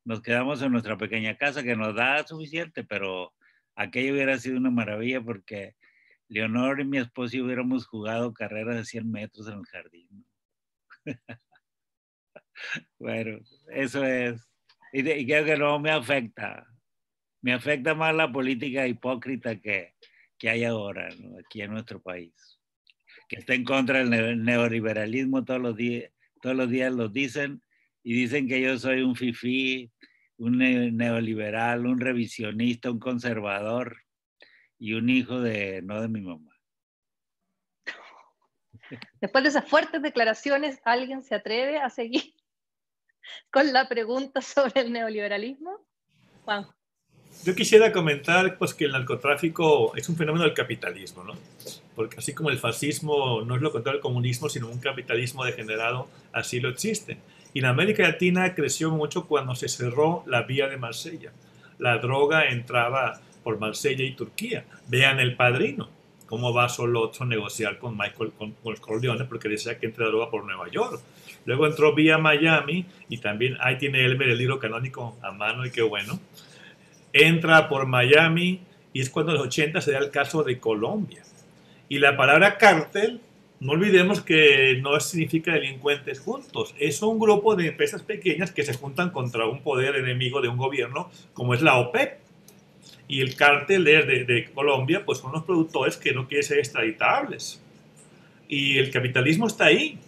nos quedamos en nuestra pequeña casa que nos da suficiente, pero aquello hubiera sido una maravilla porque Leonor y mi esposo hubiéramos jugado carreras de 100 metros en el jardín. Bueno, eso es. Y, creo que no me afecta. Me afecta más la política hipócrita que, que hay ahora aquí en nuestro país. Que está en contra del neoliberalismo todos los días, todos los días lo dicen y dicen que yo soy un fifí, un neoliberal, un revisionista, un conservador y un hijo de no de mi mamá. Después de esas fuertes declaraciones, ¿alguien se atreve a seguir con la pregunta sobre el neoliberalismo? Juan. Yo quisiera comentar pues, que el narcotráfico es un fenómeno del capitalismo, ¿no? porque así como el fascismo no es lo contrario del comunismo, sino un capitalismo degenerado, así lo existe. Y en América Latina creció mucho cuando se cerró la vía de Marsella. La droga entraba por Marsella y Turquía. Vean el padrino, cómo va solo otro a negociar con Michael, con, con Corleone, porque decía que entra droga por Nueva York. Luego entró vía Miami y también ahí tiene Elmer el libro canónico a mano y qué bueno. Entra por Miami y es cuando en los 80 se da el caso de Colombia. Y la palabra cártel, no olvidemos que no significa delincuentes juntos, es un grupo de empresas pequeñas que se juntan contra un poder enemigo de un gobierno como es la OPEP. Y el cártel de, Colombia, pues son los productores que no quieren ser extraditables. Y el capitalismo está ahí,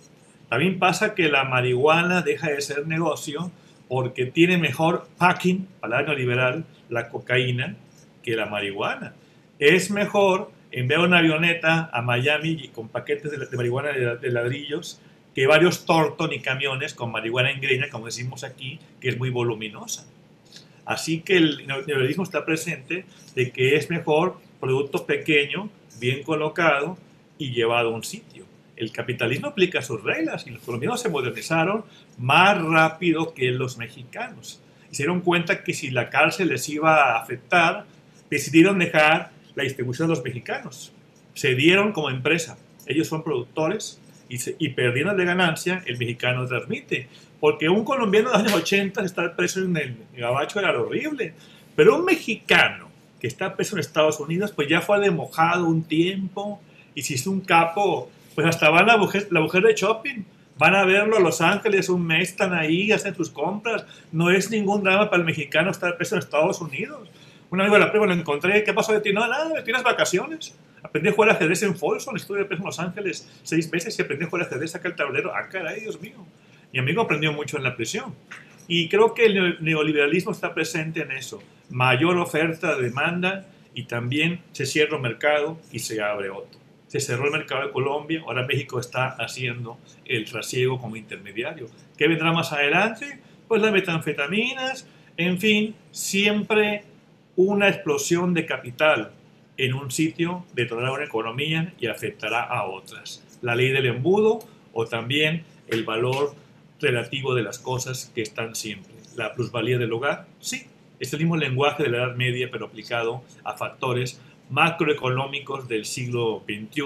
también pasa que la marihuana deja de ser negocio porque tiene mejor packing, palabra liberal, la cocaína que la marihuana. Es mejor enviar una avioneta a Miami con paquetes de, marihuana de, ladrillos que varios Torton y camiones con marihuana en greña, como decimos aquí, que es muy voluminosa. Así que el neoliberalismo está presente de que es mejor producto pequeño, bien colocado y llevado a un sitio el capitalismo aplica sus reglas y los colombianos se modernizaron más rápido que los mexicanos. Y se dieron cuenta que si la cárcel les iba a afectar, decidieron dejar la distribución de los mexicanos. Se dieron como empresa. Ellos son productores y, se, y perdiendo de ganancia, el mexicano transmite. Porque un colombiano de los años 80 estar preso en el gabacho era horrible. Pero un mexicano que está preso en Estados Unidos, pues ya fue demojado un tiempo y si es un capo pues hasta van la mujer, la mujer de shopping, van a verlo a Los Ángeles un mes, están ahí, hacen sus compras. No es ningún drama para el mexicano estar preso en Estados Unidos. Un amigo de la prueba lo encontré, ¿qué pasó de ti? No, nada, tienes vacaciones. Aprendí a jugar ajedrez en Folsom, estuve preso en Los Ángeles seis meses y aprendí a jugar ajedrez, saca el tablero. Ah, caray, Dios mío. Mi amigo aprendió mucho en la prisión. Y creo que el neoliberalismo está presente en eso. Mayor oferta, demanda y también se cierra un mercado y se abre otro se cerró el mercado de Colombia, ahora México está haciendo el trasiego como intermediario. ¿Qué vendrá más adelante? Pues las metanfetaminas, en fin, siempre una explosión de capital en un sitio detonará una economía y afectará a otras. La ley del embudo o también el valor relativo de las cosas que están siempre. La plusvalía del hogar, sí, es el mismo lenguaje de la Edad Media, pero aplicado a factores macroeconómicos del siglo XXI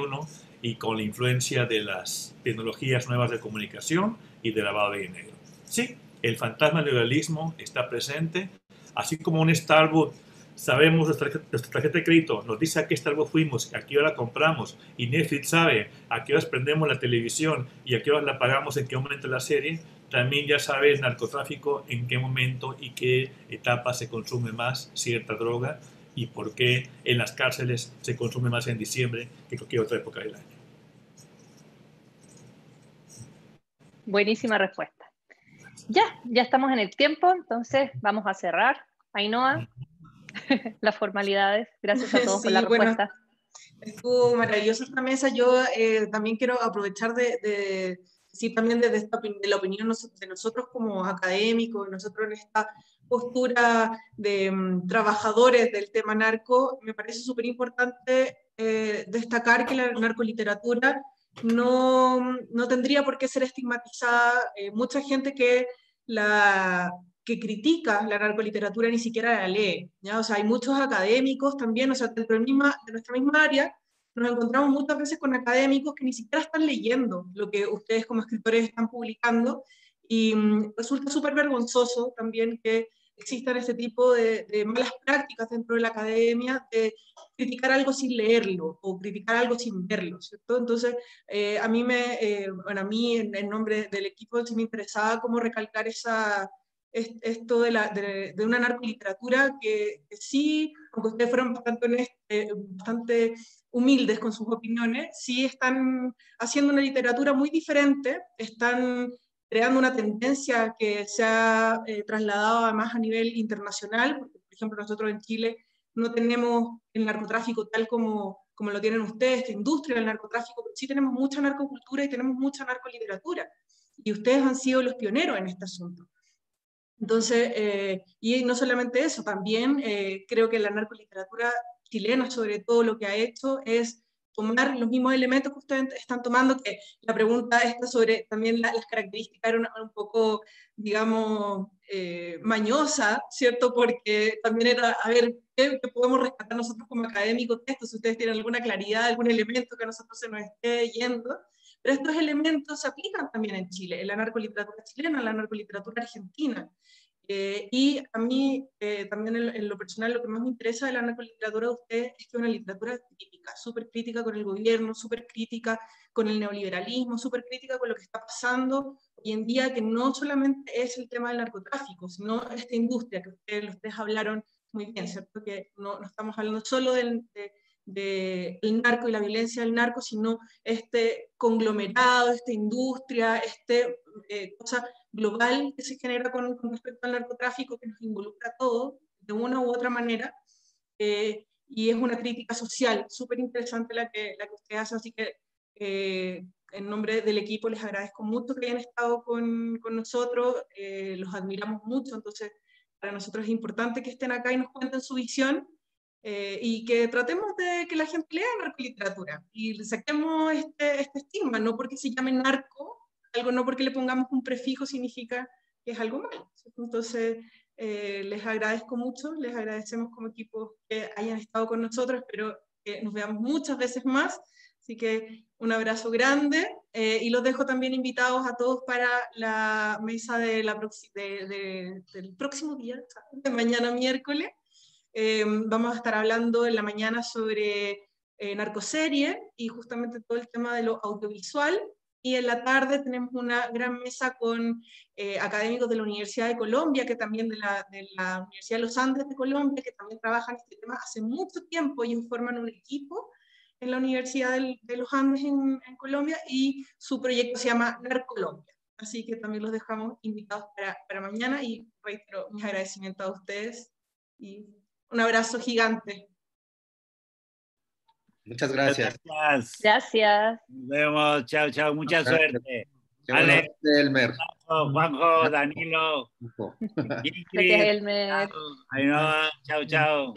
y con la influencia de las tecnologías nuevas de comunicación y de lavado de dinero. Sí, el fantasma del liberalismo está presente, así como un Starbucks, sabemos nuestra, tarjeta de crédito, nos dice a qué Starbucks fuimos, a qué hora compramos, y Netflix sabe a qué horas prendemos la televisión y a qué horas la pagamos, en qué momento la serie, también ya sabe el narcotráfico en qué momento y qué etapa se consume más cierta droga y por qué en las cárceles se consume más en diciembre que cualquier otra época del año. Buenísima respuesta. Ya, ya estamos en el tiempo, entonces vamos a cerrar. Ainhoa, las formalidades. Gracias a todos por la respuesta. estuvo maravillosa esta mesa. Yo eh, también quiero aprovechar de, de decir también de, esta, de la opinión de nosotros como académicos, nosotros en esta postura de mm, trabajadores del tema narco, me parece súper importante eh, destacar que la narcoliteratura no, no, tendría por qué ser estigmatizada. Eh, mucha gente que, la, que critica la narcoliteratura ni siquiera la lee. ¿ya? O sea, hay muchos académicos también, o sea, dentro de, misma, de nuestra misma área, nos encontramos muchas veces con académicos que ni siquiera están leyendo lo que ustedes como escritores están publicando y mm, resulta súper vergonzoso también que existan este tipo de, malas prácticas dentro de la academia, de criticar algo sin leerlo o criticar algo sin verlo, ¿cierto? Entonces, eh, a mí, me, eh, bueno, a mí en, nombre del equipo sí me interesaba cómo recalcar esa, esto de, la, de, una narcoliteratura que, que, sí, aunque ustedes fueron bastante, eh, bastante humildes con sus opiniones, sí están haciendo una literatura muy diferente, están creando una tendencia que se ha eh, trasladado además a nivel internacional. Por ejemplo, nosotros en Chile no tenemos el narcotráfico tal como, como lo tienen ustedes, esta industria del narcotráfico, pero sí tenemos mucha narcocultura y tenemos mucha narcoliteratura. Y ustedes han sido los pioneros en este asunto. Entonces, eh, y no solamente eso, también eh, creo que la narcoliteratura chilena, sobre todo, lo que ha hecho es tomar los mismos elementos que ustedes están tomando, que la pregunta esta sobre también las características era un poco, digamos, eh, mañosa, ¿cierto? Porque también era, a ver, ¿qué, podemos rescatar nosotros como académicos de esto? Si ustedes tienen alguna claridad, algún elemento que a nosotros se nos esté yendo. Pero estos elementos se aplican también en Chile, en la narcoliteratura chilena, en la narcoliteratura argentina. Eh, y a mí, eh, también en, lo personal, lo que más me interesa de la narcoliteratura de ustedes es que es una literatura crítica, súper crítica con el gobierno, súper crítica con el neoliberalismo, súper crítica con lo que está pasando hoy en día, que no solamente es el tema del narcotráfico, sino esta industria que ustedes, ustedes hablaron muy bien, ¿cierto? Que no, no estamos hablando solo del, de, narco y la violencia del narco, sino este conglomerado, esta industria, este eh, cosa global que se genera con, respecto al narcotráfico que nos involucra a todos de una u otra manera. Eh, y es una crítica social súper interesante la que, la que usted hace, así que eh, en nombre del equipo les agradezco mucho que hayan estado con, con nosotros, eh, los admiramos mucho, entonces para nosotros es importante que estén acá y nos cuenten su visión y que tratemos de que la gente lea narcoliteratura y saquemos este, este estigma, no porque se llame narco, algo no porque le pongamos un prefijo significa que es algo malo. Entonces, eh, les agradezco mucho, les agradecemos como equipo que hayan estado con nosotros, espero que nos veamos muchas veces más. Así que un abrazo grande eh, y los dejo también invitados a todos para la mesa de la de, del próximo día, de mañana miércoles. Eh, vamos a estar hablando en la mañana sobre narcoserie y justamente todo el tema de lo audiovisual y en la tarde tenemos una gran mesa con eh, académicos de la Universidad de Colombia, que también de la, de la, Universidad de los Andes de Colombia, que también trabajan este tema hace mucho tiempo. Ellos forman un equipo en la Universidad de los Andes en, en Colombia y su proyecto se llama NARColombia. Así que también los dejamos invitados para, para mañana y reitero mis agradecimientos a ustedes y un abrazo gigante. Muchas gracias. Gracias. Nos vemos. Chao, chao. Mucha suerte. Ale, Elmer. Juanjo, Danilo. Gracias, Elmer. Chao, chao.